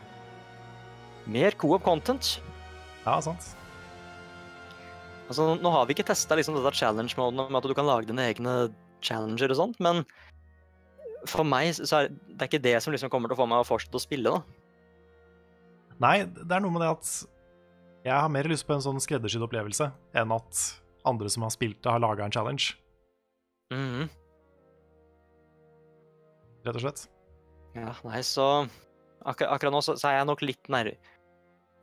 Mer co-op content. ja, sant. Altså, nå har vi ikke testa liksom dette challenge-moden med at du kan lage dine egne challenger og sånt, men for meg så er det ikke det som liksom kommer til å få meg å fortsette å spille, da. Nei, det er noe med det at jeg har mer lyst på en sånn skreddersydd opplevelse enn at andre som har spilt det, har laga en challenge, Mhm. rett og slett. Ja, nei, så akkur akkurat nå så, så er jeg nok litt nær...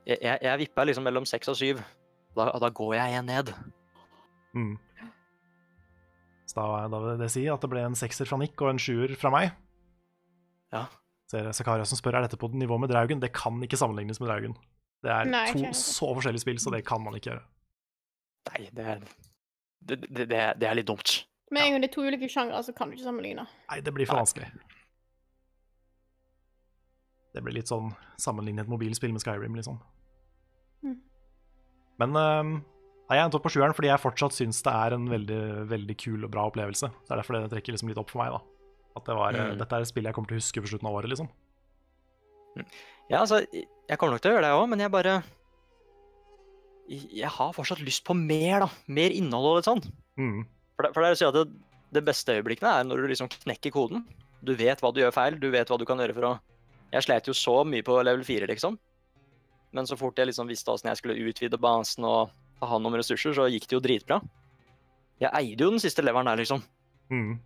Jeg, jeg, jeg vippa liksom mellom seks og syv. Da, da går jeg en ned. Mm. Så da, da vil det si at det ble en sekser fra Nick og en sjuer fra meg. Ja. Ser Zakaria som spør er dette på nivå med Draugen. Det kan ikke sammenlignes med Draugen. Det er Nei, to så forskjellige spill, så det kan man ikke gjøre. Nei, det er det, det, det, er- det er litt dumt. Med en gang det er to ulike sjangre, så kan du ikke sammenligne. Nei, det blir for Nei. vanskelig. Det blir litt sånn sammenlignet mobilspill med Skyrim, liksom. Mm. Men øhm, nei, jeg endte opp på sjueren fordi jeg fortsatt syns det er en veldig veldig kul og bra opplevelse. Det er derfor det trekker liksom litt opp for meg. da. At det var, øh, Mm. Dette er et spill jeg kommer til å huske på slutten av året. liksom. Ja, altså, jeg kommer nok til å gjøre det òg, men jeg bare Jeg har fortsatt lyst på mer, da. Mer innhold og litt sånn. Mm. For det, for det er å si at det, det beste øyeblikkene er når du liksom knekker koden. Du vet hva du gjør feil, du vet hva du kan gjøre for å Jeg sleit jo så mye på level 4, liksom. Men så fort jeg liksom visste åssen jeg skulle utvide basen og ta hånd om ressurser, så gikk det jo dritbra. Jeg eide jo den siste leveren der, liksom. Mm.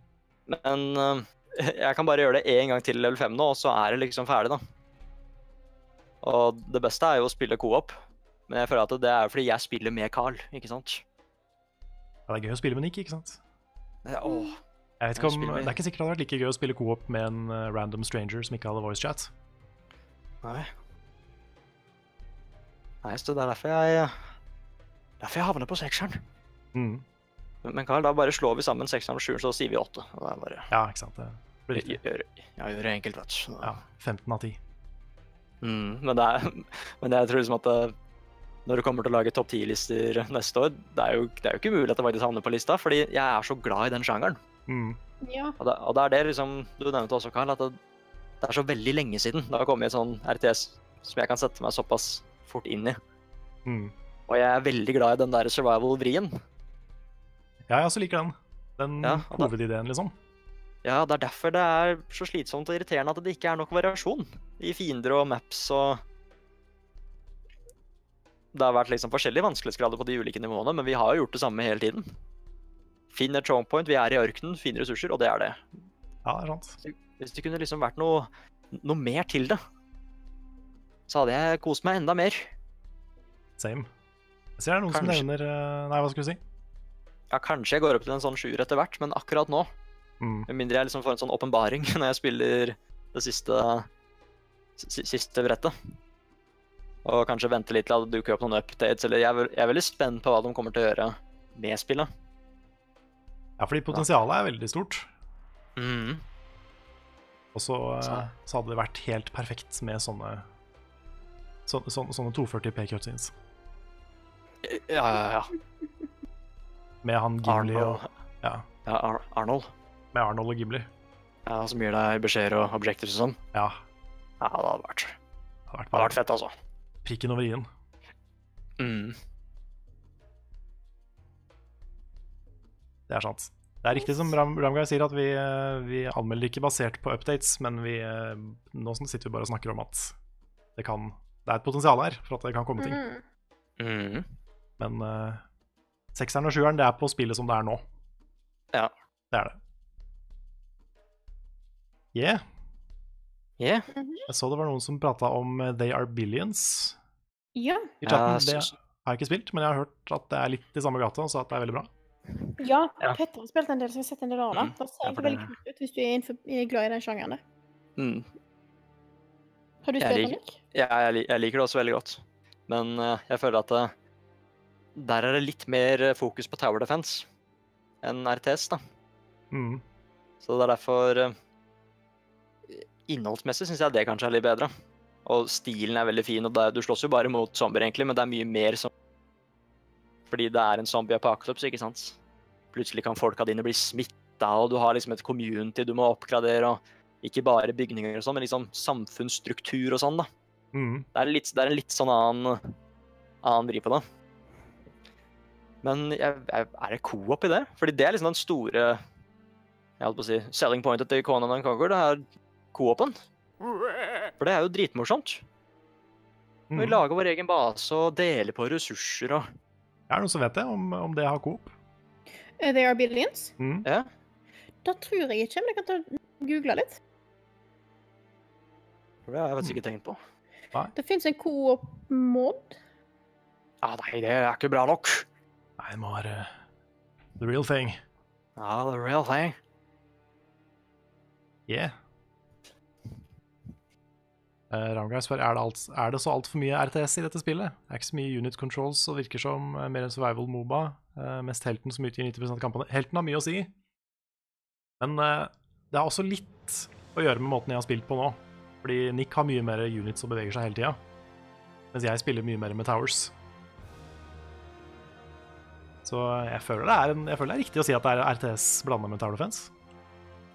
Men uh, jeg kan bare gjøre det én gang til level 5 nå, og så er det liksom ferdig, da. Og det beste er jo å spille co-op, men jeg føler at det er fordi jeg spiller med Carl, ikke sant? Ja, det er gøy å spille med Nick, ikke sant? Det, åh. Jeg vet ikke om, Det er ikke sikkert det hadde vært like gøy å spille co-op med en øh, random stranger som ikke hadde voice chat. Nei. Nei, så det er derfor jeg Derfor jeg havner på sekseren. Mm. Men men Carl, da bare slår vi sammen sekseren og sjueren, så sier vi åtte. Og det er bare Ja, ikke sant. Det blir riktig. Gjør, ja, gjør det enkelt, vet du. Ja, 15 av 10. Mm, men, det er, men jeg tror liksom at det, når du kommer til å lage topp ti-lister neste år, det er, jo, det er jo ikke mulig at det faktisk havner på lista, fordi jeg er så glad i den sjangeren. Mm. Ja. Og det, og det er det liksom Du nevnte også, Carl, at det, det er så veldig lenge siden det har kommet et sånn RTS som jeg kan sette meg såpass fort inn i. Mm. Og jeg er veldig glad i den der survival-vrien. Ja, jeg også liker den. Den Ja, hovedideen, liksom. Ja, det er derfor det er så slitsomt og irriterende at det ikke er nok variasjon i fiender og maps og Det har vært liksom forskjellige vanskelighetsgrader på de ulike nivåene, men vi har jo gjort det samme hele tiden. Finn et choke point, vi er i ørkenen, finn ressurser, og det er det. Ja, det er sant. Hvis det kunne liksom vært noe, noe mer til det, så hadde jeg kost meg enda mer. Same. Jeg ser det er noen som nevner eh, Nei, hva skulle du si? Ja, kanskje jeg går opp til en sånn sjuer etter hvert, men akkurat nå Mm. Med mindre jeg liksom får en sånn åpenbaring [LAUGHS] når jeg spiller det siste, siste brettet. Og kanskje vente litt til det dukker opp noen updates. Eller jeg er, jeg er veldig spent på hva de kommer til å gjøre med spillet. Ja, fordi potensialet er veldig stort. Mm. Og eh, Så- så hadde det vært helt perfekt med sånne så, så, sånne 240p cutscenes. Ja, ja, ja. Med han Gimli Arnold. og Ja, Ja, Ar Arnold. med Arnold og Gimli. Ja, som gir deg beskjeder og objectives og sånn. Ja, Ja, det hadde vært, det hadde vært det hadde vært fett, altså. prikken over i-en. Mm. Det er sant. Det er riktig som Ram sier, at vi, eh, vi anmelder ikke basert på updates, men vi, eh, nå sitter vi bare og snakker om at det kan Det er et potensial her for at det kan komme ting. Mm. Men uh, sekseren og sjueren, det er på spillet som det er nå. Ja. Det er det. Yeah. Yeah. Jeg så det var noen som prata om eh, They Are Billions Ja. i chatten. Ja, det har jeg ikke spilt, men jeg har hørt at det er litt i samme gata, så at det er veldig bra. ja. Ja. Petter har spilt en del, så jeg har sett en del av det. Det ser Ja, egentlig veldig kult ut hvis du er, er glad i den sjangeren. Mm. Har du Jeg spilt liker- Ja, jeg, lik- jeg liker det også veldig godt. Men uh, jeg føler at uh, der er det litt mer eh, fokus på tower defense enn RTS, da. Mm. Så det er derfor uh, Innholdsmessig syns jeg det kanskje er litt bedre. Og stilen er veldig fin, og det er, du slåss jo bare mot zombier, egentlig, men det er mye mer som Fordi det er en zombie apocalypse, ikke sant? Plutselig kan folka dine bli smitta, og du har liksom et community du må oppgradere, og ikke bare bygninger og sånn, men liksom samfunnsstruktur og sånn, da. Mm. Det er, litt, det er en litt sånn annen, annen vri på det. Men jeg, jeg, er det co-op i det? Fordi det er liksom den store jeg holdt på å si, selling pointet til Conan and Conquer. Det er co-open. For det er jo dritmorsomt. Mm. Vi lager vår egen base og deler på ressurser og Er det noen som vet det, om, om det har coop? Uh, They Are Billions? Mm. Ja. Da tror jeg ikke, men jeg kan ta google litt. For det har jeg faktisk ikke tenkt på. Det fins en coop-mod. Ja, nei, det er ikke bra nok. Nei, det må være the real thing. Ja, the real thing. Yeah. Uh, Ramgar spør er det, alt, er det så altfor mye RTS i dette spillet. Det er ikke så mye unit controls og virker som uh, mer enn survival Moba. Uh, mest helten som utgir 90 av kampene. Helten har mye å si, men eh, det har også litt å gjøre med måten jeg har spilt på nå. Fordi Nick har mye mer units som beveger seg hele tida, mens jeg spiller mye mer med towers. Så jeg føler det er, en, jeg føler det er riktig å si at det er RTS blanda med Tower Defense.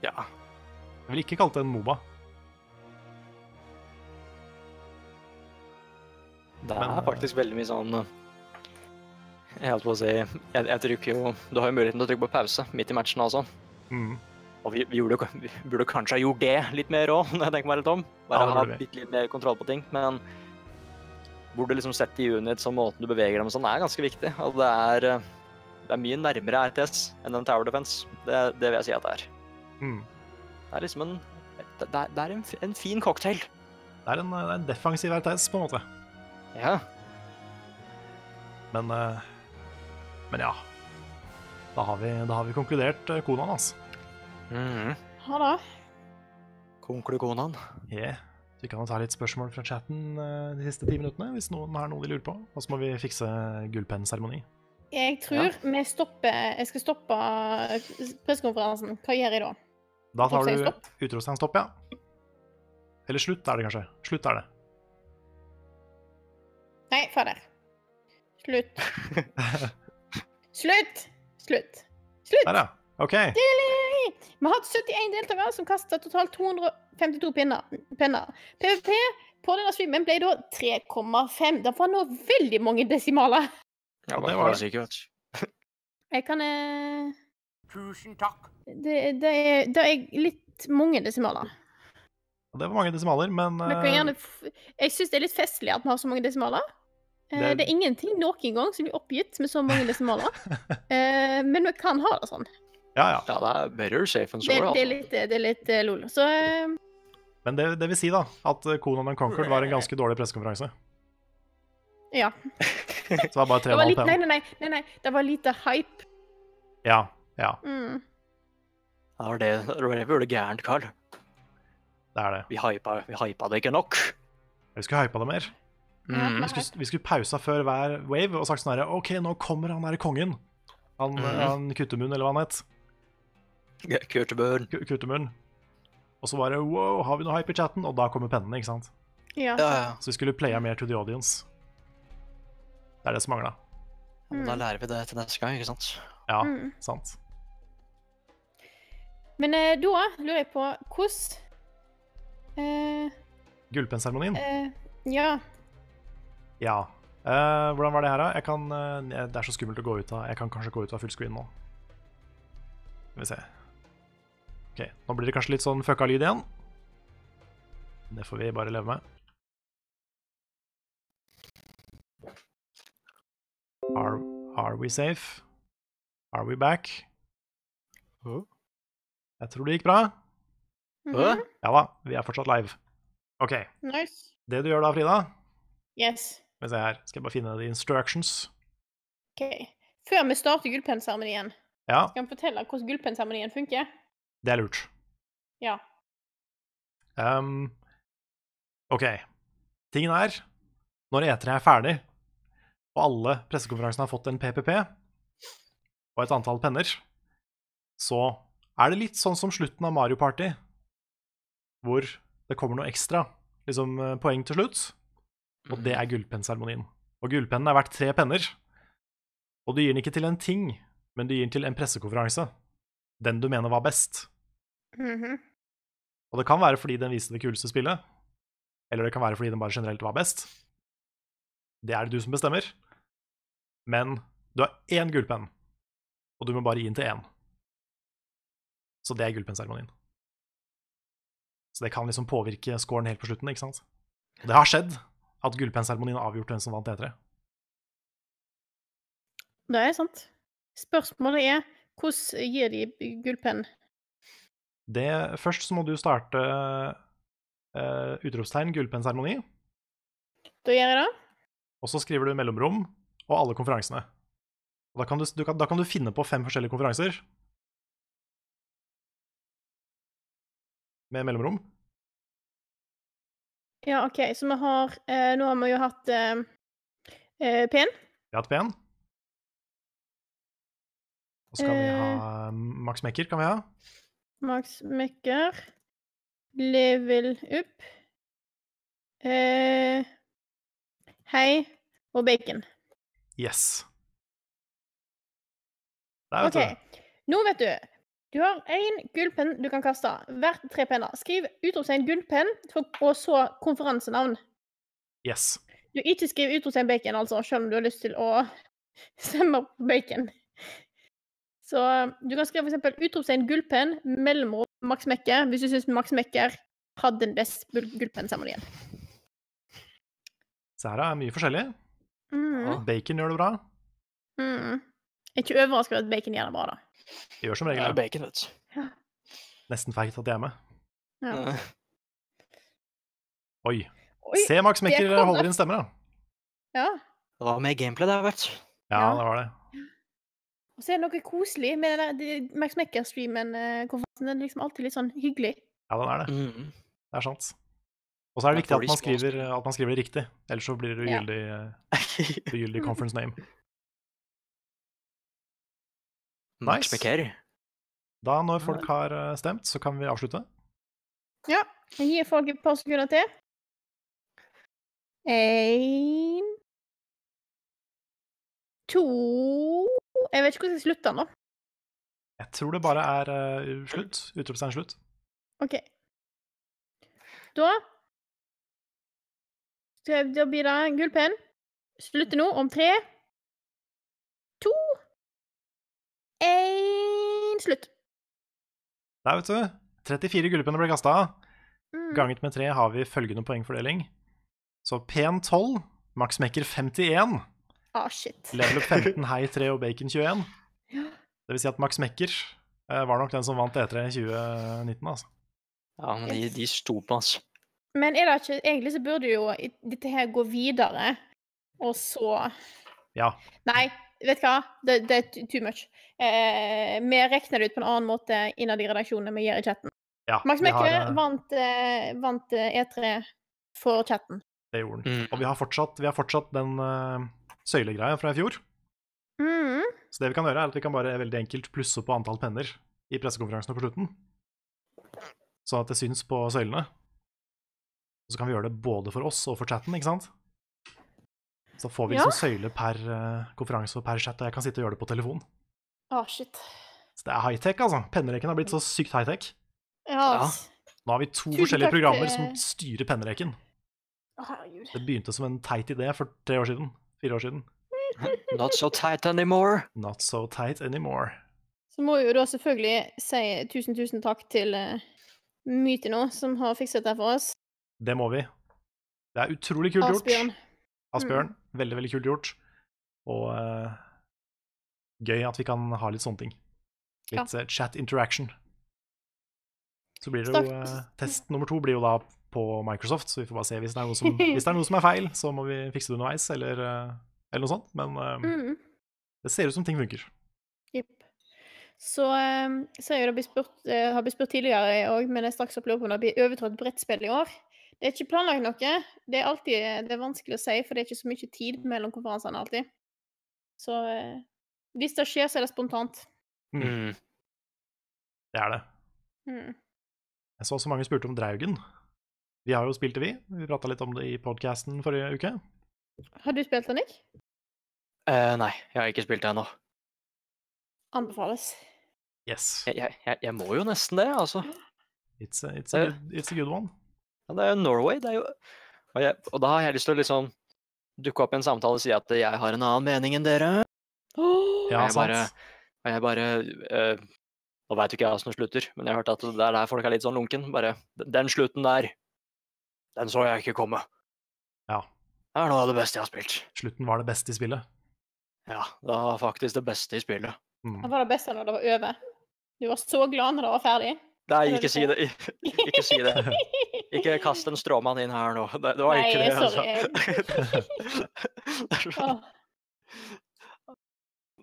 Ja. Jeg vil ikke kalt det en Moba. Det Men, er faktisk veldig mye sånn eh, Jeg holdt på å si jeg, jeg trykker jo Du har jo muligheten til å trykke på pause midt i matchen også. Mm. Og vi, vi, gjorde, vi burde kanskje ha gjort det litt mer òg, [LAUGHS] når jeg tenker meg litt om. Bare ja, ha bitte litt mer kontroll på ting. Men hvor du liksom setter i units og måten du beveger dem og sånn, er ganske viktig. Og det er, eh, det er mye nærmere RTS enn en Tower Defense. Det, det vil jeg si at det er. Mm. Det er liksom en Det, det er- en, en fin cocktail. Det er en, en defensiv RTS, på en måte. Ja. Men eh, Men ja. Da har vi, da har vi konkludert konaen Konan, altså. Mhm. Ha det. Konklukonan. Yeah. Så vi kan ta litt spørsmål fra chatten eh, de siste ti minuttene, hvis noen har noe de lurer på. Og så må vi fikse gullpennseremoni. Jeg tror vi stopper Jeg skal stoppe pressekonferansen. Hva gjør jeg da? Da tar du stopp? utropstegn stopp, ja. Eller slutt er det kanskje. Slutt er det. Nei, fader. Slutt. [LAUGHS] Slutt! Slutt. Slutt! Der, ja. OK. Vi har hatt 71 deltakere som kasta totalt 252 pinner. PVP på denne streamen ble da 3,5. Det var nå veldig mange desimaler. Ja, det var det. sikkert. [LAUGHS] Jeg kan eh, Tusen takk. Det, det, er, det er litt mange desimaler. Det var mange desimaler, men eh, gjerne jeg syns det er litt festlig at vi har så mange desimaler. Eh, Det- Det er ingenting noen gang som blir oppgitt med så mange desimaler. [LAUGHS] Eh, men vi kan ha det sånn. Ja, ja. Ja, det er better safe than Det, sorry, det er altså. litt, det er litt eh, lol. Så uh, Men det, det vil si da, at eh, Conan and Conquered var en ganske dårlig pressekonferanse. ja. [LAUGHS] Så det var bare tre Det og var en litt, halv nei, penn. nei, nei, nei, nei. Det var lite hype. Ja, ja, Mm. Det var det, vi gjorde gærent, Carl. det er det. Vi hypa, vi hypa det ikke nok. Vi skulle hypa det mer. Mm. Vi skulle, vi skulle pausa før hver wave og sagt sånn herre OK, nå kommer han derre kongen. Han, mm. han Kuttemunn, eller hva han het. Kurtebøen. Ku- Og så bare wow, har vi noe hype i chatten? Og da kommer pennene, ikke sant. Ja. Ja, ja. Så vi skulle playa mer to the audience. Det er det som mangla. Mm. Da lærer vi det til neste gang, ikke sant? Ja, Mm. sant. Men eh, da lurer jeg på hvordan eh, Gullpennseremonien? eh, Ja. Ja. Eh, hvordan var det her, da? Jeg kan, eh, det er så skummelt å gå ut av. Jeg kan kanskje gå ut av full screen nå. Skal vi se. OK. Nå blir det kanskje litt sånn fucka lyd igjen. Det får vi bare leve med. Are, are we safe? Are we back? Jeg tror det gikk bra. Mm -hmm. Ja da, vi er fortsatt live. OK. Nice. Det du gjør da, Frida Yes. Skal se her. Skal jeg bare finne the instructions. OK. Før vi starter gullpennseremonien, Ja, skal vi fortelle hvordan gullpennseremonien funker? Det er lurt. Ja. Um, OK. Tingen er, når E3 er ferdig, og alle pressekonferansene har fått en PPP og et antall penner, så er det litt sånn som slutten av Mario Party, hvor det kommer noe ekstra liksom, eh, poeng til slutt, og det er gullpennseremonien. Og gullpennen er verdt tre penner, og du gir den ikke til en ting, men du gir den til en pressekonferanse. Den du mener var best. Mhm. Og det kan være fordi den viste det kuleste spillet, eller det kan være fordi den bare generelt var best. Det er det du som bestemmer. Men du har én gullpenn, og du må bare gi den til én. Så det er gullpennseremonien. Så det kan liksom påvirke scoren helt på slutten, ikke sant? Og det har skjedd at gullpennseremonien har avgjort hvem som vant E3. Det er sant. Spørsmålet er hvordan gir de gullpenn? Det, først så må du starte uh, utropstegn gullpennseremoni, Da gjør jeg det. og så skriver du mellomrom og alle konferansene. Og da kan du, du kan, da kan du finne på fem forskjellige konferanser med mellomrom. Ja, OK, så vi har uh, Nå har vi jo hatt uh, uh, P1. Vi har hatt P1. Kan vi Eh. ha Max Mekker, kan vi ha. Max Mekker. Level up. Eh, hei og bacon. Yes. Der, vet OK. du. Nå vet du. Du har én gullpenn du kan kaste. Hvert tre penner. Skriv utropstegn gullpenn, og så konferansenavn. Yes. Du ikke skriv utropstegn bacon, altså, selv om du har lyst til å [LAUGHS] stemme på bacon. Så du kan skrive eksempel utropstegn gullpenn, mellomrom Max Mekker, hvis du syns Max Mekker hadde den beste gull- gullpennseremonien. Så her er mye forskjellig. Mm. Bacon gjør det bra. Mm. Jeg er ikke overraska over at bacon gjør det bra, da. Det gjør som regel det. Ja, bacon, vet du. Nesten feigt at jeg er med. Ja. Mm. Oi. Oi, Se Max Mekker holder inn stemmer, da. ja. Det var mer gameplay der, vet du. Ja, Ja. det var det. Og så er det noe koselig med den der de- Max Mekker-streamen-konferansen. Den er liksom alltid litt sånn hyggelig. Ja, den er det. Mm. Det er sant. Og så er det viktig at man, skriver, at man skriver det riktig, ellers så blir det ugyldig, eh, ugyldig conference name. [LAUGHS] Max Nice. Da, når folk har eh, stemt, så kan vi avslutte. Ja. Jeg gir folk et par sekunder til. Én To Jeg vet ikke hvordan jeg slutter nå. Jeg tror det bare er uh, slutt. Utropstegn slutt. OK. Da Da da blir det en gullpenn. Slutter nå om tre, to, én slutt. Der, vet du. 34 gullpenner ble kasta. Mm. Ganget med tre har vi følgende poengfordeling. Så pen 12, Max Mekker 51, Ah, shit. Level up 15, Hei 3 og Bacon 21. Ja. Det vil si at Max Mekker eh, var nok den som vant E3 i 2019, altså. Ja, men de, de sto på, altså. Men er det ikke Egentlig så burde jo dette her gå videre, og så Ja. Nei, vet du hva? Det, det er too much. Eh, vi regner det ut på en annen måte innad i redaksjonene vi gjør i chatten. ja Max Mekker har, eh, vant, eh, vant eh, E3 for chatten. Det gjorde den. Mm. Og vi har fortsatt, vi har fortsatt den uh, søylegreia fra i fjor. Mm. Så det vi kan gjøre, er at vi kan bare veldig enkelt plusse på antall penner i pressekonferansene på slutten. Sånn at det syns på søylene. Og så kan vi gjøre det både for oss og for chatten, ikke sant? Så får vi Ja. liksom søyle per eh, konferanse og per chat, og jeg kan sitte og gjøre det på telefon. Oh, shit. Så det er high-tech, altså. Pennereken har blitt så sykt high-tech. Ja. Ja. Nå har vi to Tusen forskjellige takk, programmer eh. som styrer pennereken. Oh. Det begynte som en teit idé for tre år siden. Fire år siden. Not so tight anymore. Not so tight anymore. Så må vi jo da selvfølgelig si tusen, tusen takk til uh, Mytino, som har fikset det for oss. Det må vi. Det er utrolig kult gjort. Asbjørn. Asbjørn. Veldig, veldig kult gjort. Og uh, gøy at vi kan ha litt sånne ting. Litt eh, chat interaction. Så blir det jo eh, Test nummer to blir jo da på Microsoft, så vi får bare se hvis det er noe som, [LAUGHS] hvis det er, noe som er feil, så må vi fikse det underveis, eller, eh, eller noe sånt. Men eh, Mm. det ser ut som ting funker. Jepp. Så, um, så jeg blitt spurt, eh, har blitt spurt tidligere òg, men jeg straks opplever om det blir overtrådt brettspill i år. Det er ikke planlagt noe. Det er alltid det er vanskelig å si, for det er ikke så mye tid mellom konferansene alltid. Så eh, hvis det skjer, så er det spontant. Mm. Det er det. Mm. Jeg så så mange spurte om Draugen. Vi har jo spilt det, vi. Vi prata litt om det i podkasten forrige uke. Har du spilt det, Nick? Uh, nei, jeg har ikke spilt det ennå. Anbefales. Yes. Jeg, jeg, jeg, må jo nesten det, altså. It's a, it's a, good, it's a good one. Ja, det er jo Norway. Det er jo og, jeg, og da har jeg lyst til å liksom dukke opp i en samtale og si at jeg har en annen mening enn dere. Ja, jeg bare- sant. Og jeg bare uh, Nå veit jo ikke jeg åssen det slutter, men jeg har hørt at det er der folk er litt sånn lunken. Bare Den slutten der, den så jeg ikke komme. Ja. Det er noe av det beste jeg har spilt. Slutten var det beste i spillet. Ja, det var faktisk det beste i spillet. Mm. Det var det beste når det var over. Du var så glad når det var ferdig. Nei, ikke si det. Ikke si det. Ikke kast en stråmann inn her nå. Det, det var Nei, ikke det. sorry. Det er så-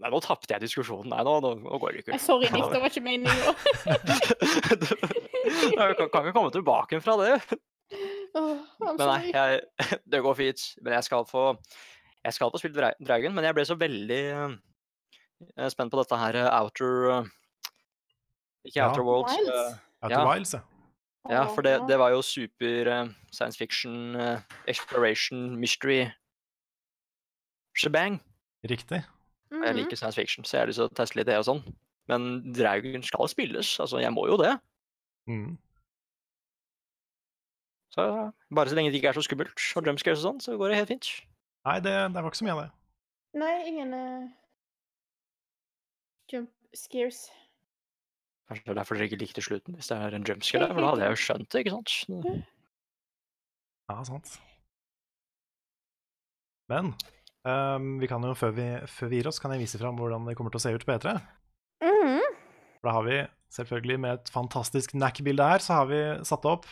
Nei, nå tapte jeg diskusjonen. Nei, nå, nå, nå går det ikke. Nei, sorry, Nick. Det var ikke meningen. Du [LAUGHS] kan, kan ikke komme tilbake fra det. Men nei, jeg, [LAUGHS] det går fint. Men jeg skal få jeg skal få spilt Dra- Draugen, men jeg ble så veldig uh, spent på dette her eh, Outer uh, Ikke Ja. Outer Worlds. Wilds? Outer Ja. Wilds, ja. ja, for det, det var jo super science fiction, exploration, mystery shebang. Riktig. Og Jeg Mhm. liker science fiction, så jeg har lyst til å teste litt det og sånn. Men Draugen skal spilles, altså jeg må jo det. Mm. Så bare så lenge det ikke er så skummelt og jumpscares og sånn, så går det helt fint. Nei, det, det var ikke så mye av det. Nei, ingen uh, jumpscares. Kanskje det er derfor dere ikke likte slutten, hvis det er en jumpscare der, for da hadde jeg jo skjønt det, ikke sant? Ja, sant. Men um, vi kan jo, før vi, før vi gir oss, kan jeg vise fram hvordan det kommer til å se ut på E3. Mm. For da har vi selvfølgelig med et fantastisk NAC-bilde her, så har vi satt opp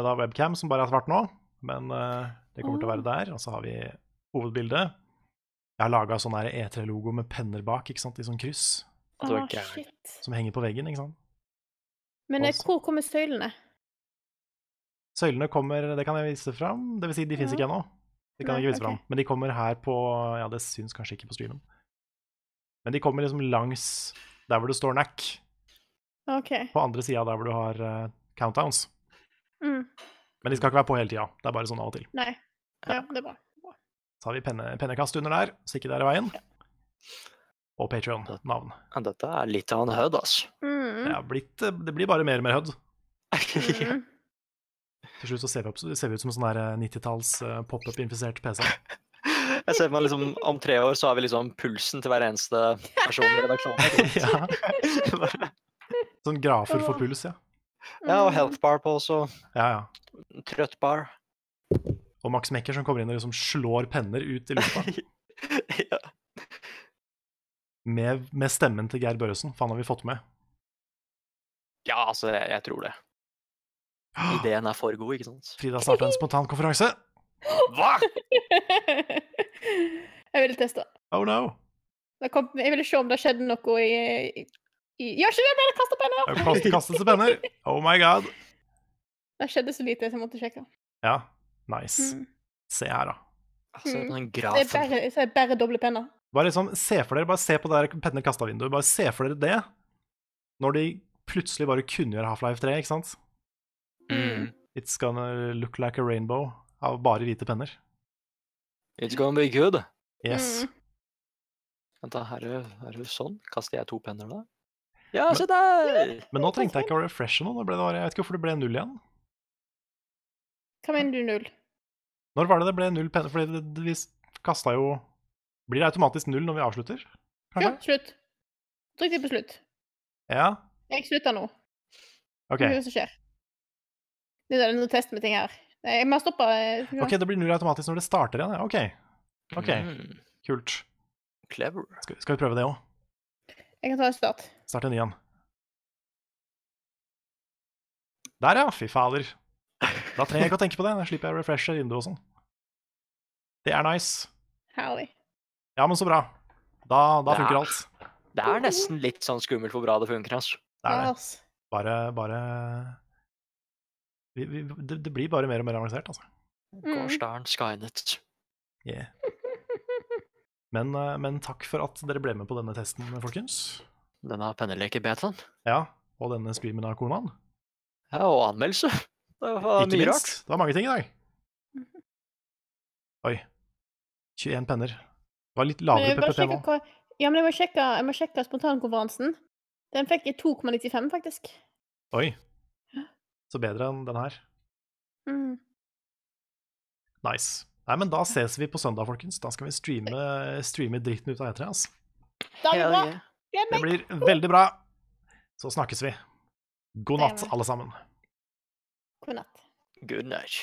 med da webcam som bare er svart nå, men uh, det kommer til å være der. Og så har vi hovedbildet. Jeg har laga sånn her E3-logo med penner bak, ikke sant, i sånn kryss, shit. som henger på veggen, ikke sant. Men eh, Også. hvor kommer søylene? Søylene kommer, det kan jeg vise fram. Det vil si, de fins Ja. ikke ennå. Det kan Nei, jeg ikke vise okay. fram. Men de kommer her på Ja, det syns kanskje ikke på streamen. Men de kommer liksom langs der hvor det står NAC. OK. På andre sida der hvor du har uh, countdowns. Mm. Men de skal ikke være på hele tida. Det er bare sånn av og til. Nei. Ja, det er bra. Så har vi penne, pennekast under der, så ikke det er i veien. Og Patrion-navn. Ja, dette er litt av en hødd, altså. Mm. Det, blitt, eh, det blir bare mer og mer hødd. Mm. [LAUGHS] Til slutt så ser vi, opp, ser vi ut som en sånn der, eh, 90-talls eh, pop-up-infisert PC. [LAUGHS] Jeg ser meg liksom om tre år så har vi liksom pulsen til hver eneste person i redaksjonen. [LAUGHS] ja. Sånn grafer for puls, ja. Ja, og health bar på også. Ja, ja. Trøtt bar. Og Max Mekker som kommer inn og liksom slår penner ut i lufta. [LAUGHS] ja. Med, med stemmen til Geir Børresen. Faen, har vi fått med. ja, altså, jeg, jeg tror det. [GASPS] Ideen er for god, ikke sant? Frida starta en spontankonferanse. [GASPS] Hva?! [LAUGHS] Jeg ville teste. Oh no! Kom, jeg ville se om det skjedde noe i, i ikke det, bare kast opp penner! Det er Kast, kastet penner. Oh my god. Det skjedde så lite, så jeg måtte sjekke. Ja, nice. Mm. Se her, da. Altså, den grafen. Det er bare, så er bare doble penner. Bare liksom, se for dere, bare se på det der penner kasta vinduet. Bare se for dere det. Når de plutselig bare kunngjør Half-Life 3, ikke sant? Mm. It's gonna look like a rainbow av bare hvite penner. It's gonna be good. Yes. Mm. Vent da, er det, er det sånn? Kaster jeg to penner da? Ja, Men- se der! Men nå trengte jeg ikke å refreshe noe. Jeg vet ikke hvorfor det ble null igjen. Hva mener du null? Når var det det ble null penner? Fordi det, det, vi kasta jo Blir det automatisk null når vi avslutter? Ja, slutt. Trykk det på slutt. Ja? Jeg slutter nå. OK. Hva som skjer. Det er noe test med ting her. Jeg må stoppe. eh, Ok, Det blir null automatisk når det starter igjen? ja. OK, ok, Mm, kult. clever. Skal, skal vi prøve det òg? Jeg kan ta en start. Starte en ny en. Der, ja. Fy fader. Da trenger jeg ikke å tenke på det. Da slipper jeg å refreshe vinduet og sånn. Det er nice. Herlig. Ja, men så bra. Da, da funker alt. Det er nesten litt sånn skummelt hvor bra det funker, altså. Det er det. Bare, bare vi, vi, det, det blir bare mer og mer avansert, altså. Mm. Gårsdagen, Skynet. Yeah. Men, eh, men takk for at dere ble med på denne testen, folkens. Denne pennelekebetaen. Ja, og denne streamen av Konaen. Ja, og anmeldelse. Det var Ikke mye minst. rart. Det var mange ting i dag. Oi. 21 penner. Det var litt lavere PPT nå. hva Ja, men jeg må sjekke, jeg må sjekke spontankonferansen. Den fikk jeg 2,95, faktisk. Oi. Så bedre enn den her. Mm. Nice. Nei, men da ses vi på søndag, folkens. Da skal vi streame, streame dritten ut av E3. Altså. Det blir bra. Det blir veldig bra. Så snakkes vi. God natt, alle sammen. God natt. Good night.